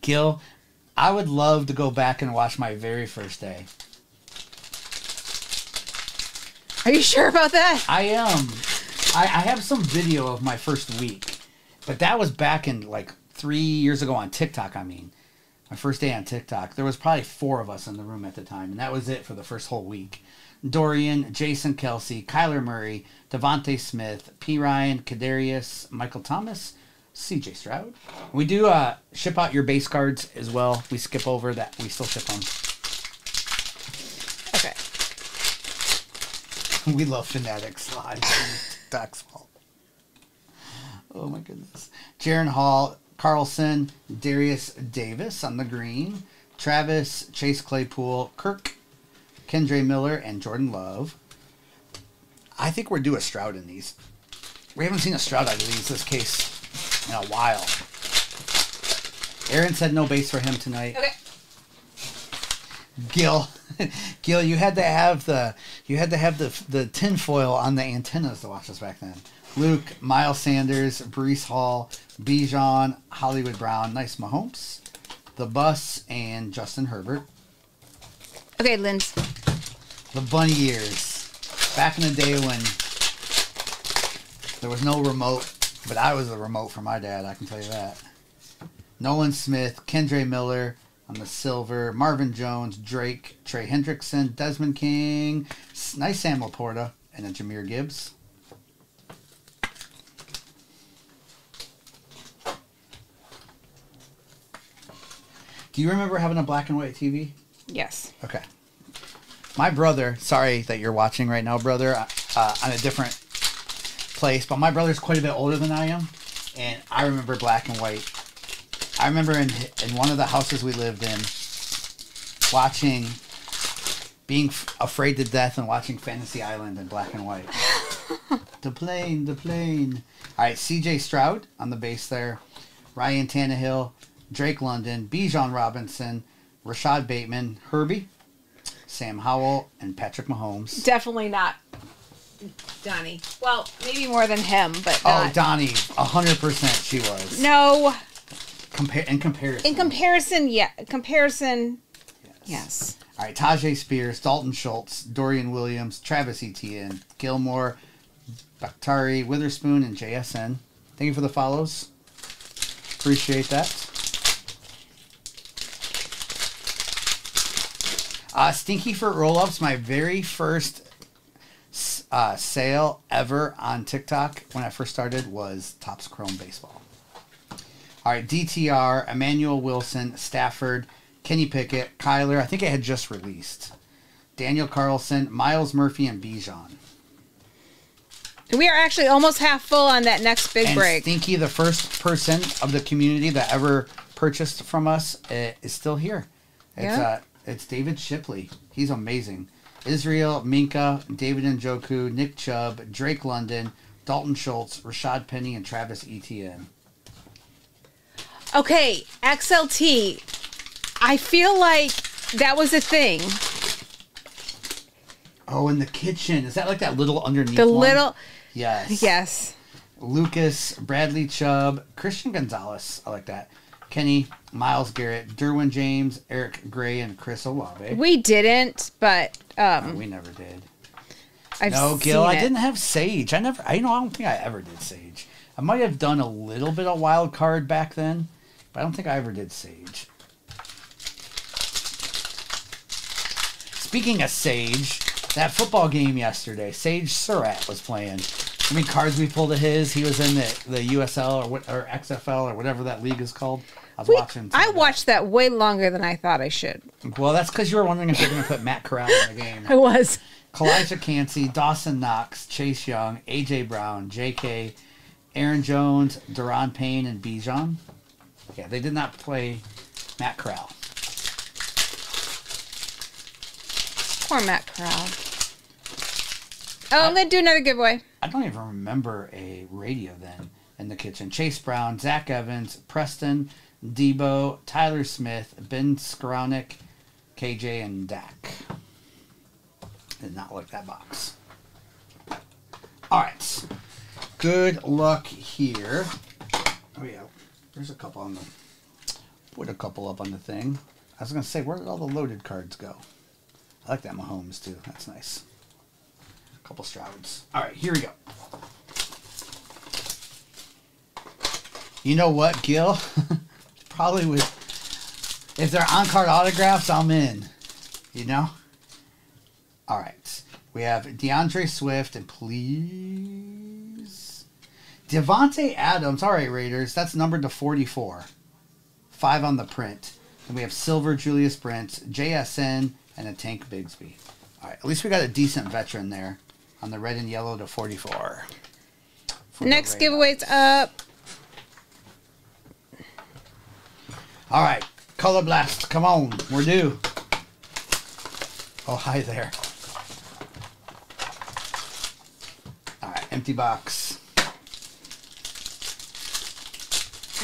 Gil, I would love to go back and watch my very first day. Are you sure about that? I am. I, I have some video of my first week, but that was back in like three years ago on TikTok. I mean, my first day on TikTok. There was probably four of us in the room at the time, and that was it for the first whole week. Dorian, Jason Kelce, Kyler Murray, DeVonta Smith, P. Ryan, Kadarius, Michael Thomas, CJ Stroud. We do uh, ship out your base cards as well. We skip over that. We still ship them. Okay. We love Fanatics Live. Fault. Oh my goodness. Jaren Hall, Carlson, Darius Davis on the green, Travis, Chase Claypool, Kirk, Kendre Miller, and Jordan Love. I think we're due a Stroud in these. We haven't seen a Stroud out of these this case in a while. Aaron said no base for him tonight. Okay. Gil, Gil, you had to have the you had to have the the tinfoil on the antennas to watch us back then. Luke, Miles Sanders, Breece Hall, Bijan, Hollywood Brown, nice Mahomes, the Bus, and Justin Herbert. Okay, Linz. The bunny years, back in the day when there was no remote, but I was the remote for my dad. I can tell you that. Nolan Smith, Kendre Miller on the silver, Marvin Jones, Drake, Trey Hendrickson, Desmond King, nice Sam LaPorta, and then Jahmyr Gibbs. Do you remember having a black and white TV? Yes. Okay. My brother, sorry that you're watching right now, brother, uh, on a different place, but my brother's quite a bit older than I am, and I remember black and white. I remember in in one of the houses we lived in, watching, being f- afraid to death and watching Fantasy Island in black and white. the plane, the plane. All right, C.J. Stroud on the base there, Ryan Tannehill, Drake London, Bijan Robinson, Rashod Bateman, Herbie, Sam Howell, and Patrick Mahomes. Definitely not Donnie. Well, maybe more than him, but Oh, not. Donnie, hundred percent, she was. no. Compare in comparison. In comparison, yeah. Comparison, yes. All right, Tyjae Spears, Dalton Schultz, Dorian Williams, Travis Etienne, Gilmore, Bakhtiari, Witherspoon, and JSN. Thank you for the follows. Appreciate that. Uh, Stinky for roll ups, my very first uh, sale ever on TikTok when I first started was Topps Chrome Baseball. All right, DTR, Emmanuel Wilson, Stafford, Kenny Pickett, Kyler. I think it had just released. Daniel Carlson, Myles Murphy, and Bijan. We are actually almost half full on that next big and break. Stinky, the first person of the community that ever purchased from us, uh, is still here. It's Yeah? uh, it's David Shipley. He's amazing. Israel, Minka, David Njoku, Nick Chubb, Drake London, Dalton Schultz, Rashaad Penny, and Travis Etienne. Okay, XLT. I feel like that was a thing. Oh, in the kitchen. Is that like that little underneath The one? little, Yes. yes. Lucas, Bradley Chubb, Christian Gonzalez. I like that. Kenny, Myles Garrett, Derwin James, Eric Gray, and Chris Olave. We didn't, but um, we never did. I've no, Gil, I it. didn't have Sage. I never. I you know. I don't think I ever did Sage. I might have done a little bit of wild card back then, but I don't think I ever did Sage. Speaking of Sage, that football game yesterday. Sage Surratt was playing. I mean, cards we pulled of his. He was in the, the USL or what or XFL or whatever that league is called. I was We, watching. I that. watched that way longer than I thought I should. Well, that's because you were wondering if they're going to put Matt Corral in the game. I was. Kalijah Kancey, Dawson Knox, Chase Young, AJ Brown, JK, Aaron Jones, Daron Payne, and Bijan. Yeah, they did not play Matt Corral. Poor Matt Corral. Oh, I'm gonna do another giveaway. I don't even remember a radio then in the kitchen. Chase Brown, Zach Evans, Preston, Deebo, Tyler Smith, Ben Skowronek, KJ, and Dak. Did not like that box. All right. Good luck here. Oh yeah, there's a couple on the. Put a couple up on the thing. I was gonna say, where did all the loaded cards go? I like that Mahomes too. That's nice. A couple Strouds. All right, here we go. You know what, Gil? Probably with if they're on card autographs, I'm in. You know. All right, we have DeAndre Swift and please Davante Adams. All right, Raiders. That's numbered to 44. Five on the print. And we have Silver, Julius Brent, JSN, and a Tank Bigsby. All right, at least we got a decent veteran there on the red and yellow to 44. Next giveaway's up. All right, Color Blast, come on, we're due. Oh, hi there. All right, empty box.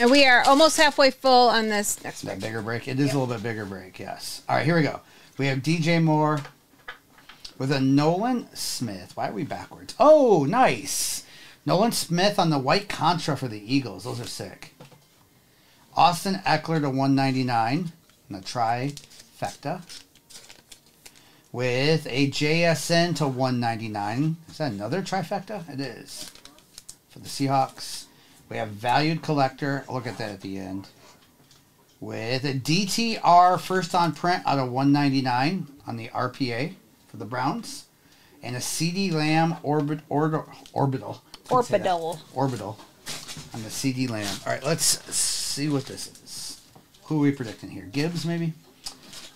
And we are almost halfway full on this next Is that bigger break? It is a little bit bigger break, yes. All right, here we go. We have DJ Moore with a Nolan Smith. Why are we backwards? Oh, nice. Nolan Smith on the white contra for the Eagles. Those are sick. Austin Ekeler to 199 in the trifecta. With a JSN to 199. Is that another trifecta? It is. For the Seahawks. We have Valued Collector. Look at that at the end with a DTR first on print out of 199 on the RPA for the Browns, and a CeeDee Lamb orbit, order, orbital. Can't say that. Orbital. Orbital on the CeeDee Lamb. All right, let's see what this is. Who are we predicting here? Gibbs, maybe?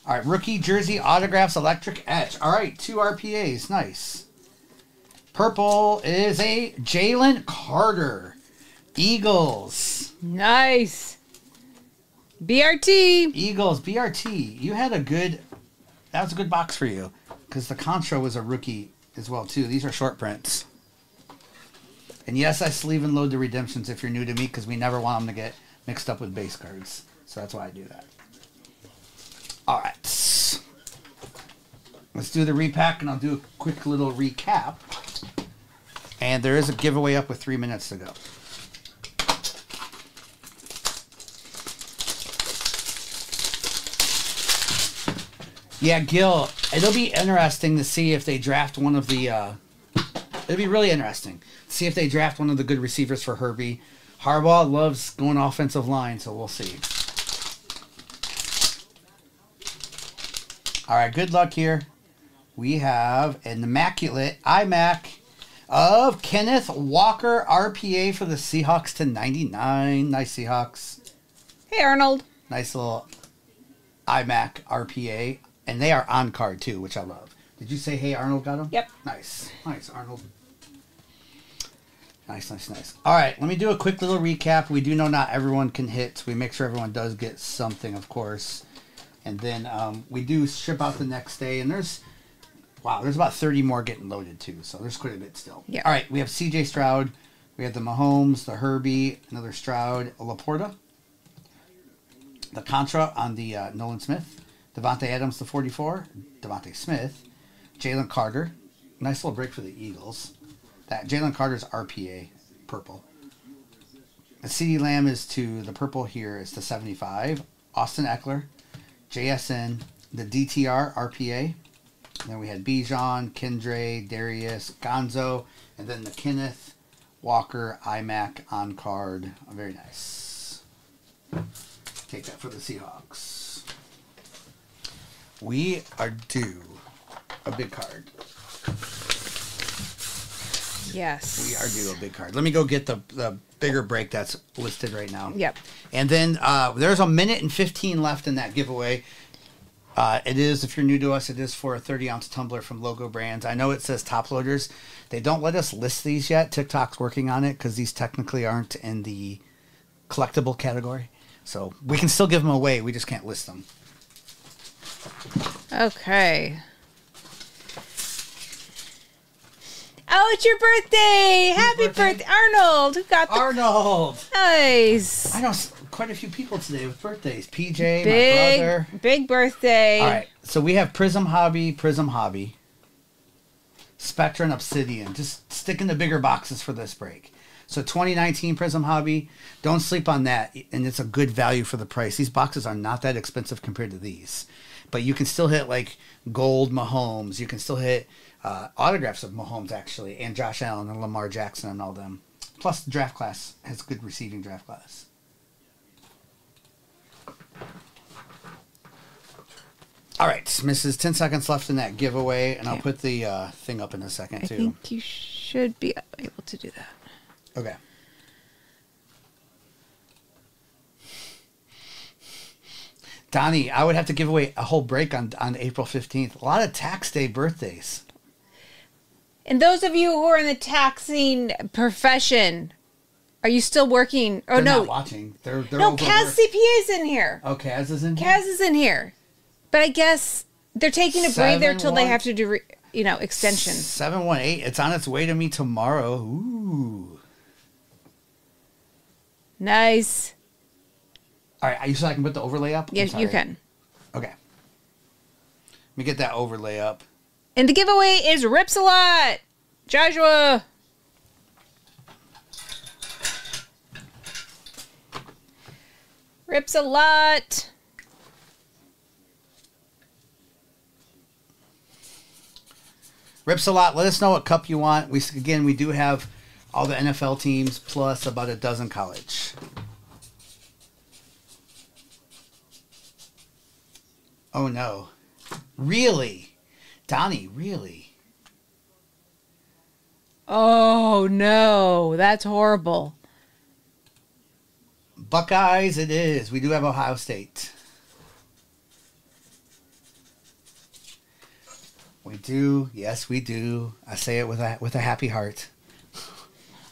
All right, rookie jersey autographs, electric etch. All right, two RPAs. Nice. Purple is a Jalen Carter. Eagles. Nice. BRT. Eagles, BRT. You had a good. That was a good box for you, because the Contra was a rookie as well too. These are short prints. And yes, I sleeve and load the redemptions if you're new to me, because we never want them to get mixed up with base cards. So that's why I do that. All right. Let's do the repack, and I'll do a quick little recap. And there is a giveaway up with three minutes to go. Yeah, Gil, it'll be interesting to see if they draft one of the. Uh, it'll be really interesting. See if they draft one of the good receivers for Herbie. Harbaugh loves going offensive line, so we'll see. All right, good luck here. We have an immaculate iMac of Kenneth Walker RPA for the Seahawks to 99. Nice Seahawks. Hey, Arnold. Nice little iMac RPA. And they are on card too, which I love. Did you say, hey, Arnold got them? Yep. Nice. Nice, Arnold. Nice, nice, nice. All right, let me do a quick little recap. We do know not everyone can hit. So we make sure everyone does get something, of course. And then um, we do ship out the next day. And there's, wow, there's about 30 more getting loaded too. So there's quite a bit still. Yeah. All right, we have CJ Stroud. We have the Mahomes, the Herbie, another Stroud, a LaPorta the Contra on the uh, Nolan Smith, Davante Adams the 44, DeVonta Smith, Jalen Carter, nice little break for the Eagles. That Jalen Carter's RPA purple. The CeeDee Lamb is to the purple here is the 75. Austin Ekeler, JSN, the DTR RPA. And then we had Bijan, Kendre, Darius, Gonzo, and then the Kenneth Walker iMac on card. Very nice. Take that for the Seahawks. We are due a big card. Yes. We are due a big card. Let me go get the the bigger break that's listed right now. Yep. And then uh, there's a minute and 15 left in that giveaway. Uh, it is, if you're new to us, it is for a 30 ounce tumbler from Logo Brands. I know it says top loaders. They don't let us list these yet. TikTok's working on it because these technically aren't in the collectible category. So we can still give them away. We just can't list them. Okay. Oh, it's your birthday! Happy birthday? birthday, Arnold! Who got the Arnold! nice? I know quite a few people today with birthdays. PJ, my Big, brother. big birthday. All right, so we have Prizm Hobby, Prizm Hobby, Spectra, and Obsidian. Just stick in the bigger boxes for this break. So 2019 Prizm Hobby, don't sleep on that, and it's a good value for the price. These boxes are not that expensive compared to these, but you can still hit like gold Mahomes. You can still hit uh, autographs of Mahomes actually, and Josh Allen and Lamar Jackson and all them. Plus, the draft class has good receiving draft class. All right, Mrs. 10 seconds left in that giveaway, and I'll put the uh, thing up in a second, I think you should be able to do that. Okay. Donnie, I would have to give away a whole break on, on April 15th. A lot of tax day birthdays. And those of you who are in the taxing profession, are you still working? Oh They're no, not watching. They're, they're no. Kaz CPA is in here. Oh, Kaz is in here? Kaz is in here, but I guess they're taking a breather Seven, till they have to do, re, you know, extension. 718. It's on its way to me tomorrow. Ooh. Nice. All right, you so I can put the overlay up? Yes, you can. Okay. Let me get that overlay up. And the giveaway is Rips a Lot. Joshua. Rips a lot. Rips a lot. Let us know what cup you want. We again, we do have all the NFL teams plus about a dozen college. Oh no, really, Donnie? Really? Oh no, that's horrible. Buckeyes, it is. We do have Ohio State. We do. Yes, we do. I say it with a with a happy heart.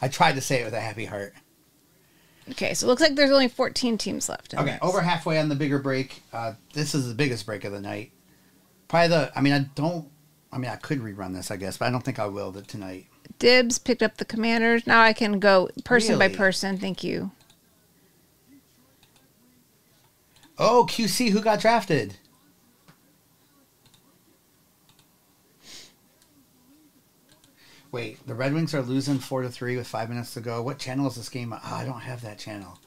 I tried to say it with a happy heart. Okay, so it looks like there's only 14 teams left. Okay, this. over halfway on the bigger break. Uh, this is the biggest break of the night. Probably the. I mean, I don't. I mean, I could rerun this, I guess, but I don't think I will. The tonight. Dibs picked up the commanders. Now I can go person by person. Thank you. Oh, QC, who got drafted? Wait, the Red Wings are losing four to three with five minutes to go. What channel is this game? Oh, I don't have that channel.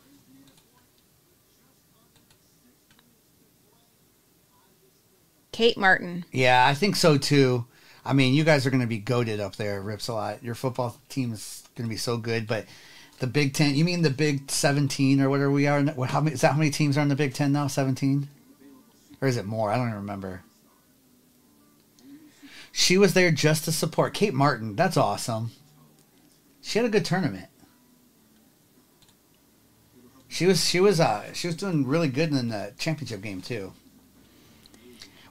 Kate Martin. Yeah, I think so too. I mean, you guys are going to be goaded up there, Rips a lot. Your football team is going to be so good, but the Big Ten. You mean the Big Seventeen or whatever we are? How many? Is that how many teams are in the Big Ten now? Seventeen, or is it more? I don't even remember. She was there just to support Kate Martin. That's awesome. She had a good tournament. She was she was uh she was doing really good in the championship game too.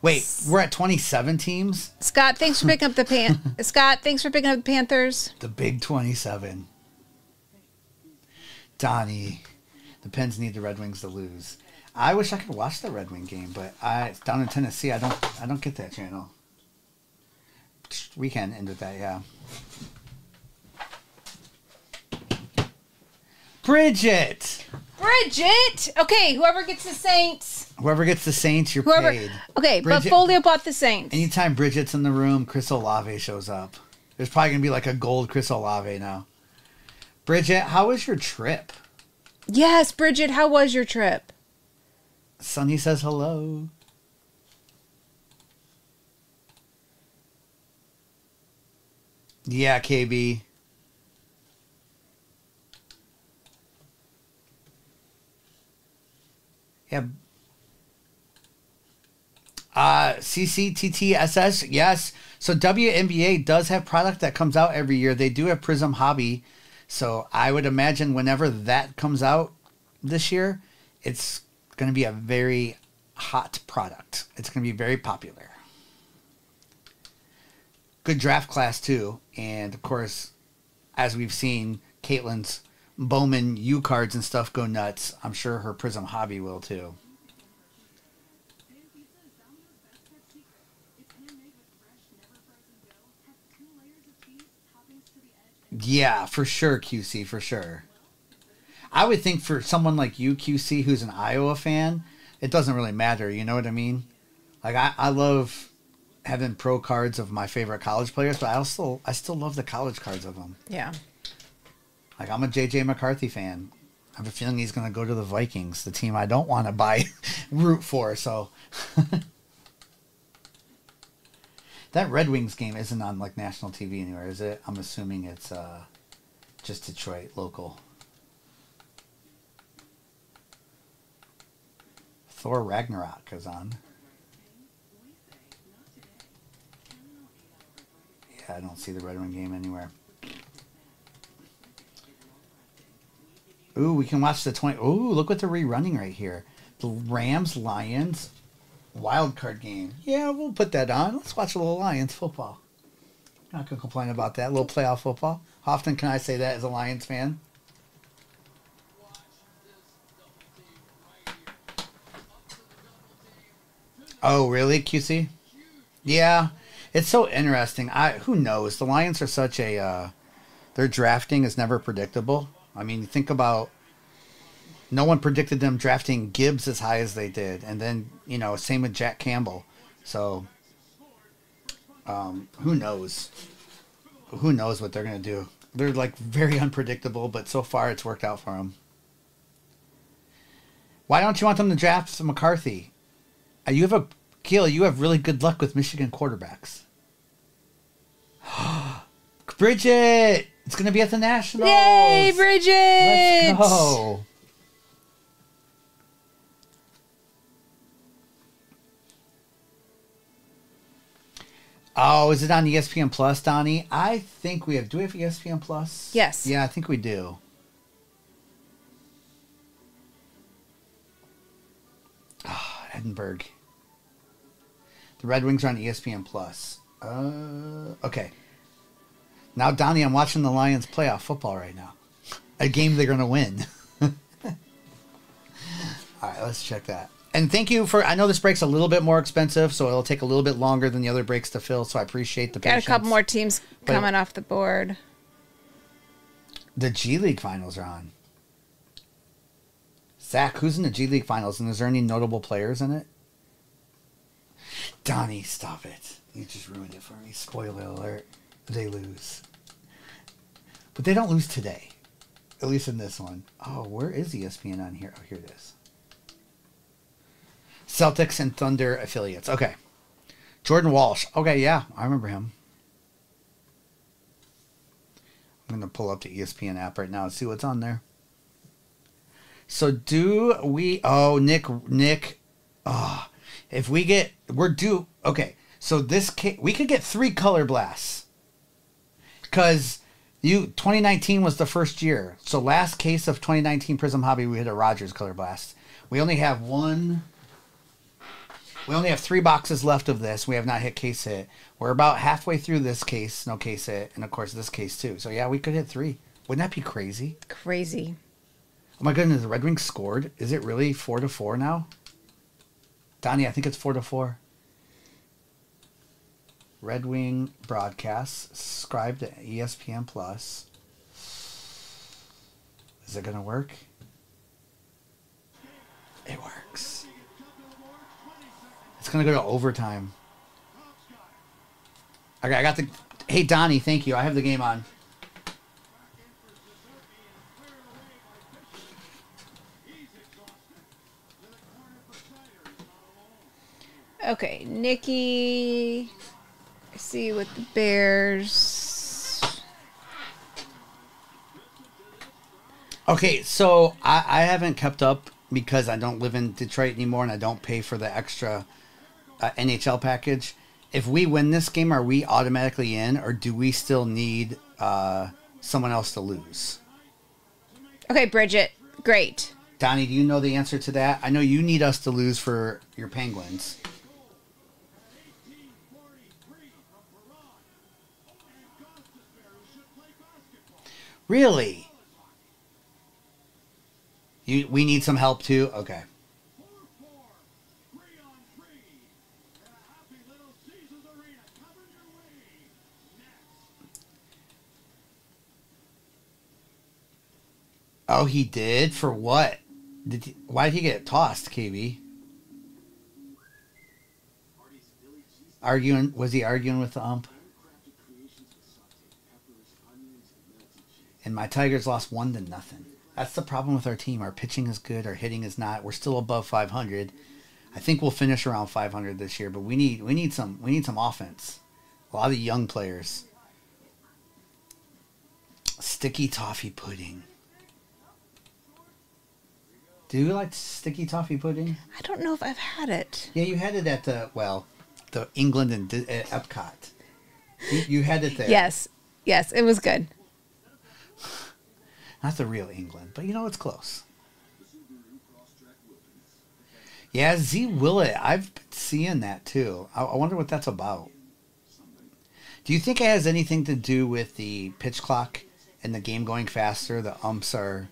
Wait, we're at twenty seven teams. Scott, thanks for picking up the pan. Scott, thanks for picking up the Panthers. The big 27. Donnie. The Pens need the Red Wings to lose. I wish I could watch the Red Wing game, but I down in Tennessee. I don't I don't get that channel. We can end with that, yeah. Bridget. Bridget. Okay, whoever gets the Saints. Whoever gets the Saints, you're Whoever. paid. Okay, but Folio bought the Saints. Anytime Bridget's in the room, Chris Olave shows up. There's probably gonna be like a gold Chris Olave now. Bridget, how was your trip? yes, Bridget. How was your trip? Sonny says hello. Yeah, KB. Yeah. Uh, CCTTSS, yes. So WNBA does have product that comes out every year. They do have Prizm Hobby. So I would imagine whenever that comes out this year, it's going to be a very hot product. It's going to be very popular. Good draft class, too. And of course, as we've seen, Caitlin's Bowman U cards and stuff go nuts. I'm sure her Prizm Hobby will, too. Pan pizza is Domino's best kept secret. It's handmade with fresh, never frozen dough, has two layers of cheese, toppings to the edge, and Yeah, for sure, QC, for sure. I would think for someone like you, QC, who's an Iowa fan, it doesn't really matter. You know what I mean? Like I, I love having pro cards of my favorite college players, but I also I still love the college cards of them. Yeah. Like I'm a JJ McCarthy fan. I have a feeling he's going to go to the Vikings, the team I don't want to buy root for. So that Red Wings game isn't on like national TV anywhere, is it? I'm assuming it's uh, just Detroit local. Thor Ragnarok is on. Yeah, I don't see the Red Wing game anywhere. Ooh, we can watch the 20. Ooh, look what they're rerunning right here. The Rams Lions wild card game. Yeah, we'll put that on. Let's watch a little Lions football. Not gonna complain about that. A little playoff football. How often can I say that as a Lions fan? Oh, really, QC? Yeah, it's so interesting. I who knows? The Lions are such a uh, their drafting is never predictable. I mean, think about no one predicted them drafting Gibbs as high as they did, and then you know, same with Jack Campbell. So, um, who knows? Who knows what they're gonna do? They're like very unpredictable, but so far it's worked out for them. Why don't you want them to draft McCarthy? Uh, You have a Keel. You have really good luck with Michigan quarterbacks. Bridget, it's gonna be at the Nationals. Yay, Bridget! Let's go. Oh, is it on ESPN Plus, Donnie? I think we have. Do we have ESPN Plus? Yes. Yeah, I think we do. Ah, Edinburgh. The Red Wings are on ESPN Plus. Uh, okay. Now, Donnie, I'm watching the Lions playoff football right now. A game they're going to win. All right, let's check that. And thank you for. I know this break's a little bit more expensive, so it'll take a little bit longer than the other breaks to fill. So I appreciate the Got a couple more teams But- coming off the board. The G League finals are on. Zach, who's in the G League finals, and is there any notable players in it? Donnie, stop it! You just ruined it for me. Spoiler alert: they lose, but they don't lose today. At least in this one. Oh, where is ESPN on here? Oh, here it is. Celtics and Thunder affiliates. Okay. Jordan Walsh. Okay, yeah, I remember him. I'm gonna pull up the ESPN app right now and see what's on there. So do we? Oh, Nick, Nick. Oh, if we get, we're due. Okay, so this we could get three color blasts because you 2019 was the first year. So last case of 2019 Prizm Hobby, we hit a Rogers color blast. We only have one. We only have three boxes left of this. We have not hit case hit. We're about halfway through this case, no case hit, and of course this case too. So yeah, we could hit three. Wouldn't that be crazy? Crazy. Oh my goodness, the Red Wings scored. Is it really four to four now? Donnie, I think it's four to four. Red Wing broadcast, subscribe to ESPN Plus. Is it gonna work? It works. It's gonna go to overtime. Okay, I got the. Hey Donnie, thank you. I have the game on. Okay, Nikki. I see you with the Bears. Okay, so I, I haven't kept up because I don't live in Detroit anymore and I don't pay for the extra uh, NHL package. If we win this game, are we automatically in, or do we still need uh, someone else to lose? Okay, Bridget. Great. Donnie, do you know the answer to that? I know you need us to lose for your Penguins. Really? You, we need some help too. Okay. Oh, he did for what? Did he, why did he get tossed, KB? Arguing? Was he arguing with the ump? And my Tigers lost one to nothing. That's the problem with our team. Our pitching is good. Our hitting is not. We're still above 500. I think we'll finish around 500 this year, but we need we need some we need some offense. A lot of young players. Sticky toffee pudding. Do you like sticky toffee pudding? I don't know if I've had it. Yeah, you had it at the well, the England and Di- uh, Epcot. You, you had it there. Yes. Yes, it was good. Not the real England, but you know it's close. Yeah, Z Willett. I've been seeing that too. I, I wonder what that's about. Do you think it has anything to do with the pitch clock and the game going faster? The umps are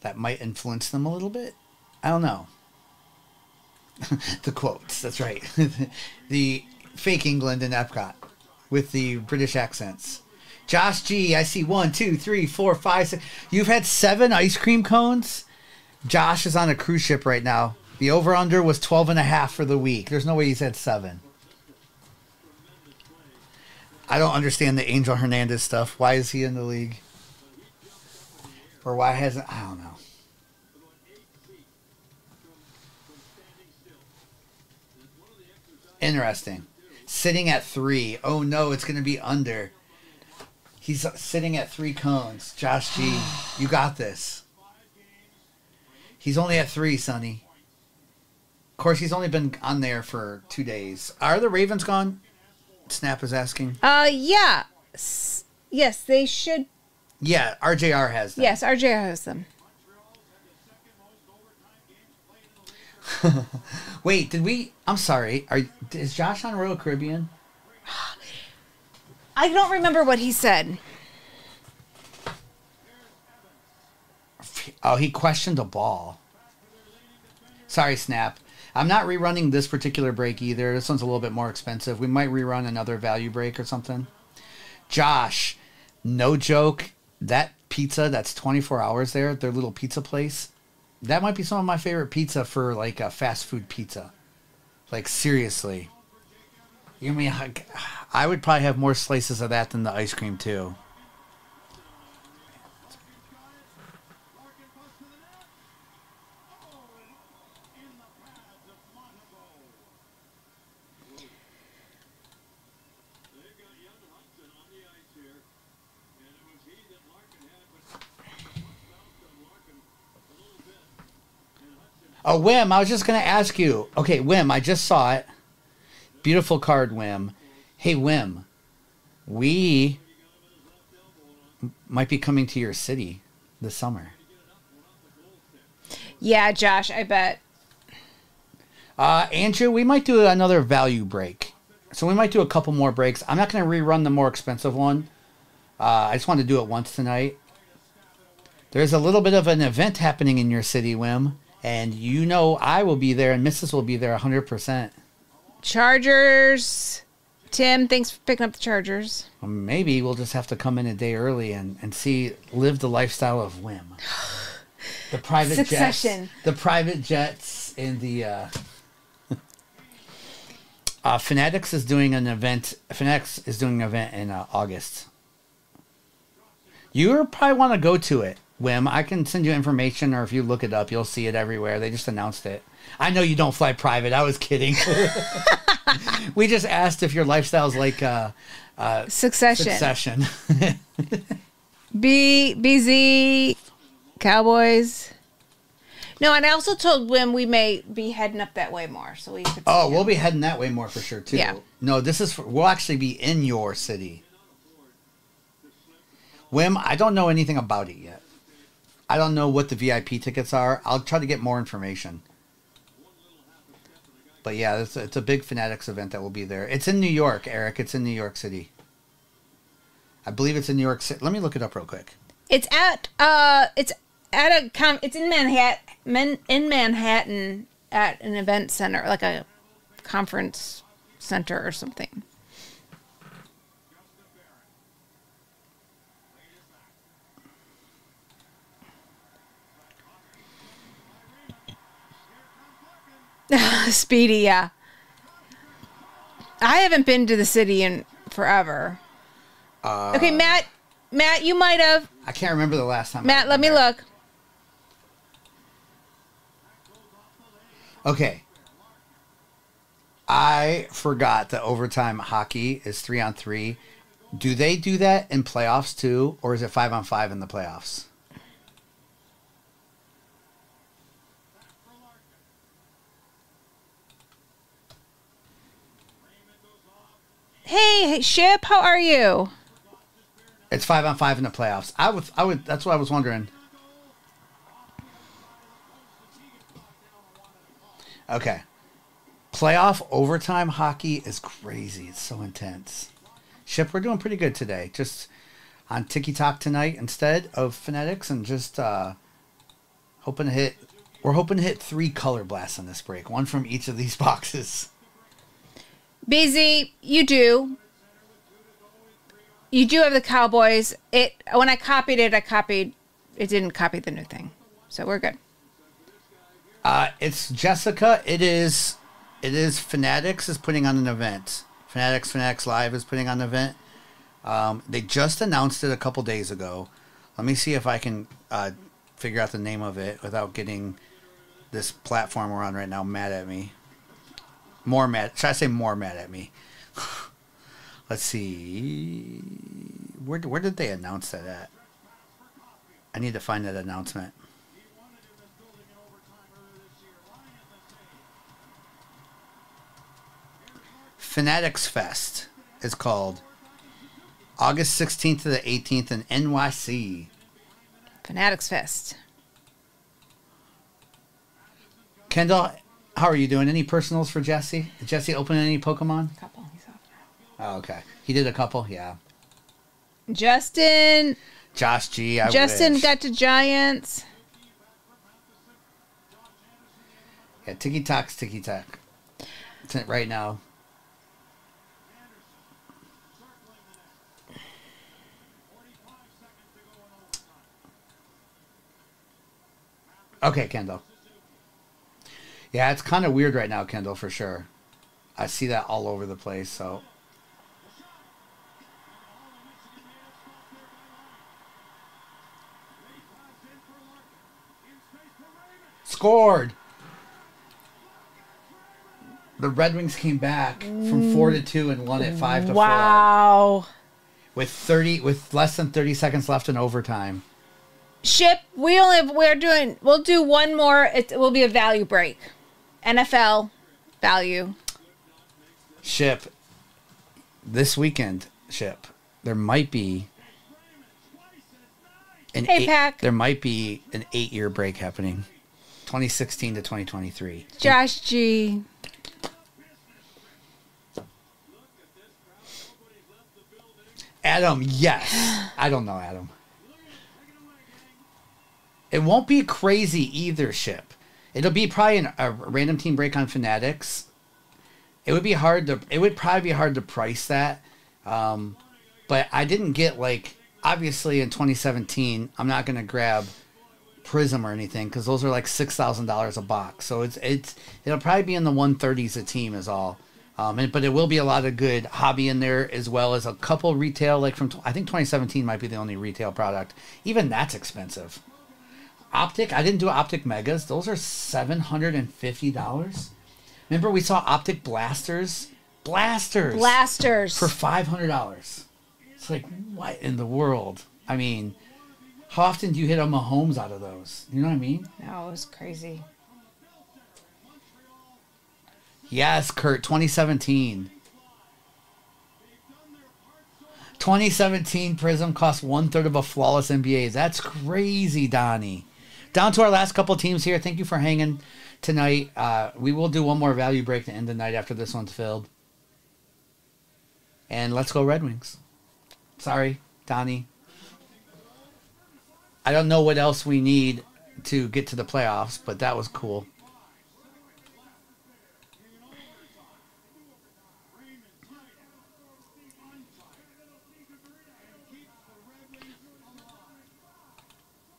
that might influence them a little bit. I don't know. the quotes. That's right. the fake England and Epcot with the British accents. Josh G, I see one, two, three, four, five, six. You've had seven ice cream cones. Josh is on a cruise ship right now. The over under was 12 and a half for the week. There's no way he's had seven. I don't understand the Angel Hernandez stuff. Why is he in the league? Or why hasn't I don't know. Interesting. Sitting at three. Oh no, it's gonna be under. He's sitting at three cones. Josh G, you got this. He's only at three, Sonny. Of course, he's only been on there for two days. Are the Ravens gone? Snap is asking. Uh yeah. S- yes, they should Yeah, RJR has them. yes, RJR has them. Wait, did we? I'm sorry. Are is Josh on Royal Caribbean? I don't remember what he said. Oh, he questioned a ball. Sorry, Snap. I'm not rerunning this particular break either. This one's a little bit more expensive. We might rerun another value break or something. Josh, no joke. That pizza that's 24 hours there, their little pizza place, that might be some of my favorite pizza for like a fast food pizza. Like seriously. You mean I- I would probably have more slices of that than the ice cream too. Oh, Wim, I was just going to ask you. Okay, Wim, I just saw it. Beautiful card, Wim. Hey, Wim, we might be coming to your city this summer. Yeah, Josh, I bet. Uh, Andrew, we might do another value break. So we might do a couple more breaks. I'm not going to rerun the more expensive one. Uh, I just want to do it once tonight. There's a little bit of an event happening in your city, Wim. And you know I will be there and Mrs. will be there 100%. Chargers. Tim, thanks for picking up the Chargers. Maybe we'll just have to come in a day early and, and see, live the lifestyle of Wim. The private Succession. jets. The private jets and the. Uh, uh, Fanatics is doing an event. Fanatics is doing an event in uh, August. You probably want to go to it, Wim. I can send you information, or if you look it up, you'll see it everywhere. They just announced it. I know you don't fly private. I was kidding. we just asked if your lifestyle's like uh, Succession. Succession. B BZ Cowboys. No, and I also told Wim we may be heading up that way more, so we could. Oh, we'll be heading that way more for sure too. Yeah. No, this is for, we'll actually be in your city. Wim, I don't know anything about it yet. I don't know what the VIP tickets are. I'll try to get more information. But yeah, it's a, it's a big Fanatics event that will be there. It's in New York, Eric. It's in New York City. I believe it's in New York City. Let me look it up real quick. It's at uh, it's at a com. It's in Manhattan, Man, in Manhattan at an event center, like a conference center or something. Speedy, yeah. I haven't been to the city in forever. Uh, okay, Matt. Matt, you might have. I can't remember the last time. Matt, let me there. look. Okay. I forgot that overtime hockey is three on three. Do they do that in playoffs too, or is it five on five in the playoffs? Hey, Ship, how are you? It's five on five in the playoffs. I would, I would. That's what I was wondering. Okay. Playoff overtime hockey is crazy. It's so intense. Ship, we're doing pretty good today. Just on Tiki Talk tonight instead of Fanatics, and just uh, hoping to hit. We're hoping to hit three color blasts on this break. One from each of these boxes. Busy, you do. You do have the Cowboys. It when I copied it, I copied. It didn't copy the new thing, so we're good. Uh, it's Jessica. It is. It is Fanatics is putting on an event. Fanatics Fanatics Live is putting on an event. Um, they just announced it a couple days ago. Let me see if I can uh, figure out the name of it without getting this platform we're on right now mad at me. More mad. Should I say more mad at me? Let's see. Where where did they announce that at? I need to find that announcement. Fanatics Fest is called August 16th to the 18th in NYC. Fanatics Fest. Kendall, how are you doing? Any personals for Jesse? Did Jesse open any Pokemon? Couple. He's off now. Oh, okay. He did a couple, yeah. Justin. Josh G. I Justin wish. got to Giants. yeah. Tiki Talk's Tiki Talk. It's in it right now. Okay, Kendall. Yeah, it's kind of weird right now, Kendall, for sure. I see that all over the place, so. Scored! The Red Wings came back from mm. four to two and won it five to four Wow. with thirty with less than thirty seconds left in overtime. Ship. We only have, we're doing. We'll do one more. It will be a value break. NFL value. Ship this weekend. Ship there might be an Hey, eight, Pack. there might be an eight year break happening, 2016 to 2023. Josh G. Adam, yes. I don't know, Adam. It won't be crazy either, Ship. It'll be probably an, a random team break on Fanatics. It would be hard to. It would probably be hard to price that. Um, but I didn't get like obviously in 2017. I'm not gonna grab Prizm or anything because those are like six thousand dollars a box. So it's it's it'll probably be in the 130s a team is all. Um, and, but it will be a lot of good hobby in there as well as a couple retail like from I think 2017 might be the only retail product. Even that's expensive. Optic, I didn't do Optic Megas. Those are seven hundred and fifty dollars. Remember we saw Optic Blasters, blasters, Blasters. for five hundred dollars. It's like what in the world? I mean, How often do you hit a Mahomes out of those? You know what I mean? No, it was crazy. Yes, Kurt, 2017. 2017 Prizm cost one third of a flawless NBA. That's crazy, Donnie. Down to our last couple teams here. Thank you for hanging tonight. Uh, we will do one more value break to end the night after this one's filled. And let's go Red Wings. Sorry, Donnie. I don't know what else we need to get to the playoffs, but that was cool.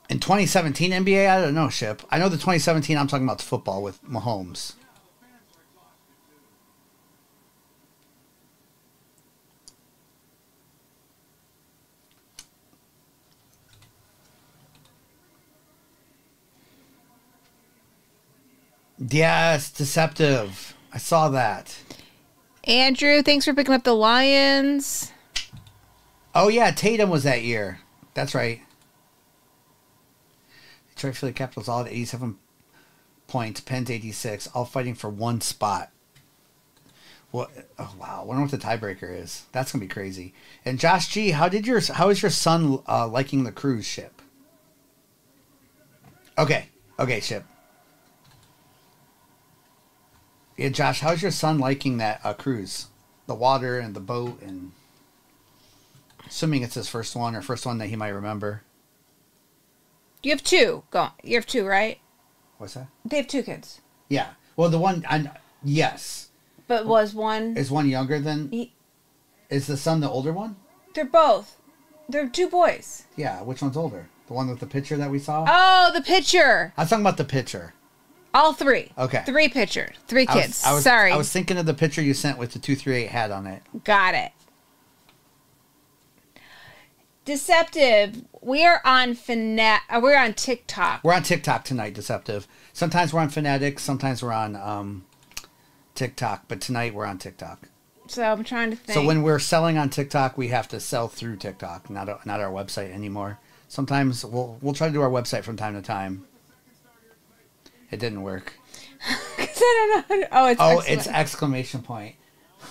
In 2017 NBA, I don't know, Ship. I know the 2017, I'm talking about football with Mahomes. Yes, deceptive. I saw that. Andrew, thanks for picking up the Lions. Oh yeah, Tatum was that year. That's right. Detroit Capitals all at 87 points, Pens 86, all fighting for one spot. What? Oh wow! I wonder what the tiebreaker is. That's gonna be crazy. And Josh G, how did your how is your son uh, liking the cruise ship? Okay, okay, ship. Yeah, Josh, how's your son liking that uh, cruise? The water and the boat and assuming it's his first one or first one that he might remember. You have two. Go. You have two, right? What's that? They have two kids, Yeah. Well, the one, I, yes, but was one? is one younger than. He- Is the son the older one? They're both. They're two boys. Yeah. Which one's older? The one with the picture that we saw. Oh, the pitcher. I was talking about the picture. All three. Okay. Three pitchers. Three I was- kids. I was, Sorry. I was thinking of the picture you sent with the two three eight hat on it. Got it. Deceptive. We are on Fana- uh, We're on TikTok. We're on TikTok tonight, Deceptive. Sometimes we're on Fanatics. Sometimes we're on um, TikTok. But tonight we're on TikTok. So I'm trying to think. So when we're selling on TikTok, we have to sell through TikTok, not not our website anymore. Sometimes we'll we'll try to do our website from time to time. It didn't work. 'Cause I don't know. Oh, it's Oh, excellent. it's exclamation point.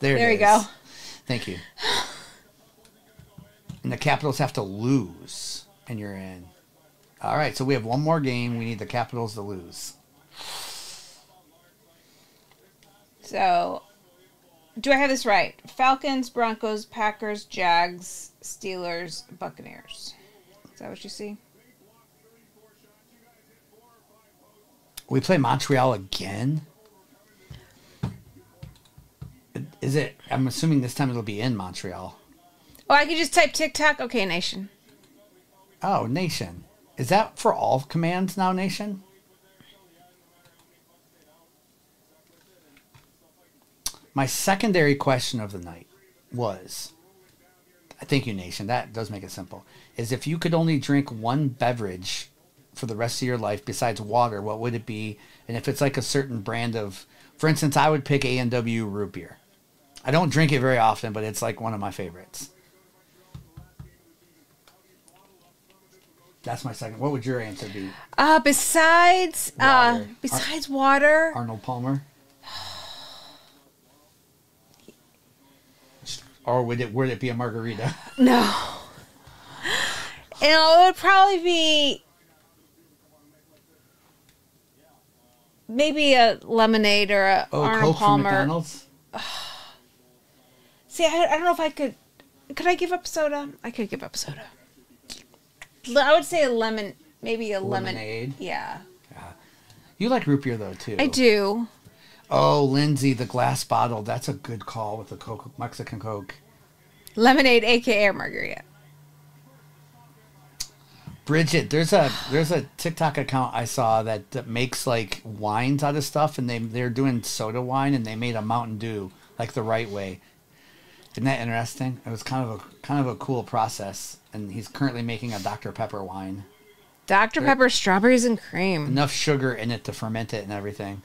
there, it There you is. go. Thank you. And the Capitals have to lose, and you're in. All right, so we have one more game. We need the Capitals to lose. So, do I have this right? Falcons, Broncos, Packers, Jags, Steelers, Buccaneers. Is that what you see? We play Montreal again. Is it? I'm assuming this time it'll be in Montreal. Oh, I could just type TikTok. Okay, nation. Oh, Nation. Is that for all commands now, Nation? My secondary question of the night was thank you, Nation. That does make it simple. Is if you could only drink one beverage for the rest of your life besides water, what would it be? And if it's like a certain brand of, for instance, I would pick A and W root beer. I don't drink it very often, but it's like one of my favorites. That's my second. What would your answer be, Uh, besides, uh, Water. besides water, Arnold Palmer? Or would it would it be a margarita? no. You know, it would probably be maybe a lemonade or a Oh, Arnold Coke from Palmer. McDonald's. See, I, I don't know if I could. Could I give up soda? I could give up soda. I would say a lemon, maybe a Lemonade? lemon. Yeah, You like root beer though too. I do. Oh, Lindsay, the glass bottle. That's a good call with the Coke, Mexican Coke. Lemonade, aka margarita. Bridget, there's a there's a TikTok account I saw that, that makes like wines out of stuff, and they they're doing soda wine, and they made a Mountain Dew like the right way. Isn't that interesting? It was kind of a kind of a cool process, and he's currently making a Dr Pepper wine. Dr. Pepper, strawberries and cream. Enough sugar in it to ferment it and everything.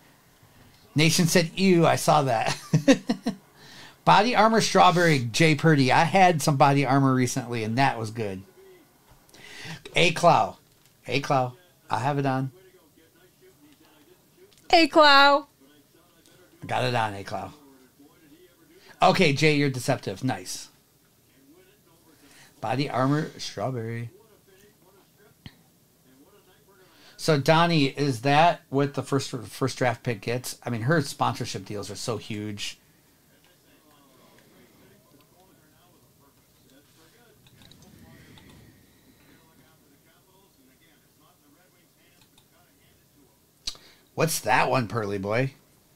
Nation said, "Ew!" I saw that. Body armor strawberry J Purdy. I had some body armor recently, and that was good. A Clow, A Clow. I have it on. A clow. Got it on A Clow. Okay, Jay, you're deceptive. Nice. Body armor strawberry. So Donnie, is that what the first first draft pick gets? I mean, her sponsorship deals are so huge. What's that one, Pearly Boy?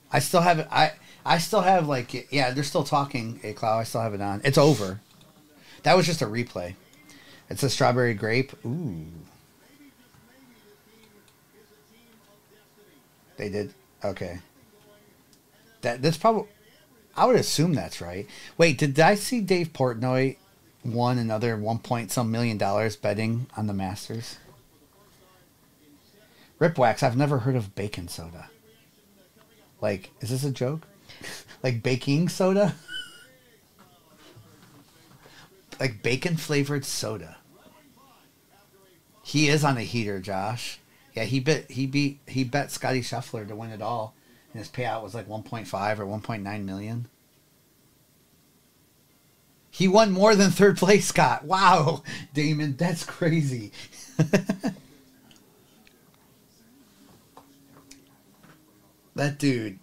I still have it. I I still have like yeah, they're still talking. A cloud. I still have it on. It's over. That was just a replay. It's a strawberry grape. Ooh. They did. Okay. That that's probably. I would assume that's right. Wait, did I see Dave Portnoy won another one point some million dollars betting on the Masters? Ripwax, I've never heard of bacon soda. Like, is this a joke? Like baking soda? like bacon flavored soda. He is on a heater, Josh. Yeah, he bet he beat he bet Scotty Scheffler to win it all, and his payout was like 1.5 or 1.9 million. He won more than third place, Scott. Wow, Damon, that's crazy. that dude.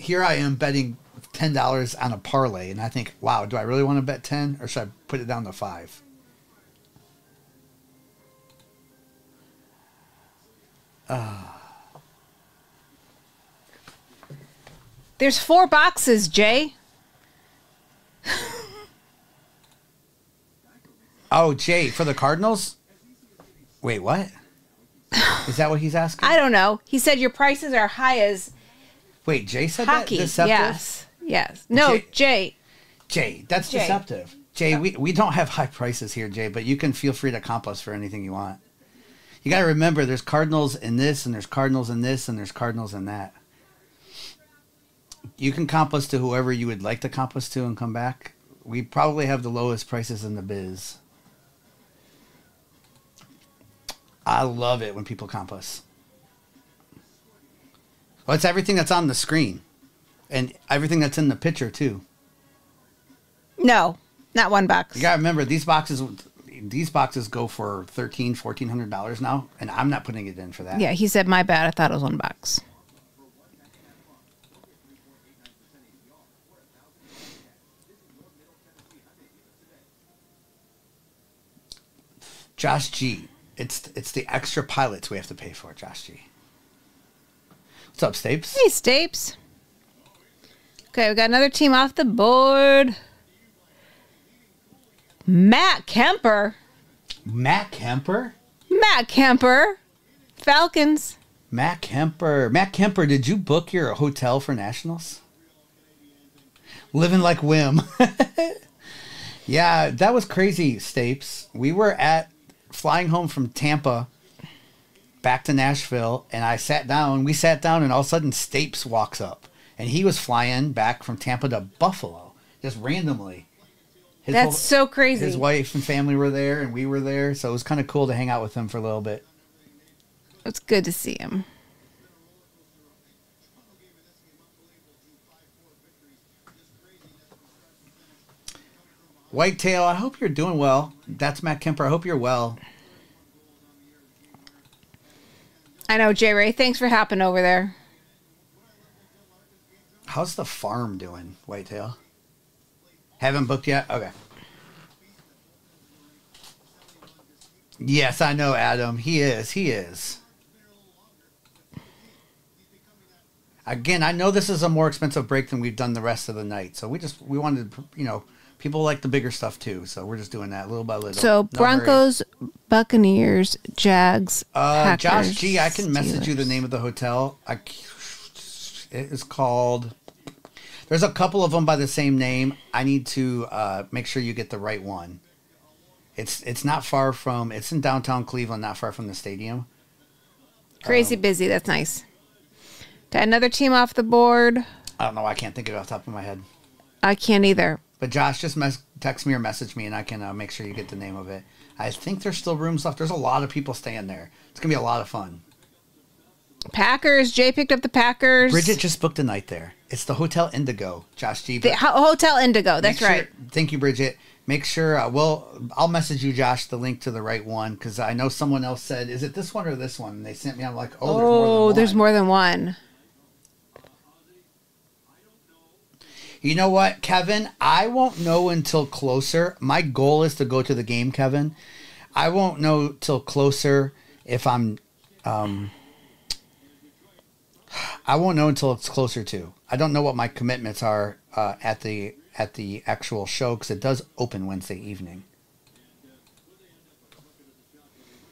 Here I am betting ten dollars on a parlay, and I think, wow, do I really want to bet ten, or should I put it down to five? There's four boxes, Jay. Oh, Jay, for the Cardinals? Wait, what? Is that what he's asking? I don't know. He said your prices are high as Wait, Jay said hockey. that? Deceptive? Yes. Yes. No, Jay- Jay. Jay, that's Jay. deceptive. Jay, we, we don't have high prices here, Jay, but you can feel free to comp us for anything you want. You got to remember there's Cardinals in this, and there's Cardinals in this, and there's Cardinals in that. You can comp us to whoever you would like to comp us to and come back. We probably have the lowest prices in the biz. I love it when people comp us. Well, it's everything that's on the screen and everything that's in the picture, too. No, not one box. You gotta remember these boxes. These boxes go for thirteen, fourteen hundred dollars now, and I'm not putting it in for that. Yeah, he said my bad. I thought it was one box. Josh G. It's it's the extra pilots we have to pay for, Josh G. What's up, Stapes? Hey, Stapes. Okay, we got another team off the board. Matt Kemper. Matt Kemper. Matt Kemper. Falcons. Matt Kemper. Matt Kemper, did you book your hotel for Nationals? Living like Wim. yeah, that was crazy, Stapes. We were at flying home from Tampa back to Nashville, and I sat down. We sat down, and all of a sudden, Stapes walks up, and he was flying back from Tampa to Buffalo just randomly. His That's whole- so crazy. His wife and family were there, and we were there, so it was kind of cool to hang out with him for a little bit. It's good to see him. Whitetail, I hope you're doing well. That's Matt Kemper. I hope you're well. I know, J Ray. Thanks for hopping over there. How's the farm doing, Whitetail? Haven't booked yet? Okay. Yes, I know, Adam. He is. He is. Again, I know this is a more expensive break than we've done the rest of the night. So we just we wanted, to, you know, people like the bigger stuff too. So we're just doing that little by little. So. Broncos, Buccaneers, Jags, Uh, Josh Packers, G, I can message you the name of the hotel. I, it is called. There's a couple of them by the same name. I need to uh, make sure you get the right one. It's it's not far from. It's in downtown Cleveland, not far from the stadium. Crazy busy. That's nice. Another team off the board. I don't know. I can't think of it off the top of my head. I can't either. But Josh, just mes- text me or message me, and I can uh, make sure you get the name of it. I think there's still rooms left. There's a lot of people staying there. It's gonna be a lot of fun. Packers. Jay picked up the Packers. Bridget just booked a night there. It's the Hotel Indigo. Josh G. the Ho- Hotel Indigo. That's sure- right. Thank you, Bridget. Make sure. Uh, well, I'll message you, Josh, the link to the right one because I know someone else said, "Is it this one or this one?" And they sent me. I'm like, "Oh, there's more than Oh, one." there's more than one. You know what, Kevin? I won't know until closer. My goal is to go to the game, Kevin. I won't know till closer if I'm. Um, I won't know until it's closer to. I don't know what my commitments are uh, at the at the actual show because it does open Wednesday evening.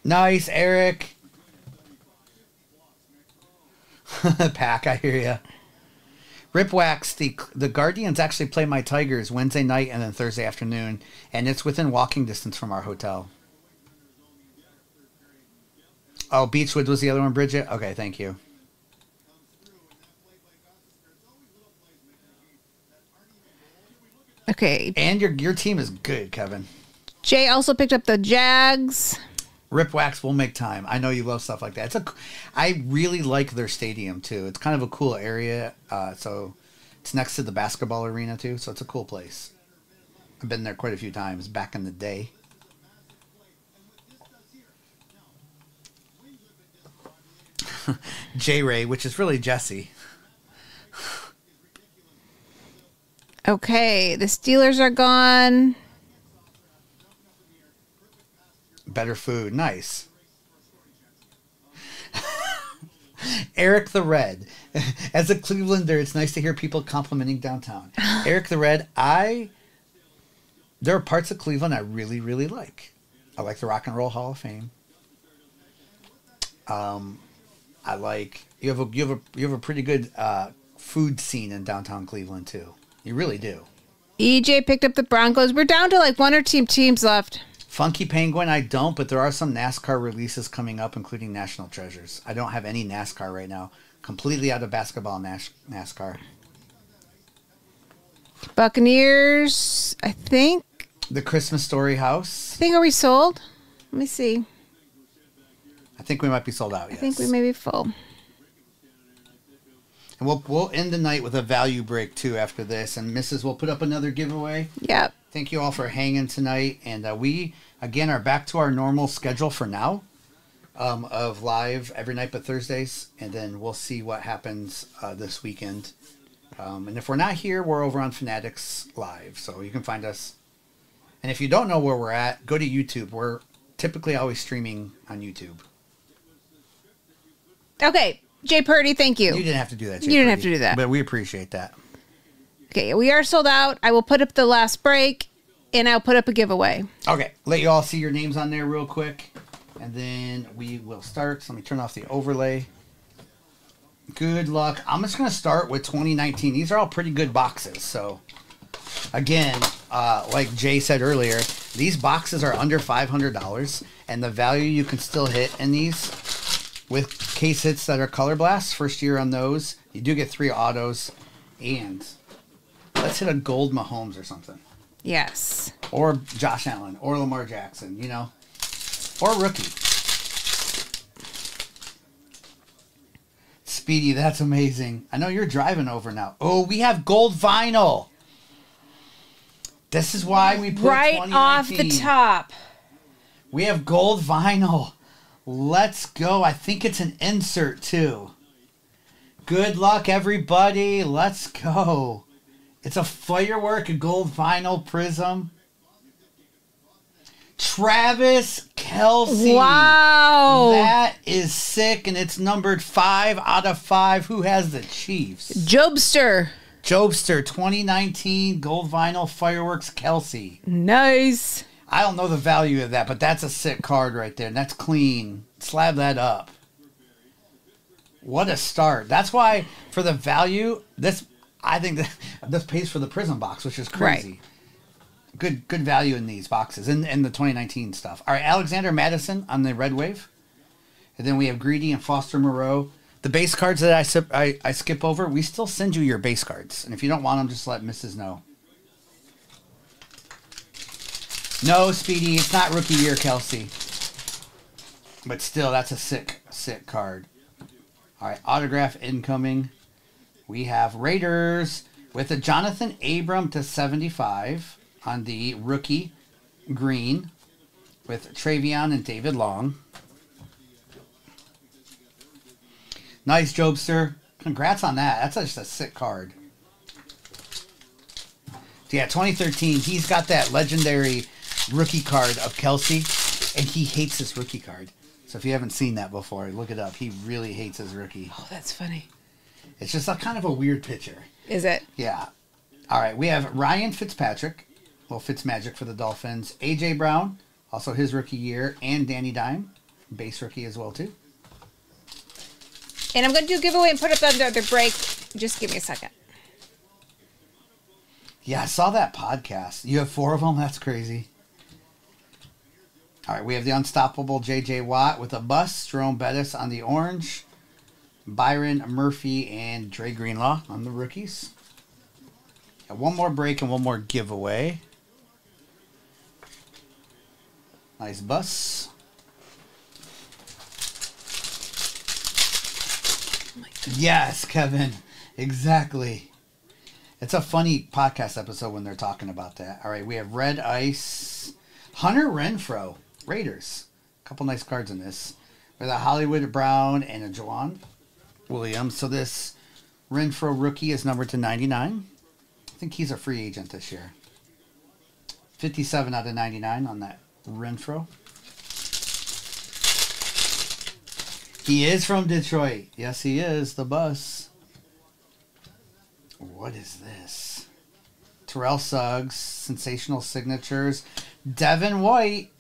Nice, Eric. Pack, I hear you. Ripwax, the the Guardians actually play my Tigers Wednesday night and then Thursday afternoon, and it's within walking distance from our hotel. Oh, Beechwood was the other one, Bridget. Okay, thank you. Okay. And your your team is good, Kevin. Jay also picked up the Jags. Ripwax will make time. I know you love stuff like that. It's a, I really like their stadium too. It's kind of a cool area. Uh, so it's next to the basketball arena too. So it's a cool place. I've been there quite a few times back in the day. J Ray, which is really Jesse. Okay, the Steelers are gone. Better food. Nice. Eric the Red. As a Clevelander, it's nice to hear people complimenting downtown. Eric the Red, I. There are parts of Cleveland I really, really like. I like the Rock and Roll Hall of Fame. Um, I like you have a you have a you have a pretty good uh, food scene in downtown Cleveland too. You really do. EJ picked up the Broncos. We're down to like one or two teams left. Funky Penguin, I don't, but there are some NASCAR releases coming up, including National Treasures. I don't have any NASCAR right now. Completely out of basketball Nas- NASCAR. Buccaneers, I think. The Christmas Story House. I think are we sold? Let me see. I think we might be sold out. I think we may be full. And we'll we'll end the night with a value break too after this, and Mrs. will put up another giveaway. Yep. Thank you all for hanging tonight, and uh, we again are back to our normal schedule for now, um, of live every night but Thursdays, and then we'll see what happens uh, this weekend. Um, and if we're not here, we're over on Fanatics Live, so you can find us. And if you don't know where we're at, go to YouTube. We're typically always streaming on YouTube. Okay, Jay Purdy, thank you. You didn't have to do that. You didn't have to do that. but we appreciate that. Okay, we are sold out. I will put up the last break, and I'll put up a giveaway. Okay, let you all see your names on there real quick, and then we will start. So let me turn off the overlay. Good luck. I'm just going to start with 2019. These are all pretty good boxes. So, again, uh, like Jay said earlier, these boxes are under $500, and the value you can still hit in these with case hits that are color blasts, first year on those, you do get three autos, and let's hit a gold Mahomes or something Yes. or Josh Allen, or Lamar Jackson, you know, or rookie. Speedy, that's amazing. I know you're driving over now. Oh, we have gold vinyl. This is why we put Right off the top. We have gold vinyl. Let's go. I think it's an insert too. Good luck, everybody. Let's go. It's a firework, a gold vinyl Prizm. Travis Kelce. Wow. That is sick, and it's numbered five out of five. Who has the Chiefs? Jobster. Jobster 2019 gold vinyl fireworks Kelce. Nice. I don't know the value of that, but that's a sick card right there. That's clean. Slab that up. What a start. That's why for the value, this I think that this pays for the Prizm box, which is crazy. Right good good value in these boxes and, the 2019 stuff. All right, Alexander Mattison on the Red Wave. And then we have Greedy and Foster Moreau. The base cards that I, I, I skip over, we still send you your base cards. And if you don't want them, just let Mrs. know. No, Speedy, it's not rookie year, Kelce. But still, that's a sick, sick card. All right, autograph incoming. We have Raiders with a Jonathan Abram to 75 on the rookie green with Travion and David Long. Nice, Jobster. Congrats on that. That's just a sick card. Yeah, 2013. He's got that legendary rookie card of Kelce, and he hates his rookie card. So if you haven't seen that before, look it up. He really hates his rookie. Oh, that's funny. It's just a kind of a weird picture. Is it? Yeah. All right, we have Ryan Fitzpatrick, well Fitzmagic for the Dolphins. AJ Brown, also his rookie year, and Danny Dime, base rookie as well too. And I'm going to do a giveaway and put up under the break. Just give me a second. Yeah, I saw that podcast. You have four of them. That's crazy. All right, we have the unstoppable J.J. Watt with a bust. Jerome Bettis on the orange. Byron Murphy and Dre Greenlaw on the rookies. Got one more break and one more giveaway. Nice bus. Yes, Kevin. Exactly. It's a funny podcast episode when they're talking about that. All right, we have Red Ice, Hunter Renfrow, Raiders. A couple nice cards in this. With a Hollywood Brown and a Juwan Williams. So this Renfrow rookie is numbered to 99. I think he's a free agent this year. 57 out of 99 on that Renfrow. He is from Detroit. Yes, he is. The bus. What is this? Terrell Suggs, sensational signatures. Devin White.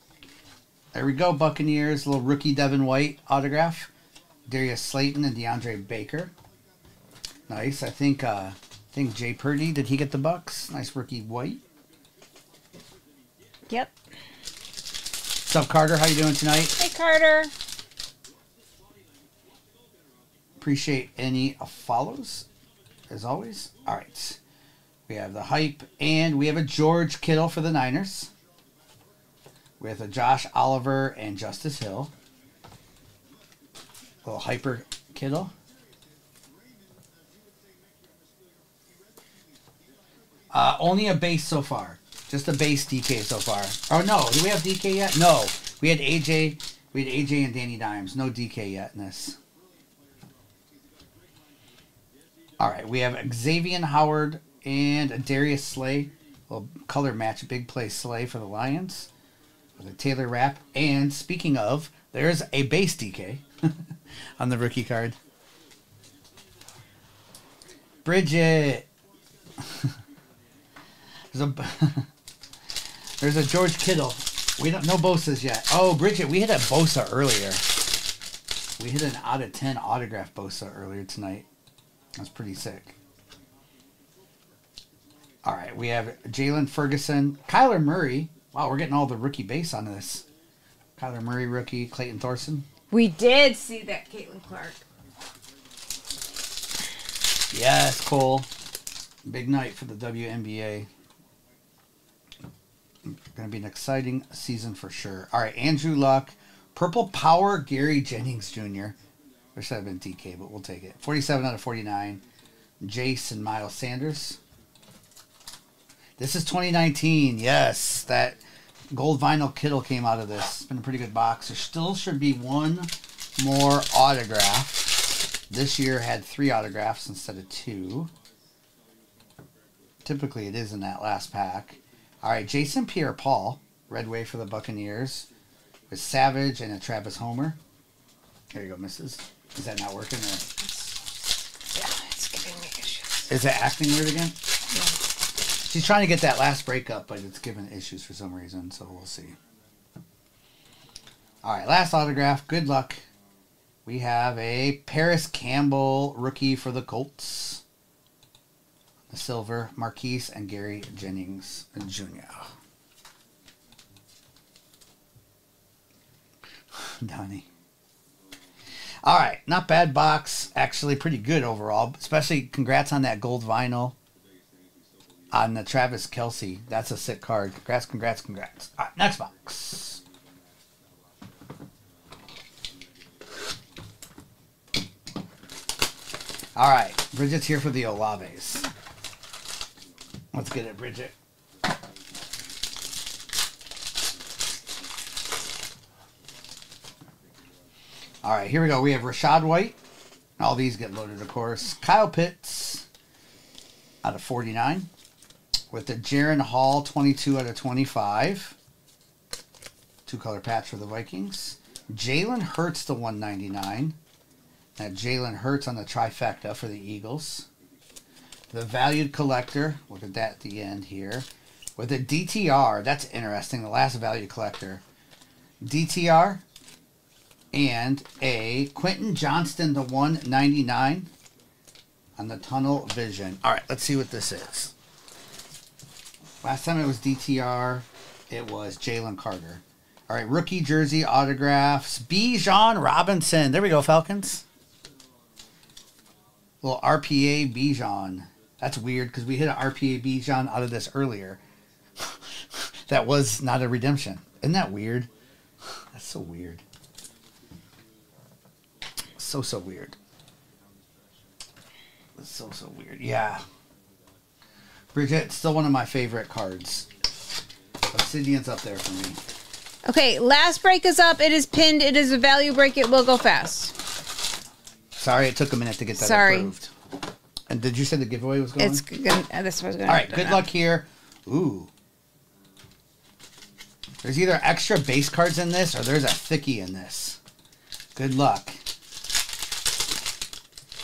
There we go, Buccaneers. Little rookie Devin White autograph. Darius Slayton and DeAndre Baker. Nice. I think uh I think Jay Purdy, did he get the Bucks? Nice rookie White. Yep. What's up, Carter? How you doing tonight? Hey, Carter. Appreciate any follows, as always. All right. We have the hype, and we have a George Kittle for the Niners. With a Josh Oliver and Justice Hill. Little hyper Kittle. Uh, only a base so far. Just a base DK so far. Oh no, do we have DK yet? No. We had AJ we had AJ and Danny Dimes. No DK yet in this. All right, we have Xavier Howard and a Darius Slay. Little color match, big play Slay for the Lions with a Taylor Rapp. And speaking of, there's a base DK on the rookie card. Bridget. there's a there's a George Kittle. We don't no Bosa's yet. Oh, Bridget, we hit a Bosa earlier. We hit an out of ten autograph Bosa earlier tonight. That's pretty sick. All right, we have Jalen Ferguson, Kyler Murray. Wow, we're getting all the rookie base on this. Kyler Murray rookie, Clayton Thorson. We did see that, Caitlin Clark. Yes, Cole. Big night for the WNBA. Going to be an exciting season for sure. All right, Andrew Luck, Purple Power, Gary Jennings Jr. Wish that had been DK, but we'll take it. 47 out of 49. Jason Miles Sanders. This is 2019. Yes, that gold vinyl Kittle came out of this. It's been a pretty good box. There still should be one more autograph. This year had three autographs instead of two. Typically, it is in that last pack. All right, Jason Pierre-Paul, red wave for the Buccaneers, with Savage and a Travis Homer. There you go, Mrs. Is that not working? Or Yeah, it's giving me issues. is it acting weird again? Yeah. She's trying to get that last breakup, but it's giving issues for some reason, so we'll see. All right, last autograph. Good luck. We have a Parris Campbell rookie for the Colts. The silver, Marquise and Gary Jennings Jr. Donnie. All right, not bad box. Actually, pretty good overall. Especially, congrats on that gold vinyl. On the Travis Kelce. That's a sick card. Congrats, congrats, congrats. All right, next box. All right, Bridget's here for the Olaves. Let's get it, Bridget. All right, here we go. We have Rachaad White. All these get loaded, of course. Kyle Pitts out of 49 with the Jaren Hall 22 out of 25. Two color patch for the Vikings. Jalen Hurts to 199. That Jalen Hurts on the trifecta for the Eagles. The valued collector, look at that at the end here. With a DTR, that's interesting. The last valued collector. DTR and a Quentin Johnston to 199 on the tunnel vision. All right, let's see what this is. Last time it was DTR, it was Jalen Carter. All right, rookie jersey autographs. Bijan Robinson. There we go, Falcons. Little RPA Bijan. That's weird because we hit an RPA Bijan out of this earlier. that was not a redemption. Isn't that weird? That's so weird. So, so weird. It's so, so weird. Yeah. Bridget, still one of my favorite cards. Obsidian's up there for me. Okay, last break is up. It is pinned. It is a value break. It will go fast. Sorry it took a minute to get that Sorry. approved. And did you say the giveaway was going? It's uh, This was gonna. All right, good luck here. Ooh. There's either extra base cards in this or there's a thickie in this. Good luck.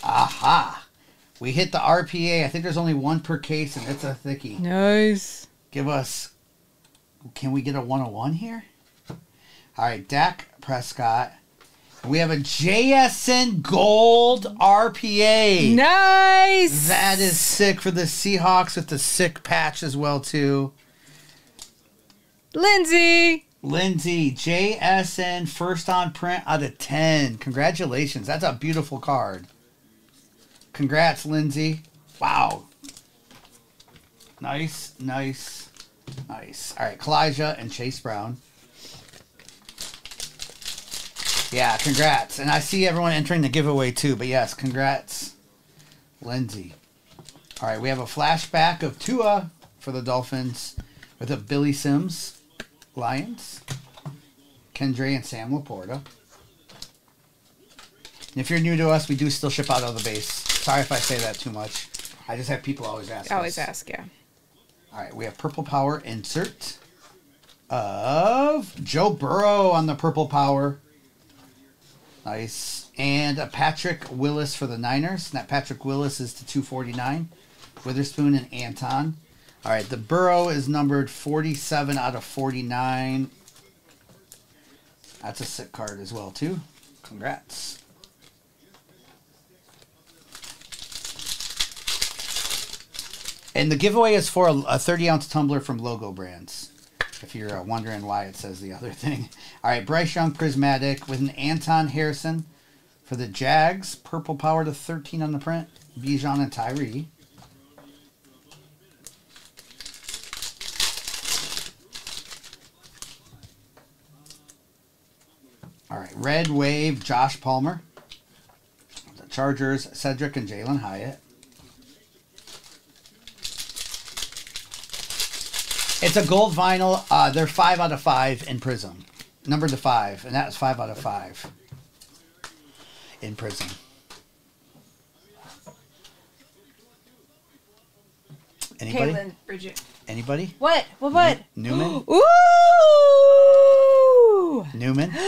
Aha. We hit the RPA. I think there's only one per case and it's a thickie. Nice. Give us. Can we get a 101 here? All right, Dak Prescott. We have a JSN Gold RPA. Nice. That is sick for the Seahawks with the sick patch as well too. Lindsay. Lindsay, JSN first on print out of 10. Congratulations. That's a beautiful card. Congrats, Lindsay. Wow. Nice, nice, nice. All right, Kalijah and Chase Brown. Yeah, congrats. And I see everyone entering the giveaway too, but yes, congrats, Lindsay. All right, we have a flashback of Tua for the Dolphins with a Billy Sims, Lions, Kendre and Sam LaPorta. And if you're new to us, we do still ship out of the base. Sorry if I say that too much. I just have people always ask. Always us. ask, yeah. All right, we have Purple Power insert of Joe Burrow on the Purple Power. Nice. And a Patrick Willis for the Niners. And that Patrick Willis is to 249. Witherspoon and Anton. All right, the Burrow is numbered 47 out of 49. That's a sick card as well, too. Congrats. And the giveaway is for a, a 30 ounce tumbler from Logo Brands. If you're uh, wondering why it says the other thing. All right, Bryce Young Prismatic with an Anton Harrison for the Jags. Purple power to 13 on the print. Bijan and Tyree. All right, Red Wave Josh Palmer. The Chargers Cedric and Jalin Hyatt. It's a gold vinyl. Uh, they're five out of five in Prizm, Number to five, and that's five out of five in Prizm. Anybody? Caitlin, Bridget. Anybody? What? What? What? Newman? Ooh! Newman?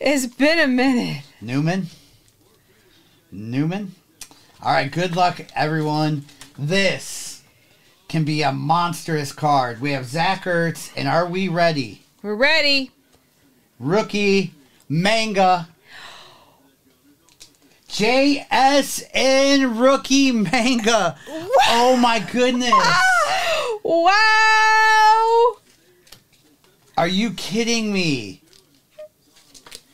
It's been a minute. Newman? Newman? All right, good luck, everyone. This can be a monstrous card. We have Zach Ertz, and are we ready? We're ready. Rookie Manga. JSN Rookie Manga. Oh my goodness. Wow! Are you kidding me?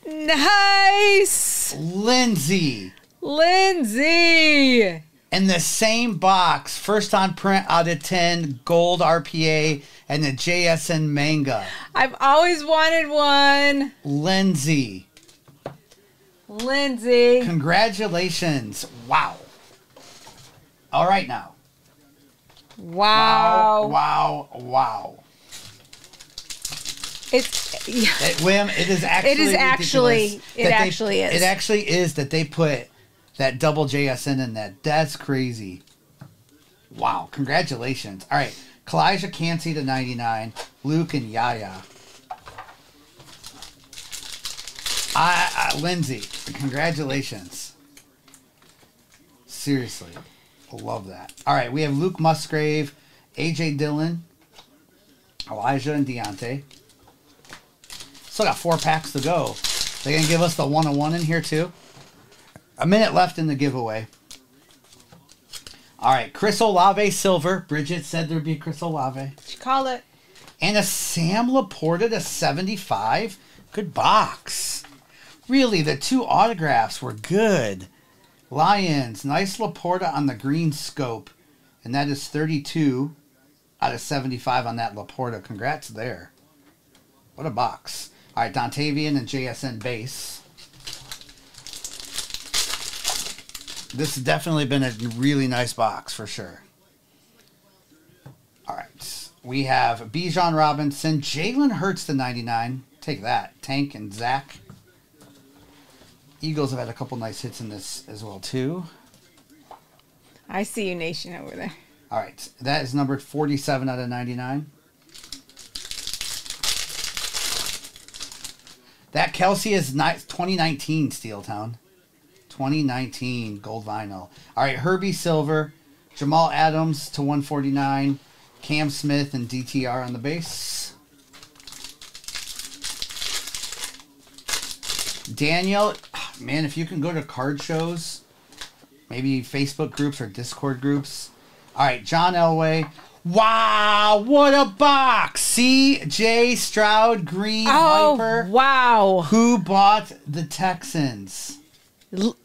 Nice! Lindsay. Lindsay! In the same box, first on print out of 10, gold RPA, and the JSN manga. I've always wanted one. Lindsay, Lindsay. congratulations. Wow. All right now. Wow. Wow, wow, wow. It's yeah. It, William, it is actually It is actually- it that they- actually is. It actually is that they put that double JSN in that. That's crazy. Wow! Congratulations. All right, Kalijah Kancey to ninety nine. Luke and Yaya. I, I Lindsay, congratulations. Seriously, love that. All right, we have Luke Musgrave, AJ Dillon, Elijah and Deontay. Still got four packs to go. They gonna give us the one on one in here too. A minute left in the giveaway. All right, Chris Olave silver. Bridget said there'd be Chris Olave you call it? and a Sam LaPorta to seventy five. Good box. Really, the two autographs were good. Lions, nice LaPorta on the green scope, and that is thirty two out of seventy five on that LaPorta. Congrats there. What a box. All right, Dontayvion and JSN base. This has definitely been a really nice box for sure. All right. We have Bijan Robinson, Jalen Hurts to 99. Take that. Tank and Zach. Eagles have had a couple nice hits in this as well, too. I see you, Nation, over there. All right. That is numbered 47 out of 99. That Kelce is 2019 Steel Town. 2019 gold vinyl. All right, Herbie Silver, Jamal Adams to 149, Cam Smith and DTR on the base. Daniel, man, if you can go to card shows, maybe Facebook groups or Discord groups. All right, John Elway. Wow, what a box! C.J. Stroud, Green Oh, Viper. wow. Who bought the Texans? L-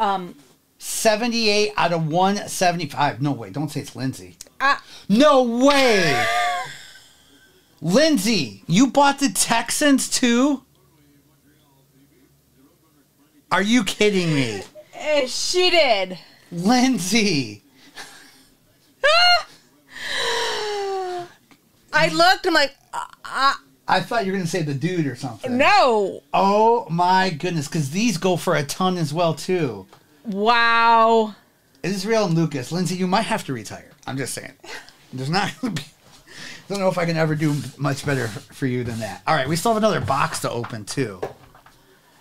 Um, 78 out of 175. No way. Don't say it's Lindsay. Ah. No way. Lindsay, you bought the Texans too? Are you kidding me? eh, she did. Lindsay. I looked, I'm like, uh, uh, I thought you were going to say the dude or something. no. Oh my goodness. Because these go for a ton as well too. Wow. Israel and Lucas. Lindsay, you might have to retire. I'm just saying. There's not gonna be. Don't know if I can ever do much better for you than that. All right, we still have another box to open too.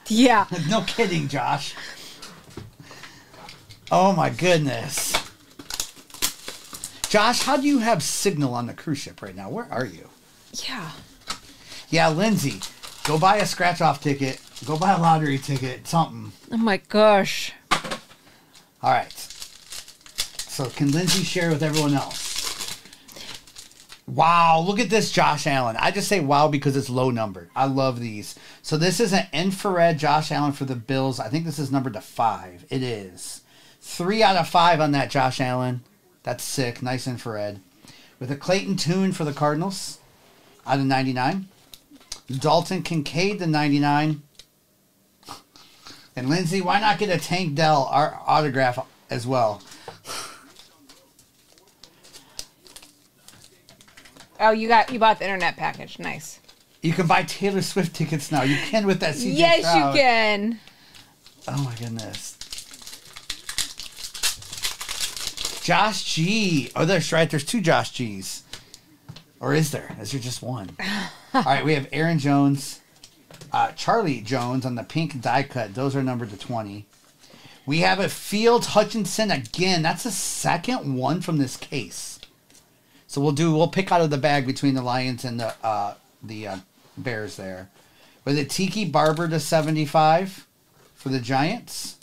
Yeah. No kidding, Josh. Oh my goodness. Josh, how do you have signal on the cruise ship right now? Where are you? Yeah. Yeah, Lindsay, go buy a scratch off ticket. Go buy a lottery ticket, something. Oh my gosh. All right. So can Lindsay share with everyone else? Wow, look at this Josh Allen. I just say wow because it's low numbered. I love these. So this is an infrared Josh Allen for the Bills. I think this is numbered to five. It is. Three out of five on that Josh Allen. That's sick. Nice infrared. With a Clayton Tune for the Cardinals out of 99. Dalton Kincaid to 99. And Lindsay, why not get a Tank Dell our autograph as well? Oh, you got you bought the internet package. Nice. You can buy Taylor Swift tickets now. You can with that CJ yes, Stroud. you can. Oh my goodness. Josh G. Oh, there's right. There's two Josh G's. Or is there? Is there just one? All right, we have Aaron Jones, uh, Charlie Jones on the pink die cut. Those are numbered to 20. We have a Fields Hutchinson again. That's the second one from this case. So we'll do. We'll pick out of the bag between the Lions and the uh, the uh, Bears there. With a Tiki Barber to 75 for the Giants.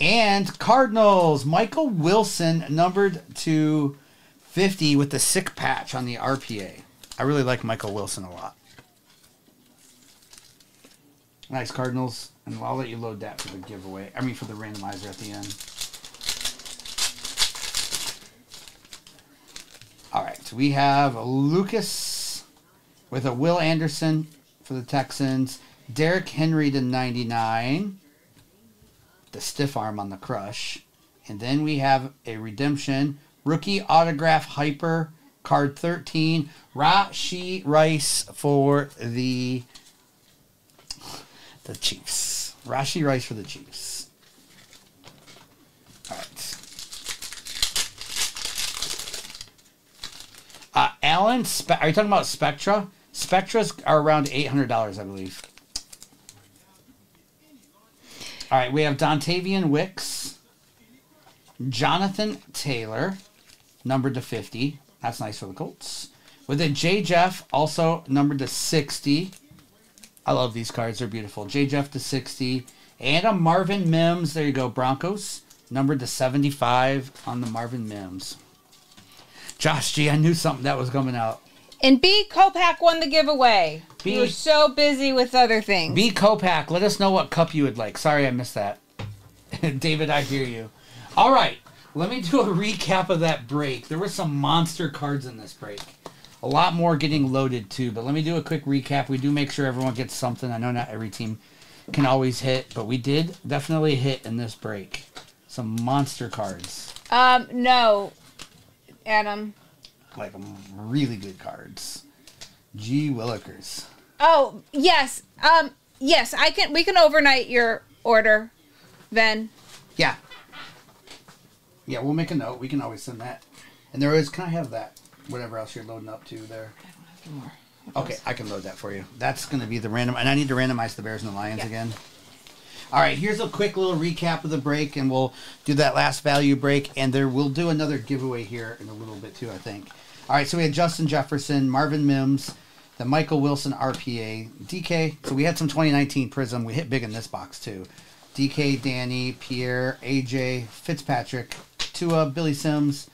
And Cardinals, Michael Wilson, numbered to 50 with the sick patch on the RPA. I really like Michael Wilson a lot. Nice Cardinals. And I'll let you load that for the giveaway. I mean, for the randomizer at the end. All right. So we have Lucas with a Will Anderson for the Texans. Derrick Henry to 99. The stiff arm on the crush. And then we have a redemption rookie autograph hyper card 13. Rashee Rice for the the Chiefs. Rashee Rice for the Chiefs. All right. Uh, Alan, Spe- are you talking about Spectra? Spectras are around eight hundred dollars, I believe. All right, we have Dontayvion Wicks, Jonathan Taylor, numbered to fifty. That's nice for the Colts. With a J Jeff, also numbered to sixty. I love these cards; they're beautiful. J Jeff to sixty, and a Marvin Mims. There you go, Broncos, numbered to seventy-five on the Marvin Mims. Josh G, I knew something that was coming out. And B Copac won the giveaway. B- You were so busy with other things. B Copac, let us know what cup you would like. Sorry I missed that. David, I hear you. All right, let me do a recap of that break. There were some monster cards in this break. A lot more getting loaded too, but let me do a quick recap. We do make sure everyone gets something. I know not every team can always hit, but we did definitely hit in this break. Some monster cards. um, no, Adam. Like really good cards. G Willikers. Oh yes, um, yes. I can. We can overnight your order, then. Yeah. Yeah, we'll make a note. We can always send that. And there is, can I have that? Whatever else you're loading up to there. I don't have any more. Okay, I can load that for you. That's going to be the random, and I need to randomize the Bears and the Lions Yeah. again. All right, here's a quick little recap of the break, and we'll do that last value break, and there we'll do another giveaway here in a little bit too, I think. All right, so we had Justin Jefferson, Marvin Mims, the Michael Wilson RPA, DK. So we had some 2019 Prizm. We hit big in this box too. DK, Danny, Pierre, AJ, Fitzpatrick, Tua, Billy Sims,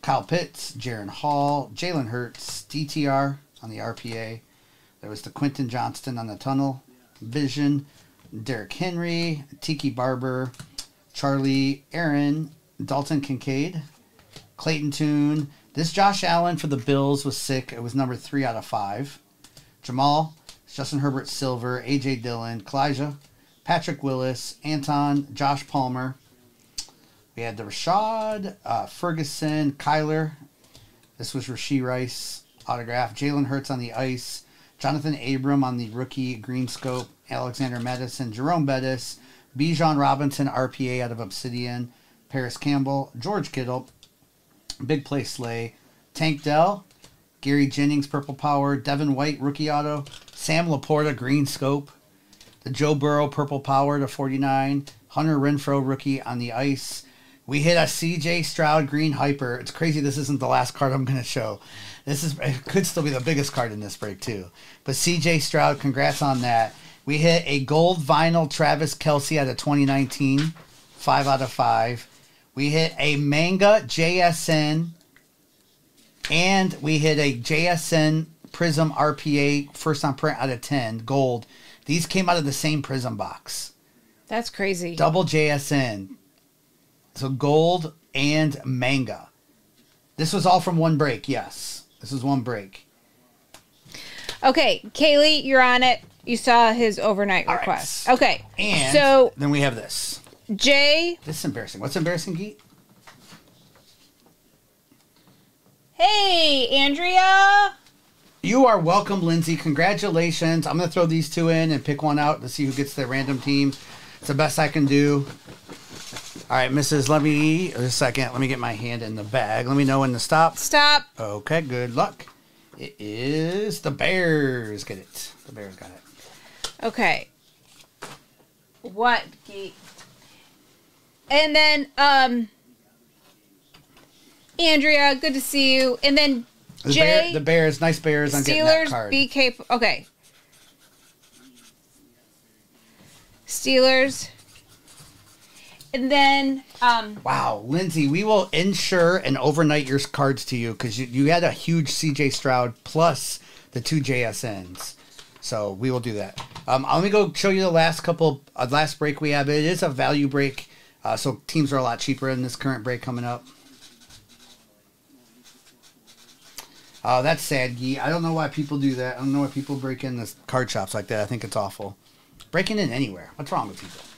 Kyle Pitts, Jaren Hall, Jalen Hurts, DTR on the RPA. There was the Quentin Johnston on the tunnel vision, Derrick Henry, Tiki Barber, Charlie Aaron, Dalton Kincaid, Clayton Tune. This Josh Allen for the Bills was sick. It was number three out of five. Jamal, Justin Herbert Silver, AJ Dillon, Kalijah, Patrick Willis, Anton, Josh Palmer. We had the Rashad, uh, Ferguson, Kyler. This was Rashee Rice autograph. Jalen Hurts on the ice. Jonathan Abram on the rookie green scope. Alexander Mattison, Jerome Bettis, Bijan Robinson, RPA out of Obsidian. Parris Campbell, George Kittle, Big Play Slay, Tank Dell, Gary Jennings, Purple Power, Devin White, Rookie Auto, Sam LaPorta, Green Scope, the Joe Burrow, Purple Power to 49, Hunter Renfrow, Rookie on the Ice. We hit a CJ Stroud, Green Hyper. It's crazy this isn't the last card I'm going to show. This is it could still be the biggest card in this break, too. But CJ Stroud, congrats on that. We hit a gold vinyl Travis Kelce out of 2019, 5 out of 5. We hit a manga JSN and we hit a JSN Prizm RPA first on print out of 10 gold. These came out of the same Prizm box. That's crazy. Double JSN. So gold and manga. This was all from one break, yes. This is one break. Okay, Kaylee, you're on it. You saw his overnight All right. request. Okay. And so then we have this. Jay, This is embarrassing. What's embarrassing, Geet? hey Andrea. You are welcome, Lindsay. Congratulations. I'm going to throw these two in and pick one out to see who gets the random team. It's the best I can do. All right, Mrs. Let me, a second. Let me get my hand in the bag. Let me know when to stop. Stop. Okay, good luck. It is the Bears. Get it. The Bears got it. Okay. What? Geek? And then um Andrea, good to see you. And then The, Jay Bear, the Bears, nice Bears. I'm getting that Steelers. BK okay. Steelers. And then um Wow, Lindsay, we will insure and overnight your cards to you because you, you had a huge CJ Stroud plus the two JSNs. So we will do that. Um, let me go show you the last couple, uh, last break we have. It is a value break, uh, so teams are a lot cheaper in this current break coming up. Oh, that's sad, Gee. I don't know why people do that. I don't know why people break in the card shops like that. I think it's awful. Breaking in anywhere. What's wrong with people?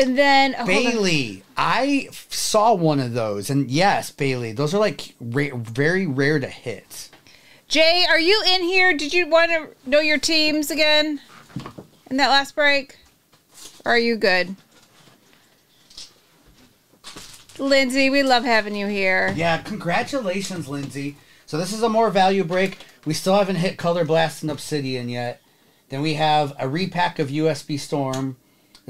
And then oh. Bailey, I saw one of those, and yes, Bailey, those are like ra- very rare to hit. Jay, are you in here? Did you want to know your teams again in that last break? Or are you good? Lindsay, we love having you here. Yeah, congratulations, Lindsay. So this is a more value break. We still haven't hit Color Blast and Obsidian yet. Then we have a repack of USB Storm.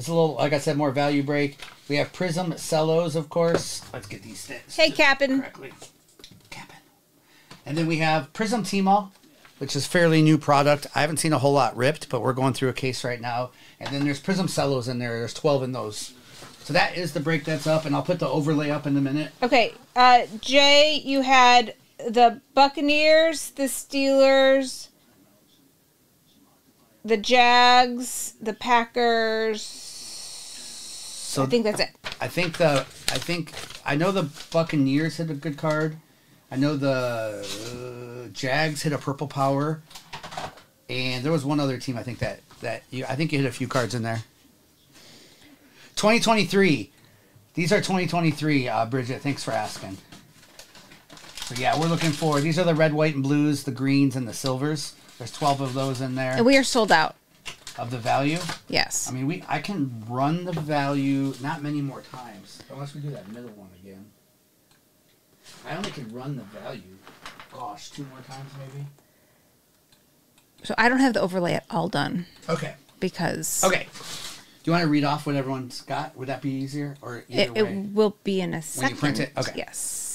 It's a little, like I said, more value break. We have Prizm Cellos, of course. Let's get these things. Hey, Captain. correctly. Captain. And then we have Prizm T-Mall, which is fairly new product. I haven't seen a whole lot ripped, but we're going through a case right now. And then there's Prizm Cellos in there. There's 12 in those. So that is the break that's up, and I'll put the overlay up in a minute. Okay, uh, Jay, you had the Buccaneers, the Steelers, the Jags, the Packers. So I think that's it. I think the I think I know the Buccaneers hit a good card. I know the uh, Jags hit a purple power, and there was one other team I think that that you I think you hit a few cards in there. 2023. These are 2023. Uh, Bridget, thanks for asking. So yeah, we're looking for these are the red, white, and blues, the greens, and the silvers. There's 12 of those in there And we are sold out. Of the value. Yes. I mean, we I can run the value not many more times unless we do that middle one again. I only can run the value. Gosh, two more times maybe. so I don't have the overlay at all done Okay. because Okay. Do you want to read off what everyone's got? Would that be easier or either it, way? it will be in a second. When you print it? Okay. Yes.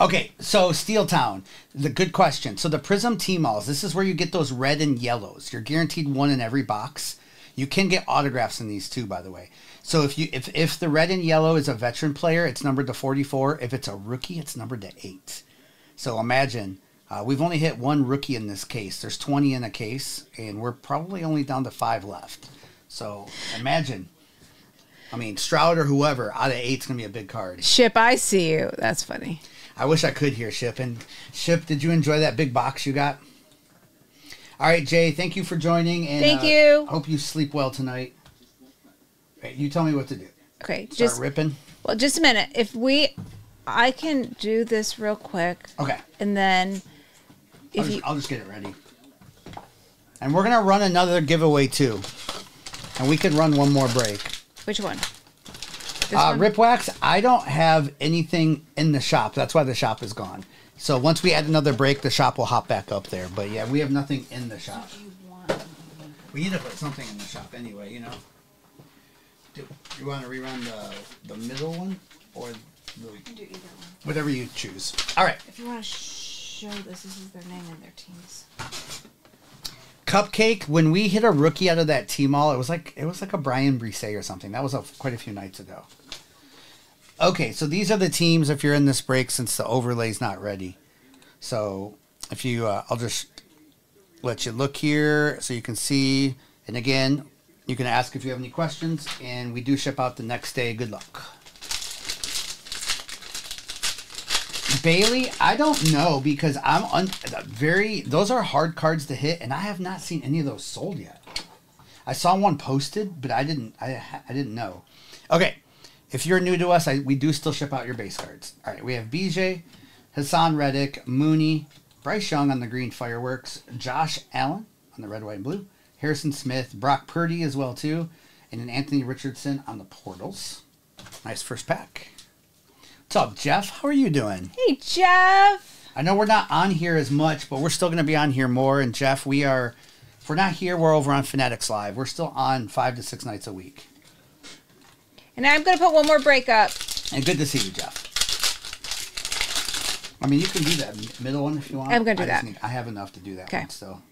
Okay, so Steel Town, the good question. So the Prizm T-Malls, this is where you get those red and yellows. You're guaranteed one in every box. You can get autographs in these too, by the way. So if you if if the red and yellow is a veteran player, it's numbered to 44. If it's a rookie, it's numbered to eight. So imagine uh, we've only hit one rookie in this case. There's 20 in a case, and we're probably only down to five left. So imagine. I mean, Stroud or whoever out of eight's gonna be a big card. Ship, I see you. That's funny. I wish I could hear Ship. And Ship, did you enjoy that big box you got? All right, Jay, thank you for joining. And, Thank uh, you. Hope you sleep well tonight. Right, you tell me what to do. Okay, Start just ripping. well, just a minute. If we, I can do this real quick, Okay. and then I'll if just, you I'll just get it ready. And we're gonna run another giveaway too, and we could run one more break. which one? Uh. Rip Wax, I don't have anything in the shop. That's why the shop is gone. So once we add another break, the shop will hop back up there. But yeah, we have nothing in the shop. We need to put something in the shop anyway, you know. Do you want to rerun the the middle one or the, do either one. whatever you choose? All right. If you want to show this, this is their name and their teams. Cupcake. When we hit a rookie out of that team all, it was like it was like a Brian Brise or something. That was a, quite a few nights ago. Okay, so these are the teams if you're in this break since the overlay's not ready. So if you, uh, I'll just let you look here so you can see. And again, you can ask if you have any questions, and we do ship out the next day. Good luck. Bailey, I don't know because I'm un- very. Those are hard cards to hit, and I have not seen any of those sold yet. I saw one posted, but I didn't. I I didn't know. Okay, if you're new to us, I, we do still ship out your base cards. All right, we have BJ, Haason Reddick, Mooney, Bryce Young on the green fireworks, Josh Allen on the red, white, and blue, Harrison Smith, Brock Purdy as well too, and then Anthony Richardson on the portals. Nice first pack. What's up, Jeff? How are you doing? Hey, Jeff. I know we're not on here as much, but we're still going to be on here more. And Jeff, we are, if we're not here, we're over on Fanatics Live. We're still on five to six nights a week. And I'm gonna put one more break up. And good to see you, Jeff. I mean, you can do that middle one if you want. I'm gonna do I that. Need, I have enough to do that Okay. one still. All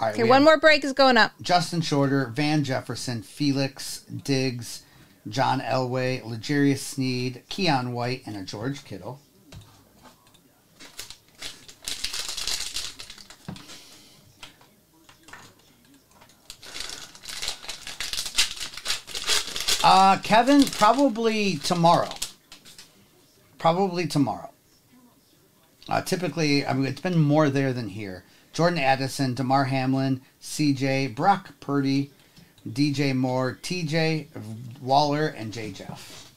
right. Okay, one more break is going up. Justin Shorter, Van Jefferson, Felix Diggs, John Elway, L'Jarius Sneed, Keion White, and a George Kittle. Uh, Kevin, probably tomorrow. Probably tomorrow. Uh, typically, I mean, it's been more there than here. Jordan Addison, Damar Hamlin, CJ, Brock Purdy, DJ Moore, TJ Waller, and J Jeff.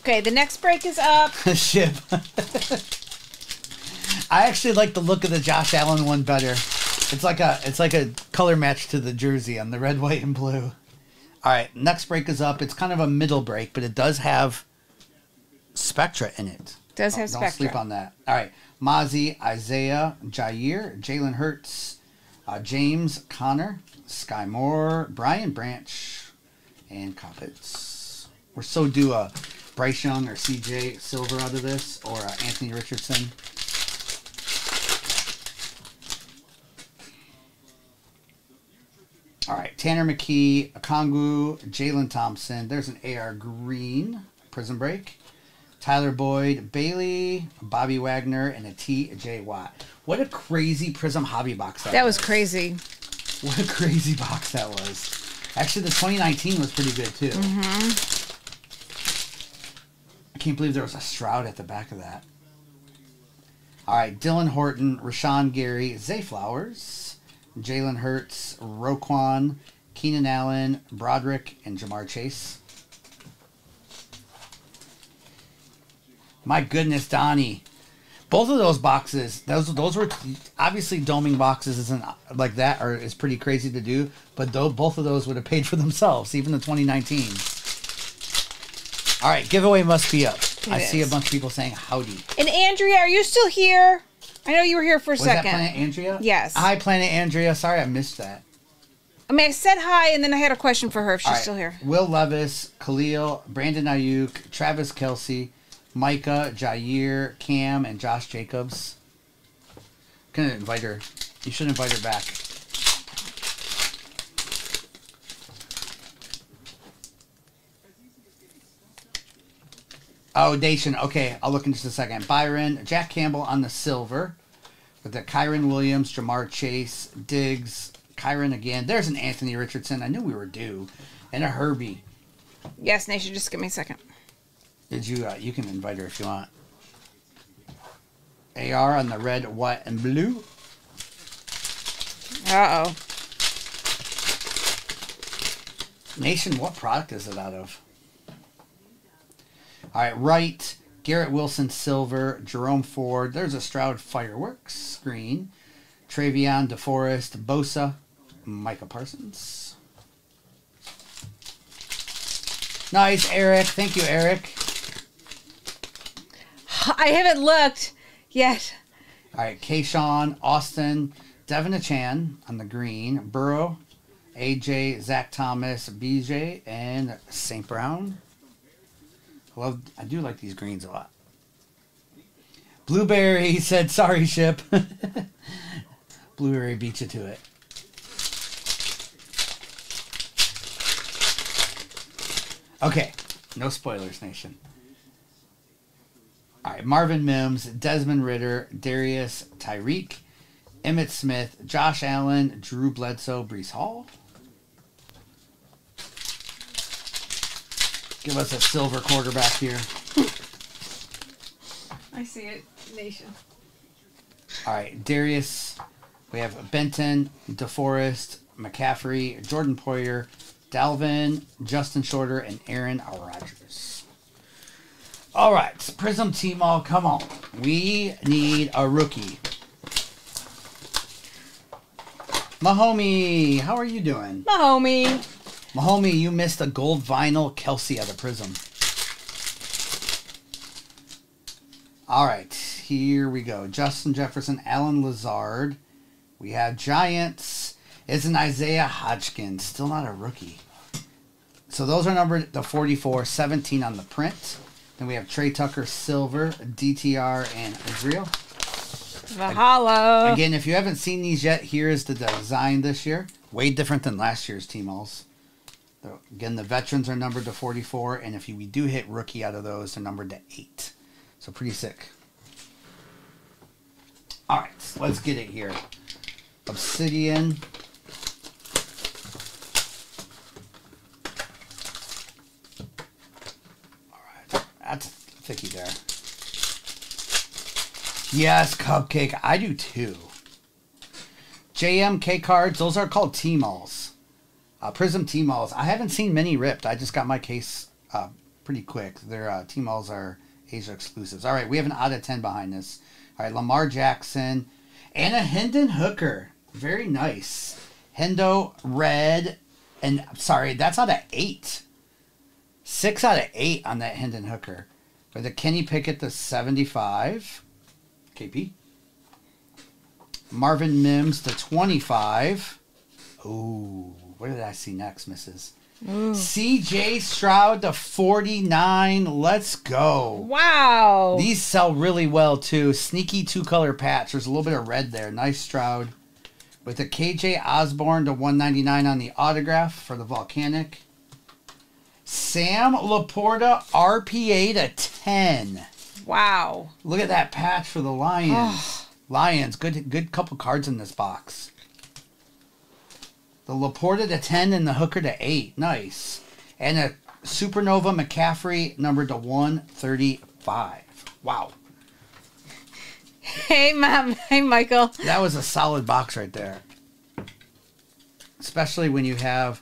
Okay, the next break is up. Ship. I actually like the look of the Josh Allen one better. It's like a it's like a color match to the jersey on the red, white, and blue. All right, next break is up. It's kind of a middle break, but it does have Spectra in it. Does have Don't Spectra. sleep on that. All right, Mozzie, Isaiah, Jair, Jalen Hurts, uh, James Conner, Skyy Moore, Brian Branch, and Coppets. We're so due a Bryce Young or CJ Silver out of this, or uh, Anthony Richardson. All right, Tanner McKee, Kongu, Jalen Thompson. There's an AR Green, Prizm Break. Tyler Boyd, Bailey, Bobby Wagner, and a T.J. Watt. What a crazy Prizm hobby box that, was. That was crazy. What a crazy box that was. Actually, the 2019 was pretty good too. Mm-hmm. I can't believe there was a Stroud at the back of that. All right, Dylan Horton, Rashan Gary, Zay Flowers, Jalen Hurts, Roquan, Keenan Allen, Broderick, and Ja'Marr Chase. My goodness, Donnie. Both of those boxes, those those were obviously doming boxes isn't like that or is pretty crazy to do, but though both of those would have paid for themselves, even the 2019. All right, giveaway must be up. I see a bunch of people saying howdy. And Andrea, are you still here? I know you were here for a Was that second. Planet Andrea? Yes. Hi, Planet Andrea. Sorry I missed that. I mean, I said hi, and then I had a question for her if she's right, still here. Will Levis, Khalil, Brandon Aiyuk, Travis Kelce, Micah, Jair, Cam, and Josh Jacobs. gonna invite her. You should invite her back. Oh, Nation. Okay, I'll look in just a second. Byron, Jack Campbell on the silver. With the Kyren Williams, Ja'Marr Chase, Diggs, Kyren again. There's an Anthony Richardson. I knew we were due. And a Herbie. Yes, Nation, just give me a second. Did you? Uh, you can invite her if you want. AR on the red, white, and blue. Uh oh. Nation, what product is it out of? All right, right. Garrett Wilson, silver. Jerome Ford. There's a Stroud fireworks screen. Travion DeForest, Bosa, Micah Parsons. Nice, Eric. Thank you, Eric. I haven't looked yet. All right, Kayshawn, Austin, De'Von Achane on the green, Burrow, AJ, Zach Thomas, BJ, and St. Brown. I love, I do like these greens a lot. Blueberry said, "Sorry, ship." Blueberry beat you to it. Okay, no spoilers, nation. All right, Marvin Mims, Desmond Ridder, Darius Tyreek, Emmitt Smith, Josh Allen, Drew Bledsoe, Breece Hall. Give us a silver quarterback here. I see it, Nation. All right, Darius. We have Benton, DeForest, McCaffrey, Jordan Poyer, Dalvin, Justin Shorter, and Aaron Rodgers. All right, Prizm Team All, come on. We need a rookie. Mahomie, how are you doing? My homie. Mahomie, you missed a gold vinyl Kelce at a Prizm. All right, here we go. Justin Jefferson, Allen Lazard. We have Giants. It's an Isaiah Hodgins, still not a rookie. So those are numbered the 44, 17 on the print. Then we have Tre Tucker, Silver, DTR, and Israel. Mahalo. Again, if you haven't seen these yet, here is the design this year. Way different than last year's team alls. Again, the veterans are numbered to 44, and if you, we do hit rookie out of those, they're numbered to 8. So pretty sick. All right, let's get it here. Obsidian. All right, that's thicky there. Yes, Cupcake, I do too. JMK cards, those are called T-malls. Uh, Prizm T-malls. I haven't seen many ripped. I just got my case uh, pretty quick. Their uh, T-malls are Asia exclusives. All right, we have an out of 10 behind this. All right, Lamar Jackson. And a Hendon Hooker. Very nice. Hendo Red. And sorry, that's out of 8. 6 out of 8 on that Hendon Hooker. For the Kenny Pickett, the 75. KP. Marvin Mims, the 25. Ooh, what did I see next, Mrs.? Mm. CJ Stroud, the 49. Let's go. Wow. These sell really well too. Sneaky two color patch. There's a little bit of red there. Nice Stroud. With a KJ Osborn to 199 on the autograph for the Volcanic. Sam LaPorta RPA to 10. wow. Look at that patch for the Lions. Lions, good good couple cards in this box. The LaPorta to 10 and the Hooker to 8. Nice. And a Supernova McCaffrey number to 135. Wow. Hey, mom. Hey, Michael. That was a solid box right there. Especially when you have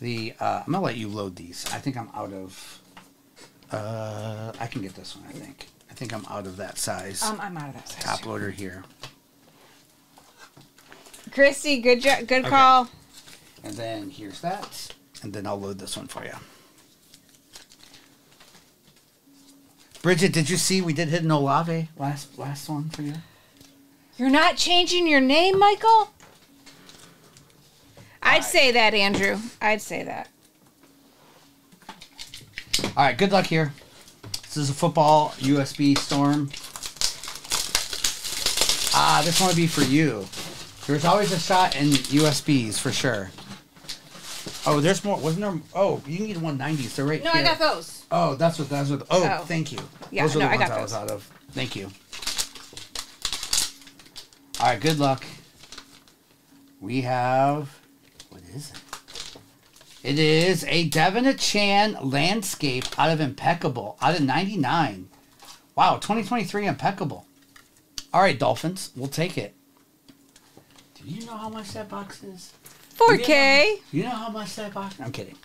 the. Uh, I'm going to let you load these. I think I'm out of. Uh, I can get this one, I think. I think I'm out of that size. Um, I'm out of that. size. Top loader here. Christy, good job. Good Okay. And then here's that. And then I'll load this one for you. Bridget, did you see we did hit an Olave last last one for you? You're not changing your name, Michael? I'd say that, Andrew. I'd say that. All right, good luck here. This is a football USB storm. Ah, this one would be for you. There's always a shot in USBs for sure. Oh, there's more. Wasn't there? Oh, you need 190s. They're right No, here. I got those. Oh, that's what that's what. Oh, Oh. thank you. Yeah, those are no, the I ones got I was those. out of. Thank you. All right, good luck. We have what is it? It is a De'Von Achane landscape out of Impeccable, out of 99. Wow, 2023 Impeccable. All right, Dolphins, we'll take it. Do you know how much that box is? 4K. You know how much that box? I'm kidding.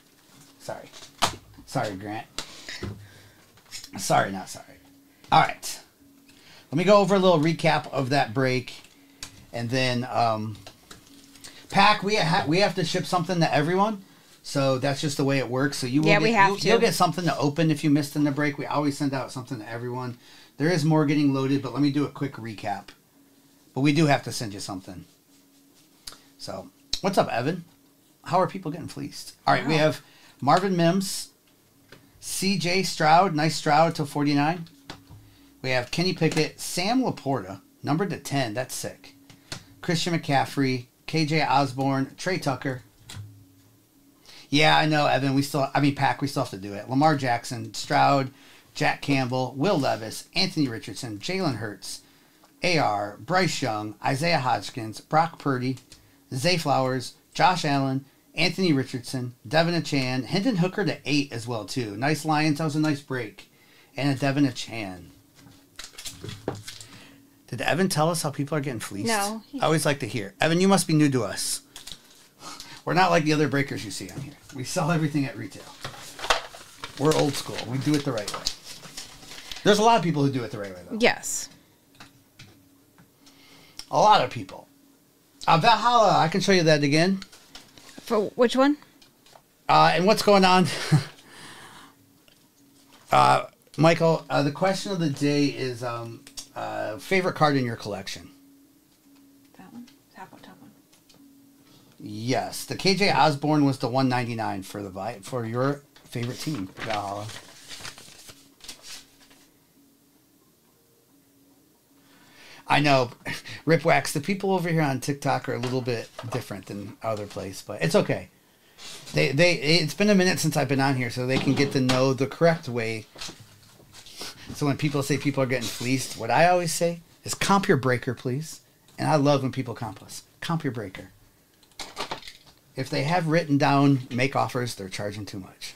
Sorry. Sorry, Grant. Sorry, not sorry. All right. Let me go over a little recap of that break, and then um, pack. We ha- we have to ship something to everyone, so that's just the way it works. So you will Yeah, get, we have you, to. You'll get something to open if you missed in the break. We always send out something to everyone. There is more getting loaded, but let me do a quick recap. But we do have to send you something. So, what's up, Evan? How are people getting fleeced? All right, we have Marvin Mims, C.J. Stroud, nice Stroud to 49. We have Kenny Pickett, Sam LaPorta, numbered to 10. That's sick. Christian McCaffrey, KJ Osborn, Tre Tucker. Yeah, I know, Evan. We still, I mean, Pack, we still have to do it. Lamar Jackson, Stroud, Jack Campbell, Will Levis, Anthony Richardson, Jalen Hurts, AR, Bryce Young, Isaiah Hodgins, Brock Purdy, Zay Flowers, Josh Allen, Anthony Richardson, De'Von Achane, Hendon Hooker to eight as well too. Nice Lions. That was a nice break, and a De'Von Achane. Did Evan tell us how people are getting fleeced? No. I always like to hear. Evan, you must be new to us. We're not like the other breakers you see on here. We sell everything at retail. We're old school. We do it the right way. There's a lot of people who do it the right way though. Yes. A lot of people. Uh, Valhalla, I can show you that again. For which one? Uh, and what's going on? uh, Michael, uh, the question of the day is um, uh, favorite card in your collection. That one. Top one. Top one. Yes, the KJ Osborn was the 199 for the Vi- for your favorite team, Valhalla. I know, Rip Wax. The people over here on TikTok are a little bit different than other place, but it's okay. They they it's been a minute since I've been on here, so they can get to know the correct way. So when people say people are getting fleeced, what I always say is comp your breaker, please. And I love when people comp us. Comp your breaker. If they have written down make offers, they're charging too much.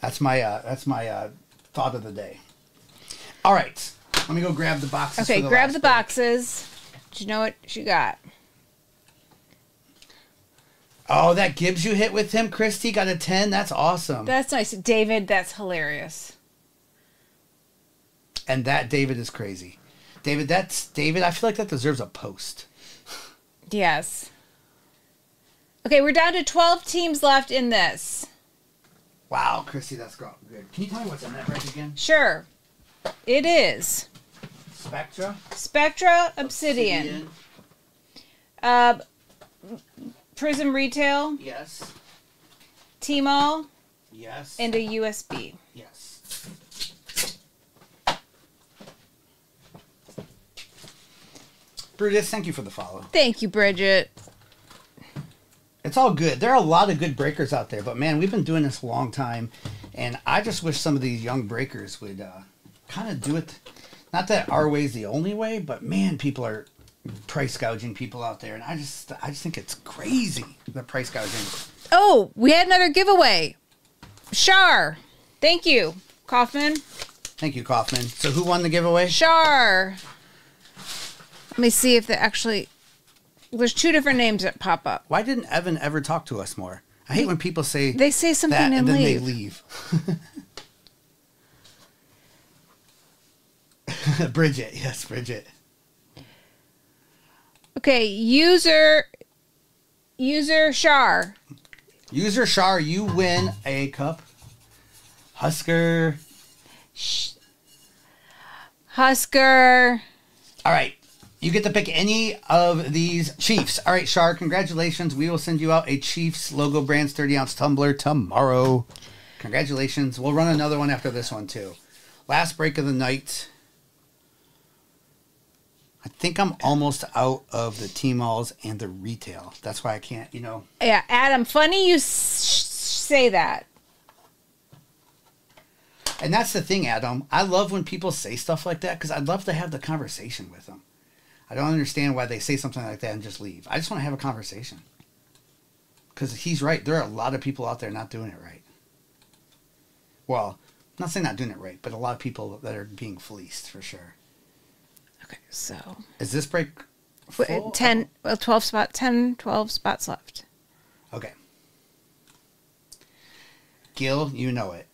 That's my uh, that's my uh, thought of the day. All right. Let me go grab the boxes. Okay, for grab the break. boxes. Do you know what she got? Oh, that Gibbs you hit with him, Christy got a ten. That's awesome. That's nice. David, that's hilarious. and that David is crazy. David, that's David. I feel like that deserves a post. Yes. Okay, we're down to 12 teams left in this. Wow, Christy, that's go- good. Can you tell me what's in that break again? Sure. It is Spectra, Spectra Obsidian, uh, Prizm Retail, Yes. T-Mall, Yes. and a USB. yes. Brutus, thank you for the follow. Thank you, Bridget. It's all good. There are a lot of good breakers out there, but man, we've been doing this a long time, and I just wish some of these young breakers would uh, kind of do it. Not that our way is the only way, but man, people are price gouging people out there, and I just, I just think it's crazy the price gouging. Oh, we had another giveaway. Shar. Thank you, Kaufman. Thank you, Kaufman. So who won the giveaway? Shar. Let me see if they actually. There's two different names that pop up. Why didn't Evan ever talk to us more? I hate when people say They say something and, and then leave. they leave. Bridget, yes, Bridget. Okay, user. User Shar. User Shar, you win a cup. Husker. Husker. All right. You get to pick any of these Chiefs. All right, Shar, congratulations. We will send you out a Chiefs logo brands 30 ounce tumbler tomorrow. Congratulations. We'll run another one after this one, too. Last break of the night. I think I'm almost out of the T malls and the retail. That's why I can't, you know. Yeah, Adam. Funny you say that. And that's the thing, Adam. I love when people say stuff like that because I'd love to have the conversation with them. I don't understand why they say something like that and just leave. I just want to have a conversation. Because he's right. There are a lot of people out there not doing it right. Well, I'm not saying not doing it right, but a lot of people that are being fleeced for sure. So Is this break full? 10, well, 12 spot, 10, 12 spots left. Okay. Gil, you know it.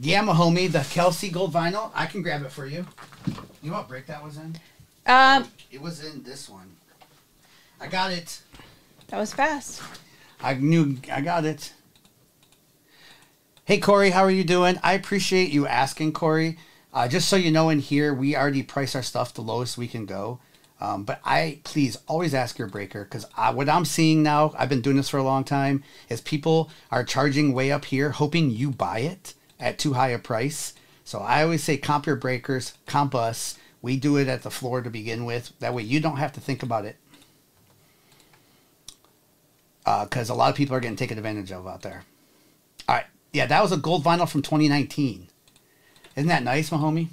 Yeah, my homie, the Kelce Gold Vinyl. I can grab it for you. You know what break that was in? Um, It was in this one. I got it. that was fast. I knew I got it. Hey Corey, how are you doing? I appreciate you asking, Corey. Uh, just so you know, in here we already price our stuff the lowest we can go. Um, but I please always ask your breaker because what I'm seeing now, I've been doing this for a long time, is people are charging way up here, hoping you buy it at too high a price. So I always say comp your breakers, comp us. We do it at the floor to begin with. That way you don't have to think about it because a lot of people are getting taken advantage of out there. All right. Yeah, that was a gold vinyl from 2019. Isn't that nice, my homie?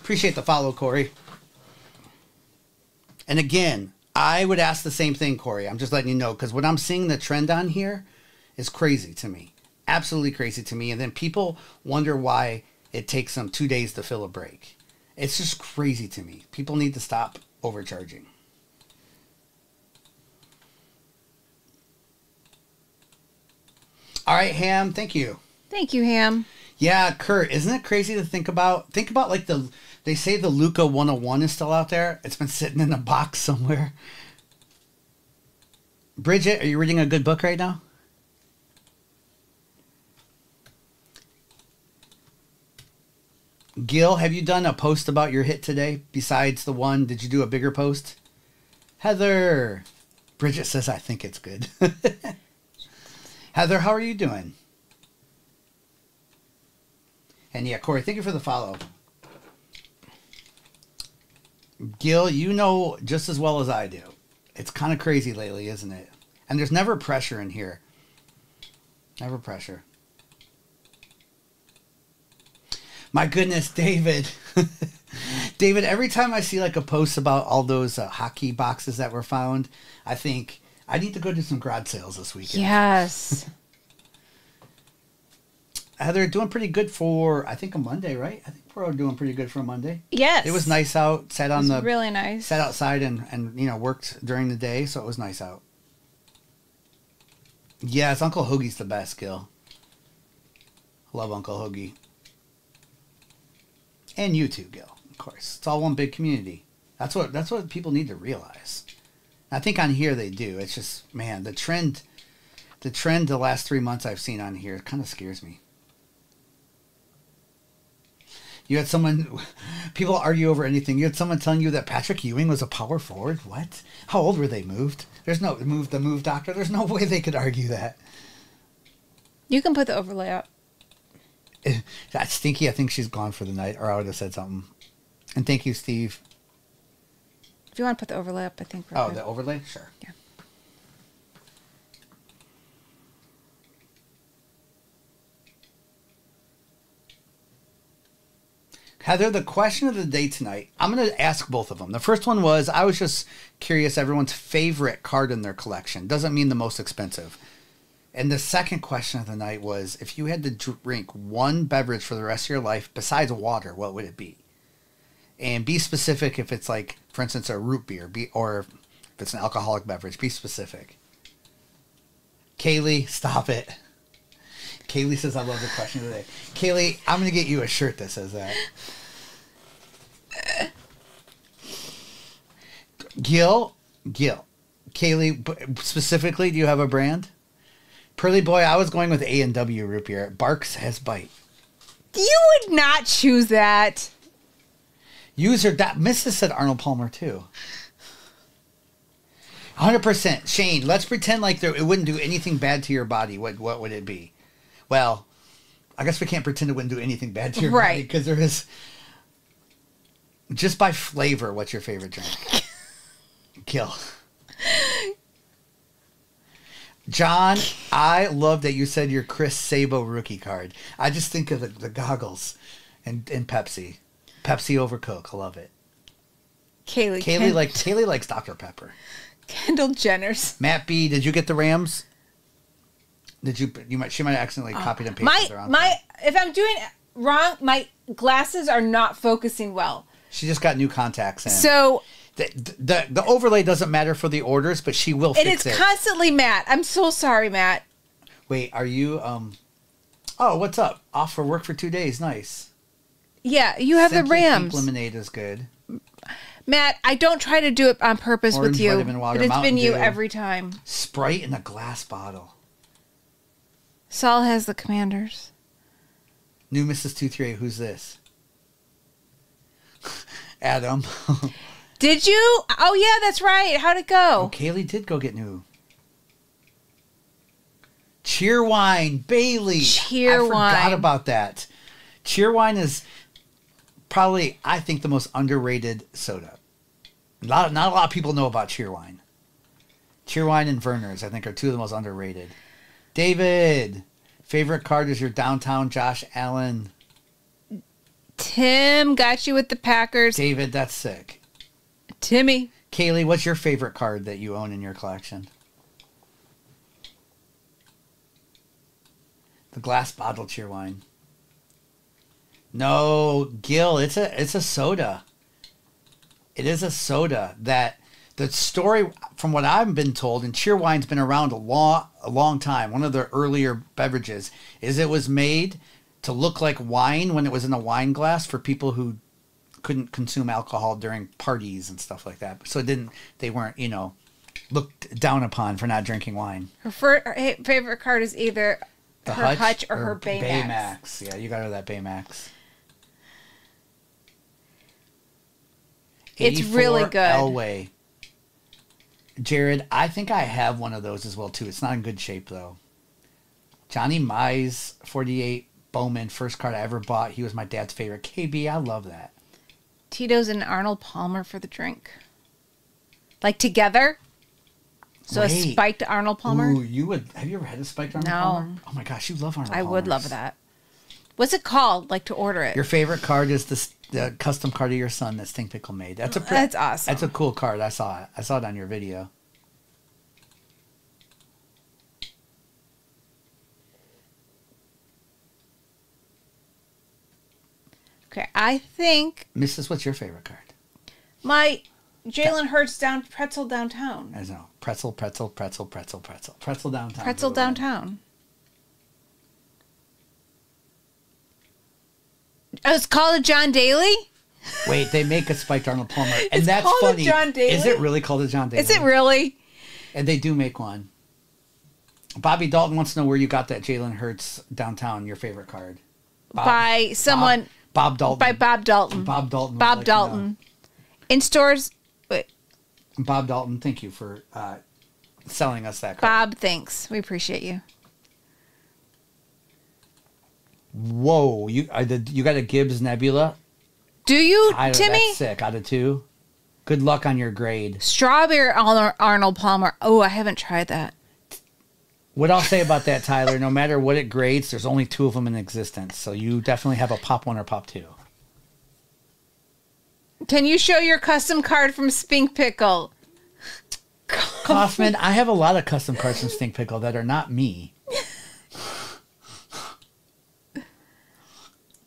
Appreciate the follow, Corey. And again, I would ask the same thing, Corey. I'm just letting you know because what I'm seeing the trend on here is crazy to me. Absolutely crazy to me. And then people wonder why it takes them two days to fill a break. It's just crazy to me. People need to stop overcharging. All right, Ham, thank you. Thank you, Ham. Yeah, Kurt, isn't it crazy to think about? Think about like the they say the Luka 101 is still out there. It's been sitting in a box somewhere. Bridget, are you reading a good book right now? Gil, have you done a post about your hit today besides the one? Did you do a bigger post? Heather, Bridget says, I think it's good. Heather, how are you doing? And yeah, Corey, thank you for the follow. Gil, you know just as well as I do. It's kind of crazy lately, isn't it? And there's never pressure in here. Never pressure. My goodness, David. David, every time I see like a post about all those uh, hockey boxes that were found, I think, I need to go do some garage sales this weekend. Yes. Uh, they're doing pretty good for I think a Monday, right? I think we're all doing pretty good for a Monday. Yes. It was nice out. Sat on the really nice. sat outside and and you know worked during the day, so it was nice out. Yes, Uncle Hoagie's the best, Gil. Love Uncle Hoagie. And you too, Gil. Of course, it's all one big community. That's what that's what people need to realize. I think on here they do. It's just man, the trend, the trend the last three months I've seen on here kind of scares me. You had someone, people argue over anything. You had someone telling you that Patrick Ewing was a power forward. What? How old were they moved? There's no move the move doctor. There's no way they could argue that. You can put the overlay up. That stinky. I think she's gone for the night, or I would have said something. And thank you, Steve. If you want to put the overlay up, I think. we're Oh, good. the overlay. Sure. Yeah. Heather, the question of the day tonight, I'm going to ask both of them. The first one was I was just curious everyone's favorite card in their collection. Doesn't mean the most expensive. And the second question of the night was if you had to drink one beverage for the rest of your life besides water, what would it be? And be specific if it's like, for instance, a root beer, be, or if it's an alcoholic beverage, be specific. Kaylee, stop it. Kaylee says, I love the question of the day. Kaylee, I'm going to get you a shirt that says that. Gil, Gil, Kaylee, specifically, do you have a brand? Pearly Boy, I was going with A and W root beer. Barq's has bite. You would not choose that. User that Mrs. said Arnold Palmer too. Hundred percent, Shane. Let's pretend like there, it wouldn't do anything bad to your body. What what would it be? Well, I guess we can't pretend it wouldn't do anything bad to your body because there is. Just by flavor, what's your favorite drink? Kill. John, I love that you said your Chris Sabo rookie card. I just think of the, the goggles and, and Pepsi. Pepsi over Coke. I love it. Kaylee. Kaylee Ken- like Kaylee likes Dr. Pepper. Kendall Jenner's. Matt B, did you get the Rams? Did you you might she might have accidentally copied and pasted My my. If I'm doing wrong, my glasses are not focusing well. She just got new contacts in. So the, the the overlay doesn't matter for the orders, but she will it fix is it. constantly Matt. I'm so sorry, Matt. Wait, are you um Oh, what's up? Off for work for 2 days. Nice. Yeah, you have Simply the Pink Rams. lemonade is good. Matt, I don't try to do it on purpose Orange with you. water, but it's Mountain been you Dew. every time. Sprite in a glass bottle. Saul has the commanders. New Mrs. Two Three. who's this? Adam. Did you? Oh yeah, that's right. How'd it Oh, go? Kaylee did go get new. Cheerwine, Bailey. I Cheerwine. forgot about that. Cheerwine is probably, I think, the most underrated soda. Not, not a lot of people know about Cheerwine. Cheerwine and Vernors, I think, are two of the most underrated. David, favorite card is your downtown Josh Allen. Tim got you with the Packers. David, that's sick. Timmy. Kaylee, what's your favorite card that you own in your collection? The glass bottle Cheerwine. No, Gil, it's a it's a soda. It is a soda that the story from what I've been told, and Cheerwine's been around a long a long time. One of the earlier beverages is it was made to look like wine when it was in a wine glass for people who couldn't consume alcohol during parties and stuff like that. So it didn't they weren't, you know, looked down upon for not drinking wine. Her, her favorite card is either her Hutch, or, her Baymax. Baymax. Yeah, you got her that Baymax. It's really 84 good. Elway. Jared, I think I have one of those as well too. It's not in good shape though. Johnny Mize, 48 Bowman, first card I ever bought. He was my dad's favorite. KB, I love that. Tito's and Arnold Palmer for the drink. Like together? So a spiked Arnold Palmer? Ooh, you would have you ever had a spiked Arnold No. Palmer? Oh my gosh, you love Arnold Palmer. I would love that. What's it called? Like to order it. Your favorite card is this the custom card of your son that Stink Pickle made. That's a pre- that's awesome. That's a cool card. I saw it. I saw it on your video. Okay, I think Mrs. What's your favorite card? My Jalen Hurts down pretzel downtown. I know pretzel pretzel pretzel pretzel pretzel pretzel downtown. Pretzel downtown. Oh, it's called a John Daly. Wait, they make a spiked Arnold Palmer, and It's that's funny. John Daly? Is it really called a John Daly? Is it really? And they do make one. Bobby Dalton wants to know where you got that Jalen Hurts downtown, your favorite card. Bob- by someone Bob, Bob Dalton. by Bob Dalton. Bob Dalton. Bob like. Dalton. In stores. Wait, Bob Dalton, thank you for uh, selling us that card. Bob, thanks. We appreciate you. Whoa, you I did, you got a Gibbs Nebula? Do you, Tyler, Timmy? That's sick. Out of two. Good luck on your grade. Strawberry Ar- Arnold Palmer. Oh, I haven't tried that. What I'll say about that, Tyler, no matter what it grades, there's only two of them in existence. So you definitely have a pop one or pop two. Can you show your custom card from Stink Pickle? Kaufman, I have a lot of custom cards from Stink Pickle that are not me.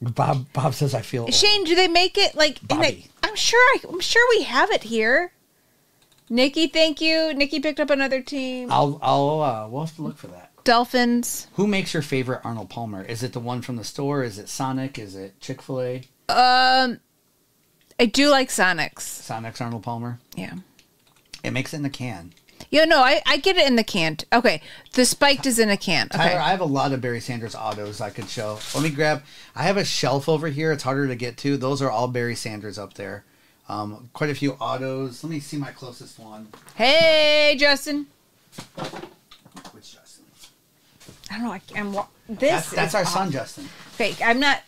Bob Bob says I feel Shane, do they make it like? Bobby. I'm sure. I, I'm sure we have it here. Nikki, thank you. Nikki picked up another team. I'll I'll uh, we'll have to look for that. Dolphins. Who makes your favorite Arnold Palmer? Is it the one from the store? Is it Sonic? Is it Chick Fil A? Um, I do like Sonics. Sonic's Arnold Palmer. Yeah. It makes it in the can. Yeah, no, I, I get it in the can. Okay, the spiked is in a can. Okay, Tyler, I have a lot of Barry Sanders autos I could show. Let me grab. I have a shelf over here. It's harder to get to. Those are all Barry Sanders up there. Um, quite a few autos. Let me see my closest one. hey Justin. Which Justin? I don't know. I, I'm this. That's, that's our off. son, Justin. Fake. I'm not.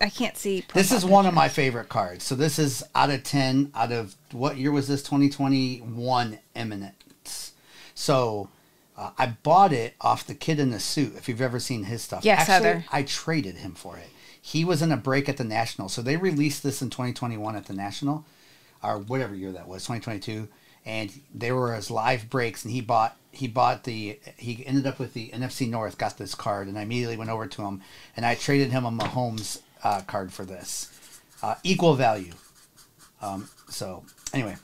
I can't see. This is one of my favorite cards. So this is out of ten. Out of what year was this? Twenty twenty one Eminence. So uh, I bought it off the kid in the suit. If you've ever seen his stuff, Yes, Actually, Heather. I traded him for it. He was in a break at the National, so they released this in twenty twenty one at the National, or whatever year that was, twenty twenty two. And they were his live breaks, and he bought he bought the he ended up with the NFC North, got this card, and I immediately went over to him, and I traded him a Mahomes uh, card for this, uh, equal value. Um, so anyway,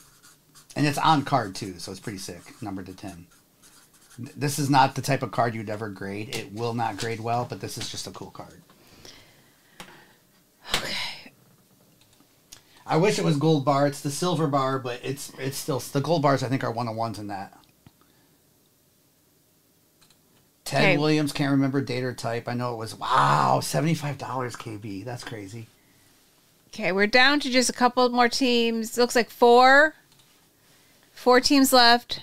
and it's on card too, so it's pretty sick. Number to ten. This is not the type of card you'd ever grade. It will not grade well, but this is just a cool card. Okay. I wish it was gold bar. It's the silver bar, but it's it's still the gold bars. I think are one on ones in that. Ted Okay. Williams can't remember date or type. I know it was wow seventy five dollars KB. That's crazy. Okay, we're down to just a couple more teams. Looks like four. Four teams left.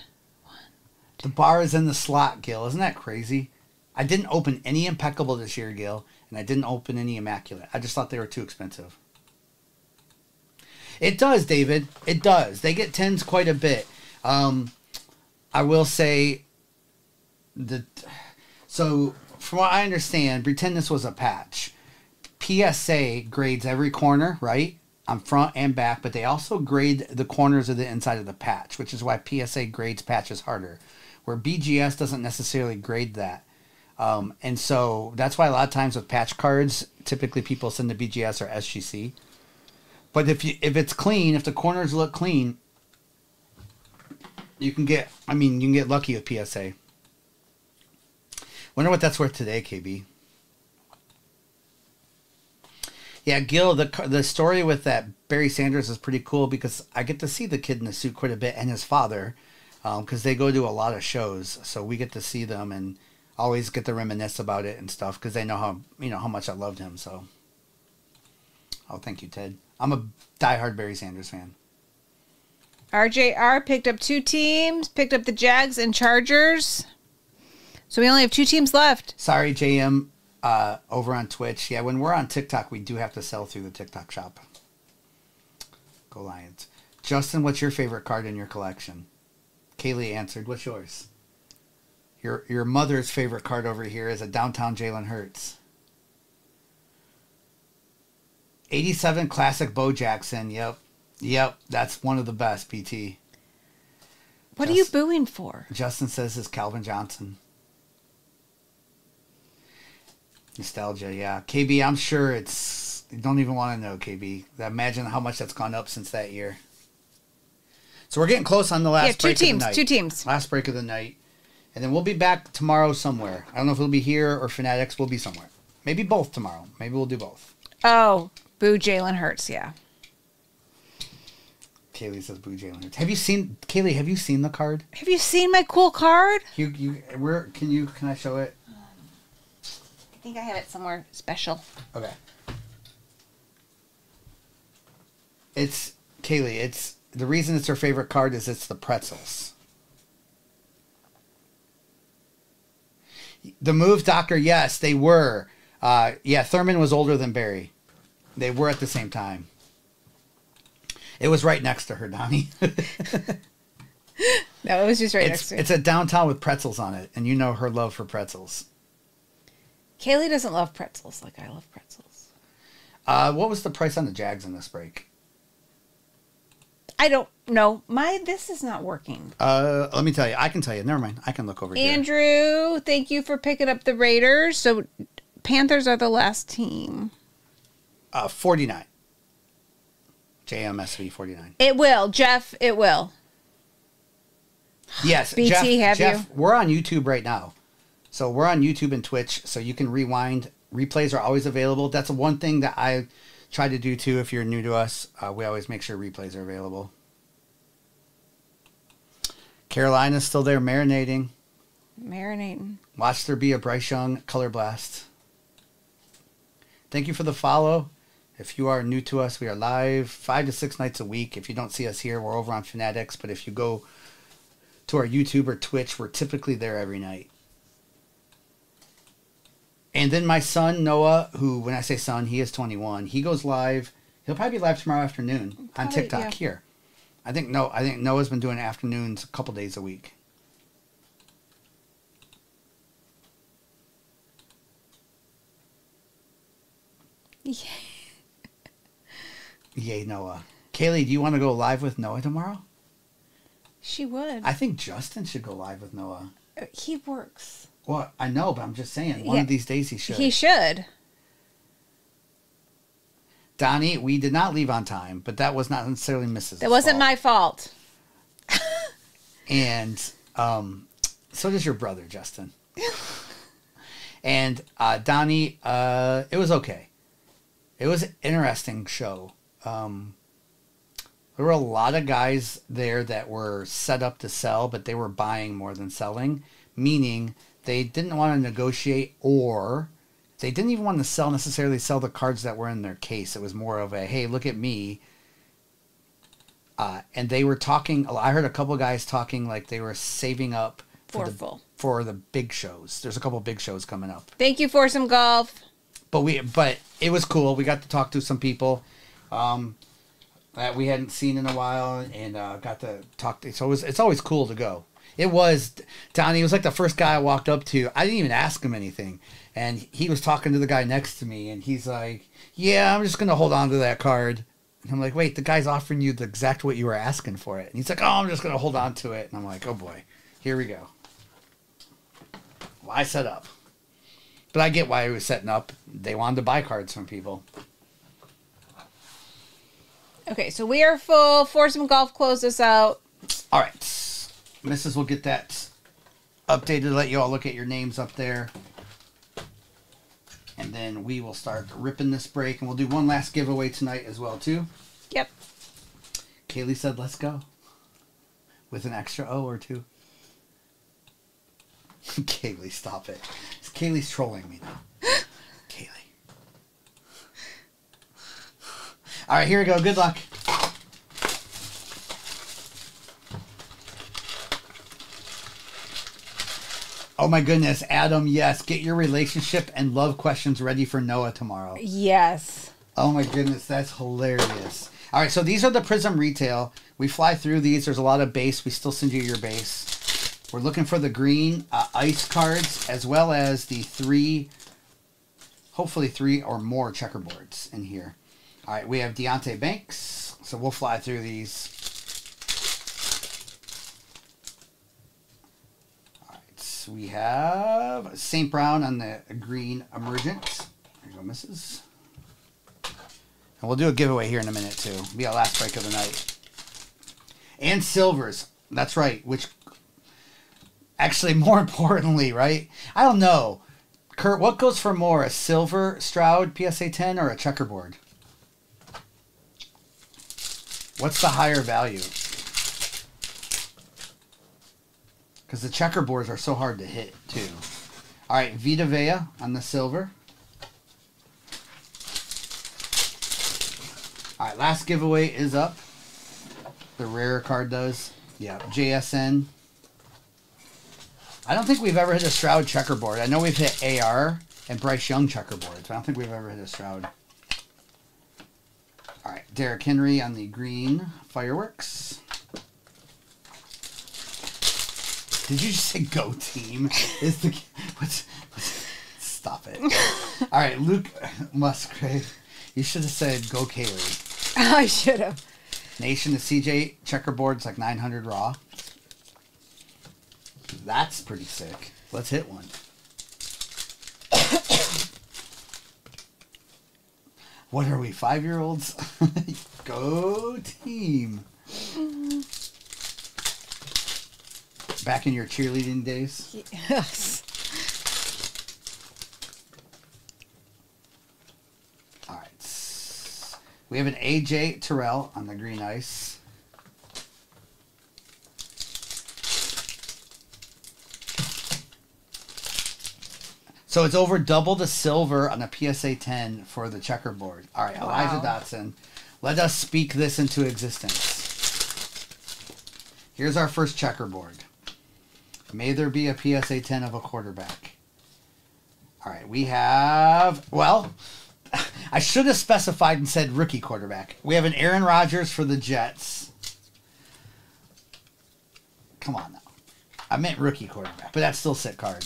The bar is in the slot, Gil. Isn't that crazy? I didn't open any impeccable this year, Gil, and I didn't open any immaculate. I just thought they were too expensive. It does, David. It does. They get tens quite a bit. Um, I will say that. So, from what I understand, pretend this was a patch. PSA grades every corner, right? On front and back, but they also grade the corners of the inside of the patch, which is why PSA grades patches harder, where BGS doesn't necessarily grade that. Um, and so that's why a lot of times with patch cards, typically people send to BGS or SGC. But if you if it's clean, if the corners look clean, you can get. I mean, you can get lucky with PSA. Wonder what that's worth today, KB. Yeah, Gil, the the story with that Barry Sanders is pretty cool because I get to see the kid in the suit quite a bit and his father, because they go to a lot of shows, so we get to see them and always get to reminisce about it and stuff because they know how you know how much I loved him. So, oh, thank you, Ted. I'm a diehard Barry Sanders fan. RJR picked up two teams, picked up the Jags and Chargers. So we only have two teams left. Sorry, JM, uh, over on Twitch. Yeah, when we're on TikTok, we do have to sell through the TikTok shop. Go Lions. Justin, what's your favorite card in your collection? Kaylee answered. What's yours? Your your mother's favorite card over here is a downtown Jalen Hurts. 87 classic Bo Jackson. Yep. Yep. That's one of the best, PT. What are you booing for? Justin says is Calvin Johnson. Nostalgia, yeah. KB, I'm sure it's You don't even want to know, KB. Imagine how much that's gone up since that year. So we're getting close on the last Yeah, two break of the teams, night. two teams. Last break of the night. And then we'll be back tomorrow somewhere. I don't know if it'll be here or Fanatics. We'll be somewhere. Maybe both tomorrow. Maybe we'll do both. Oh, boo Jalen Hurts. Yeah. Kaylee says Boo Jalen. Hurts. Have you seen Kaylee? Have you seen the card? Have you seen my cool card? You you where can you can I show it? I think I have it somewhere special. Okay. It's Kaylee. It's the reason it's her favorite card is it's the pretzels. The move doctor, yes, they were. Uh, yeah, Thurman was older than Barry. They were at the same time. It was right next to her, Donnie. No, it was just right it's, next to it. it's a downtown with pretzels on it, and you know her love for pretzels. Kaylee doesn't love pretzels like I love pretzels. Uh, what was the price on the Jags in this break? I don't know. My this is not working. Uh, let me tell you. I can tell you. Never mind. I can look over here. Andrew, thank you for picking up the Raiders. So Panthers are the last team. Uh, 49. JMSV 49. It will, Jeff. It will. Yes, BT, Jeff, have Jeff, We're on YouTube right now. So we're on YouTube and Twitch, so you can rewind. Replays are always available. That's one thing that I try to do too if you're new to us. Uh, we always make sure replays are available. Carolina's still there marinating. Marinating. Watch there be a Bryce Young color blast. Thank you for the follow. If you are new to us, we are live five to six nights a week. If you don't see us here, we're over on Fanatics. But if you go to our YouTube or Twitch, we're typically there every night. And then my son Noah, who when I say son, he is 21. He goes live. He'll probably be live tomorrow afternoon on TikTok yeah. here. I think no, I think Noah's been doing afternoons a couple days a week. Yeah. Yay, Noah. Kaylee, do you want to go live with Noah tomorrow? She would. I think Justin should go live with Noah. Uh, he works. Well, I know, but I'm just saying, one Yeah. of these days he should. He should. Donnie, we did not leave on time, but that was not necessarily Mrs. That wasn't my fault. And um, so does your brother, Justin. and uh, Donnie, uh, it was okay. It was an interesting show. Um, there were a lot of guys there that were set up to sell, but they were buying more than selling, meaning they didn't want to negotiate or they didn't even want to sell necessarily sell the cards that were in their case. It was more of a hey, look at me. Uh, and they were talking. I heard a couple guys talking like they were saving up for the, for the big shows. There's a couple big shows coming up Thank you for some golf. but we but it was cool. We got to talk to some people um, that we hadn't seen in a while, and uh, got to talk. To, so it was, it's always cool to go. It was Donnie. was like the first guy I walked up to. I didn't even ask him anything, and he was talking to the guy next to me, and he's like, "Yeah, I'm just gonna hold on to that card." And I'm like, "Wait, the guy's offering you the exact what you were asking for it," and he's like, "Oh, I'm just gonna hold on to it," and I'm like, "Oh boy, here we go." Why set up? But I get why he was setting up. They wanted to buy cards from people. Okay, so we are full. Foursome Golf close us out. All right. Mrs. will get that updated, let you all look at your names up there. And then we will start ripping this break. And we'll do one last giveaway tonight as well, too. Yep. Kaylee said, let's go. With an extra O or two. Kaylee, stop it. Kaylee's trolling me now. Kaylee. All right, here we go. Good luck. Oh my goodness, Adam, yes. Get your relationship and love questions ready for Noah tomorrow. Yes. Oh my goodness, that's hilarious. All right, so these are the Prizm retail. We fly through these. There's a lot of base. We still send you your base. We're looking for the green uh, ice cards as well as the three, hopefully three or more checkerboards in here. All right, we have Deonte Banks. So we'll fly through these. All we have St. Brown on the green emergent. There you go, misses. And we'll do a giveaway here in a minute too. Be our last break of the night. And silvers. That's right. Which actually more importantly, right? I don't know. Kurt, what goes for more? A silver Stroud PSA 10 or a checkerboard? What's the higher value? Because the checkerboards are so hard to hit too. All right, Vita Vea on the silver. All right, last giveaway is up. The rare card does. Yeah, JSN. I don't think we've ever hit a Stroud checkerboard. I know we've hit AR and Bryce Young checkerboards. but I don't think we've ever hit a Stroud. All right, Derrick Henry on the green fireworks. Did you just say go team? Is the what's, what's stop it? All right, Luke Musgrave. You should have said go Kaylee. I should have. Nation to CJ checkerboards like 900 raw. That's pretty sick. Let's hit one. what are we, five year olds? Go team. Back in your cheerleading days? Yes. All right. We have an AJ Terrell on the green ice. So it's over double the silver on the PSA 10 for the checkerboard. All right, Elijah Wow. Dotson. Let us speak this into existence. Here's our first checkerboard. May there be a PSA 10 of a quarterback. All right, we have, well, I should have specified and said rookie quarterback. We have an Aaron Rodgers for the Jets. Come on now. I meant rookie quarterback, but that's still sick card.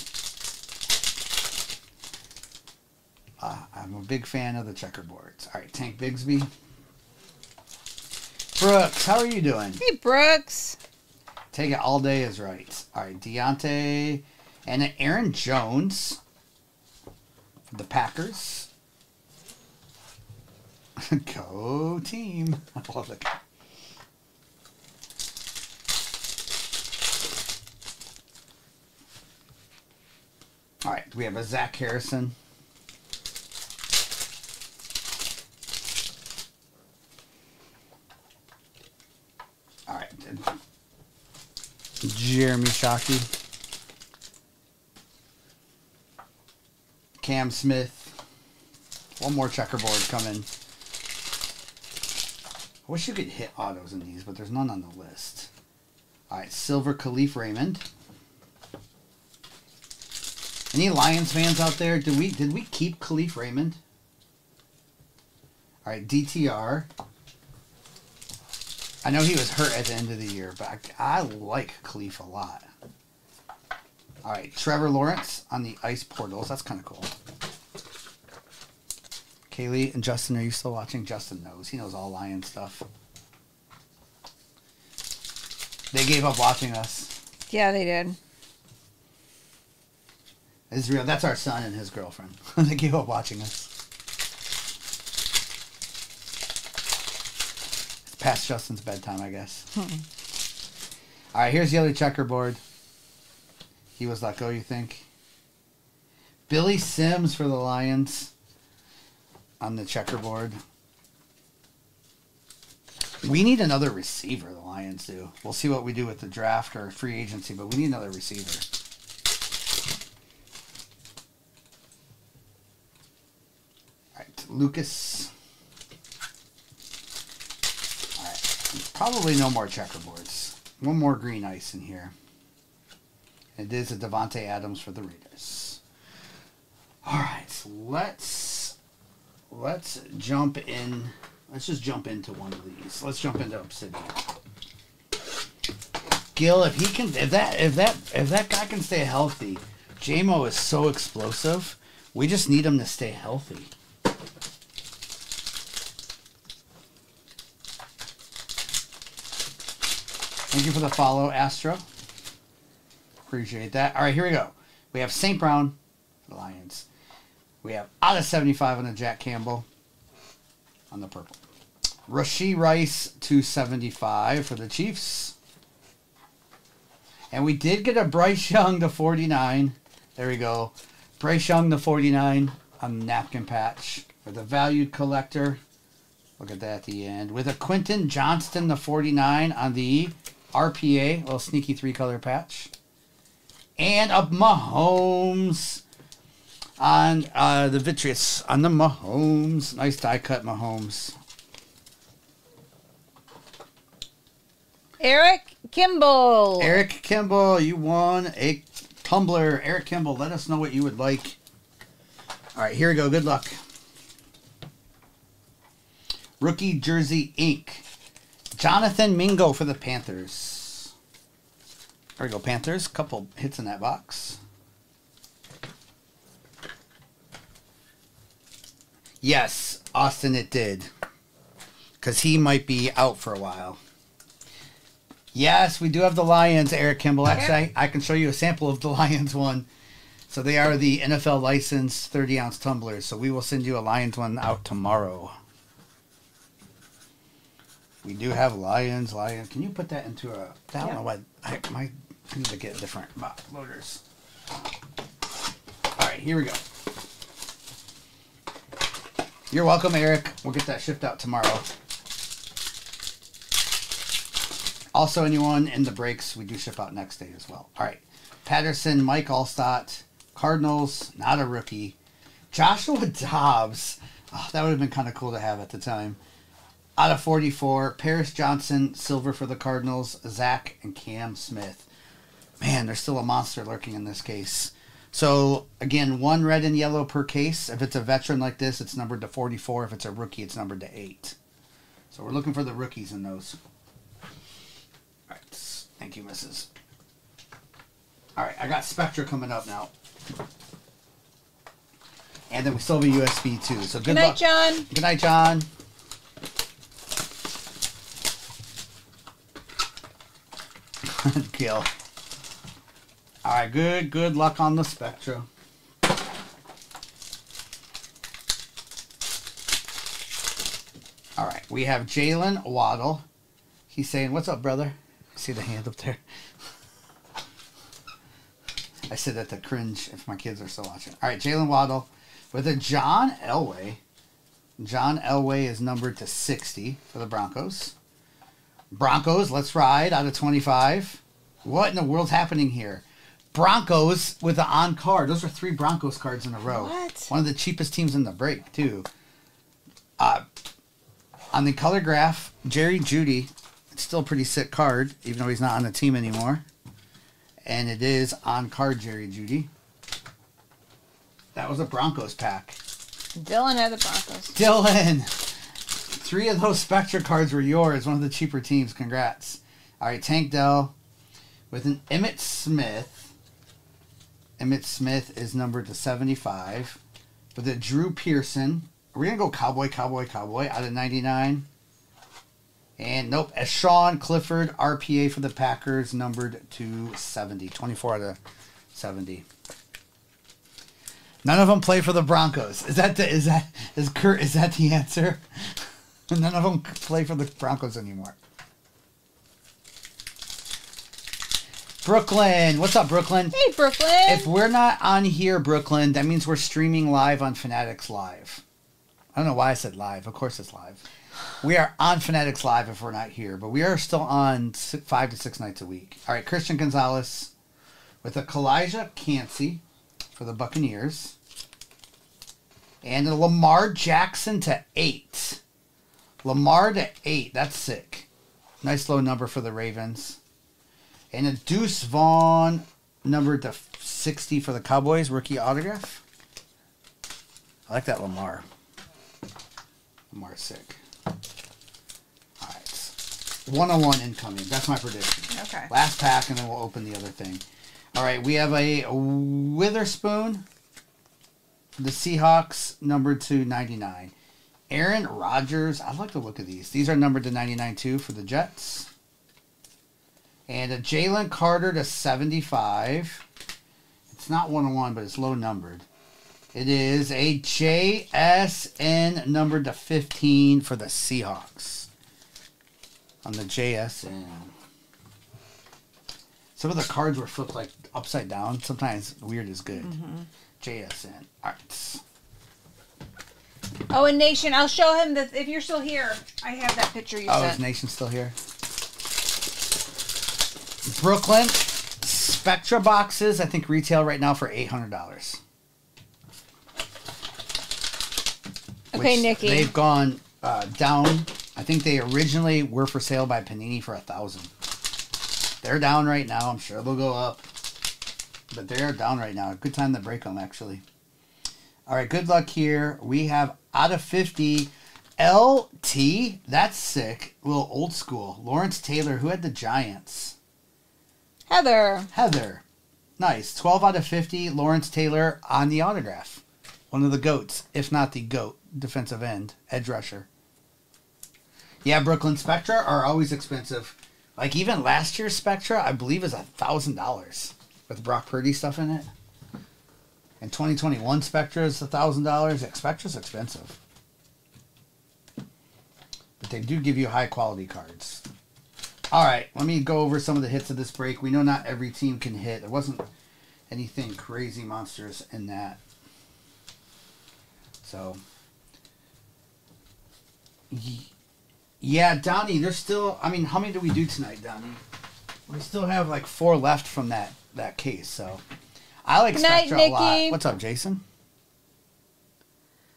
Uh, I'm a big fan of the checkerboards. All right, Tank Bigsby. Brooks, how are you doing? Hey, Brooks. Take it all day is right. All right, Deonte and then Aaron Jones the Packers. Go team! I love it. All right, we have a Zach Harrison. All right, Jeremy Shockey. Cam Smith. One more checkerboard coming. I wish you could hit autos in these, but there's none on the list. Alright, Silver Kalif Raymond. Any Lions fans out there? Did we did we keep Kalif Raymond? Alright, DTR. I know he was hurt at the end of the year, but I, I like Kalif a lot. All right, Trevor Lawrence on the ice portals. That's kind of cool. Kaylee and Justin, are you still watching? Justin knows. He knows all Lion stuff. They gave up watching us. Yeah, they did. Israel, that's our son and his girlfriend. they gave up watching us. Past Justin's bedtime, I guess. Hmm. All right, here's the other checkerboard. He was let go, oh, you think? Billy Sims for the Lions on the checkerboard. We need another receiver, the Lions do. We'll see what we do with the draft or free agency, but we need another receiver. All right, Lucas. All right, probably no more checkerboards. One more green ice in here. It is a Davante Adams for the Raiders. All right, let's let's jump in. Let's just jump into one of these. Let's jump into Obsidian. Gil, if he can, if that, if that, if that guy can stay healthy, JMO is so explosive. We just need him to stay healthy. Thank you for the follow, Astro. Appreciate that. All right, here we go. We have St. Brown, Lions. We have out of 75 on the Jack Campbell. on the purple. Rashee Rice 275 for the Chiefs. And we did get a Bryce Young to 49. There we go. Bryce Young to 49 on the napkin patch for the valued collector. Look at that at the end. With a Quentin Johnston to 49 on the RPA, little sneaky three color patch. And a Mahomes on uh, the Vitreous on the Mahomes. Nice die cut Mahomes. Eric Kimball. Eric Kimball, you won a tumbler. Eric Kimball, let us know what you would like. All right, here we go. Good luck. Rookie Jersey Ink. Jonathan Mingo for the Panthers. There we go, Panthers. Couple hits in that box. Yes, Austin, it did. Because he might be out for a while. Yes, we do have the Lions, Eric Kimball. Actually, I, I can show you a sample of the Lions one. So they are the NFL licensed 30 ounce tumblers. So we will send you a Lions one out tomorrow. We do have Lions, Lions. Can you put that into a? I don't Yeah. know what. I, my, to get different loaders. All right, here we go. You're welcome, Eric. We'll get that shipped out tomorrow. Also, anyone in the breaks, we do ship out next day as well. All right. Patterson, Mike Alstott, Cardinals, not a rookie. Joshua Dobbs. Oh, that would have been kind of cool to have at the time. Out of 44, Paris Johnson, silver for the Cardinals, Zach and Cam Smith. Man, there's still a monster lurking in this case. So, again, one red and yellow per case. If it's a veteran like this, it's numbered to 44. If it's a rookie, it's numbered to 8. So, we're looking for the rookies in those. All right. Thank you, Mrs. All right, I got Spectra coming up now. And then we still have a USB too. So good, Good night, luck. John. Good night, John. Kill. All right, good, good luck on the Spectra. All right, we have Jaylen Waddle. He's saying, "What's up, brother?" See the hand up there. I said that to cringe if my kids are still watching. All right, Jaylen Waddle with a John Elway. John Elway is numbered to 60 for the Broncos. Broncos, let's ride out of 25. What in the world's happening here? Broncos with the on card. Those are three Broncos cards in a row. What? One of the cheapest teams in the break, too. Uh, on the color graph, Jerry Jeudy. It's still a pretty sick card, even though he's not on the team anymore. And it is on card Jerry Jeudy. That was a Broncos pack. Dylan had the Broncos. Dylan, three of those Spectra cards were yours. One of the cheaper teams. Congrats. All right, Tank Dell with an Emmitt Smith. Emmitt Smith is numbered to 75. With a Drew Pearson. Are we going to go Cowboy, Cowboy, Cowboy out of 99? And nope, as Sean Clifford, RPA for the Packers, numbered to 70. 24 out of 70. None of them play for the Broncos. Is that the, is that is Kurt is that the answer? None of them play for the Broncos anymore. Brooklyn, what's up, Brooklyn? Hey, Brooklyn. If we're not on here, Brooklyn, that means we're streaming live on Fanatics Live. I don't know why I said live. Of course it's live. We are on Fanatics Live if we're not here, but we are still on five to six nights a week. All right, Christian Gonzalez with a Kalijah Kancey for the Buccaneers. And a Lamar Jackson to eight. Lamar to eight. That's sick. Nice low number for the Ravens. And a Deuce Vaughn numbered to 60 for the Cowboys, rookie autograph. I like that Lamar. Lamar's sick. All right. 101 incoming. That's my prediction. Okay. Last pack, and then we'll open the other thing. All right, we have a Witherspoon the Seahawks, number to 99. Aaron Rodgers. I like the look of these. These are numbered to 99 too for the Jets. And a Jalen Carter to 75. It's not 101, but it's low numbered. It is a JSN numbered to 15 for the Seahawks. On the JSN. Some of the cards were flipped like upside down. Sometimes weird is good. Mm-hmm. JSN. All right. Oh, and Nation, I'll show him that if you're still here, I have that picture you Oh, is. Nation still here? Brooklyn Spectra boxes, I think retail right now for eight hundred dollars. Okay, Nikki. They've gone uh, down. I think they originally were for sale by Panini for a thousand. They're down right now. I'm sure they'll go up, but they are down right now. Good time to break them, actually. All right, good luck here. We have out of 50 LT. That's sick. A little old school. Lawrence Taylor, who had the Giants. Heather. Heather. Nice. 12 out of 50. Lawrence Taylor on the autograph. One of the GOATs, if not the GOAT, defensive end, edge rusher. Yeah, Brooklyn Spectra are always expensive. Like even last year's Spectra, I believe is a thousand dollars with Brock Purdy stuff in it. And 2021 Spectra is a thousand dollars. Spectra's expensive, but they do give you high quality cards. All right, let me go over some of the hits of this break. We know not every team can hit. There wasn't anything crazy monstrous in that. So, yeah, Donnie, there's still. I mean, how many do we do tonight, Donnie? We still have like four left from that that case. So, I like Good night, Spectra a lot. Nikki. What's up, Jason?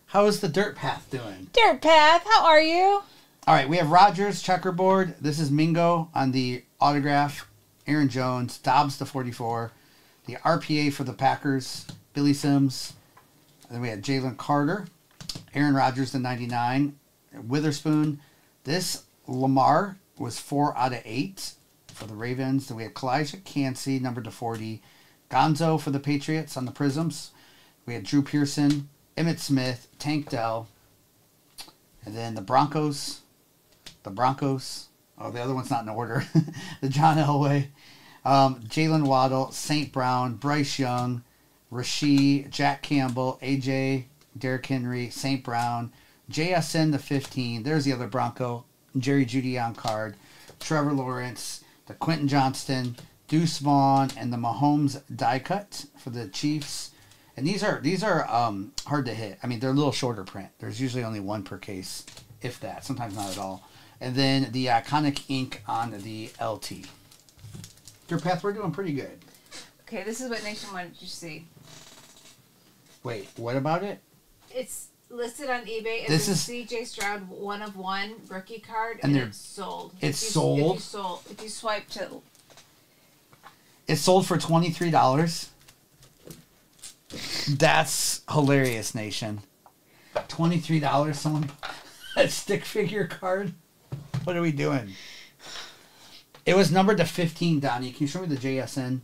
How is the dirt path doing? Dirt Path, how are you? All right, we have Rodgers checkerboard. This is Mingo on the autograph. Aaron Jones, Dobbs to 44. The RPA for the Packers, Billy Sims. And then we had Jalen Carter, Aaron Rodgers to 99, Witherspoon. This Lamar was 4 out of 8 for the Ravens. Then we had Kalijah Kancey, number to 40. Gonzo for the Patriots on the Prizms. We had Drew Pearson, Emmitt Smith, Tank Dell. And then the Broncos, the Broncos. Oh, the other one's not in order. the John Elway, um, Jaylen Waddle, St. Brown, Bryce Young, Rashee, Jack Campbell, AJ, Derrick Henry, St. Brown, JSN the 15. There's the other Bronco. Jerry Jeudy on card. Trevor Lawrence, the Quentin Johnston, Deuce Vaughn, and the Mahomes die cut for the Chiefs. And these are these are um, hard to hit. I mean, they're a little shorter print. There's usually only one per case, if that. Sometimes not at all. And then the iconic ink on the LT. Your path, we're doing pretty good. Okay, this is what Nation wanted you to see. Wait, what about it? It's listed on eBay as This a is- CJ Stroud one of one rookie card, And and, they're- it's sold. it's If you- sold? If you sold, if you swipe to It sold for twenty three dollars. That's hilarious, nation. Twenty three dollars. Someone a stick figure card. What are we doing? It was numbered to fifteen, Donnie. Can you show me the JSN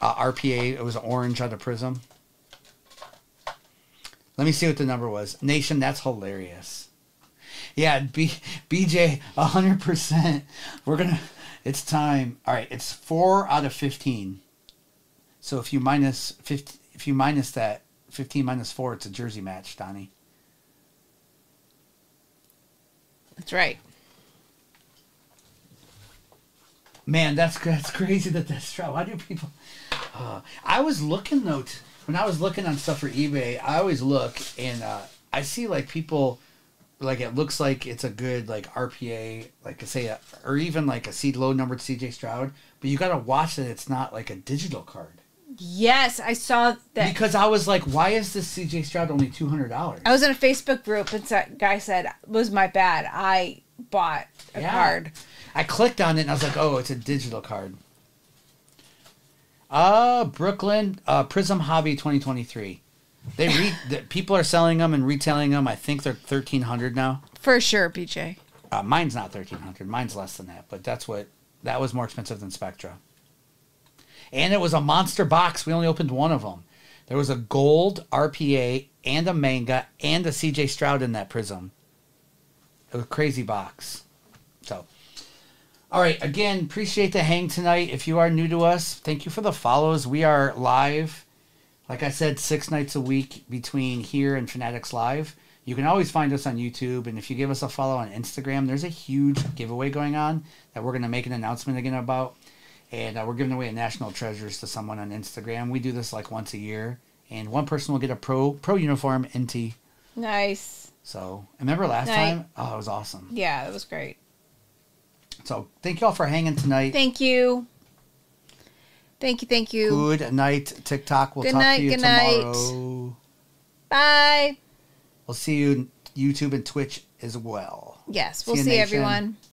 uh, RPA? It was orange on the Prizm. Let me see what the number was. Nation, that's hilarious. Yeah, B, BJ, hundred percent. We're gonna. It's time. All right, it's four out of fifteen. So if you minus fifty, if you minus that fifteen minus four, it's a jersey match, Donnie. That's right. Man, that's that's crazy that that's true. Why do people? Uh, I was looking though when I was looking on stuff for eBay. I always look and uh, I see like people like it looks like it's a good like RPA, like say, a, or even like a seed low numbered CJ Stroud. But you got to watch that it's not like a digital card Yes, I saw that. because I was like, why is this CJ Stroud only two hundred dollars? I was in a Facebook group and that guy said, "Was my bad? I bought a Yeah. card." I clicked on it and I was like, oh, it's a digital card. Uh, Brooklyn uh, Prism Hobby 2023. They re- the, people are selling them and retailing them. I think they're 1300 now. For sure, BJ. Uh, mine's not 1300. Mine's less than that, but that's what that was more expensive than Spectra. And it was a monster box. We only opened one of them. There was a gold RPA and a manga and a CJ Stroud in that Prizm. It was a crazy box. So, all right. Again, appreciate the hang tonight. If you are new to us, thank you for the follows. We are live Like I said, six nights a week between here and Fanatics Live. You can always find us on YouTube, and if you give us a follow on Instagram, there's a huge giveaway going on that we're going to make an announcement again about. And uh, we're giving away a national treasures to someone on Instagram. We do this like once a year, and one person will get a pro pro uniform NT. Nice. So remember last Night. time? Oh, it was awesome. Yeah, it was great. So thank y'all for hanging tonight. Thank you. Thank you. Thank you. Good night, TikTok. We'll Good talk night, to you good night. tomorrow. Bye. We'll see you YouTube and Twitch as well. Yes, we'll you, see everyone.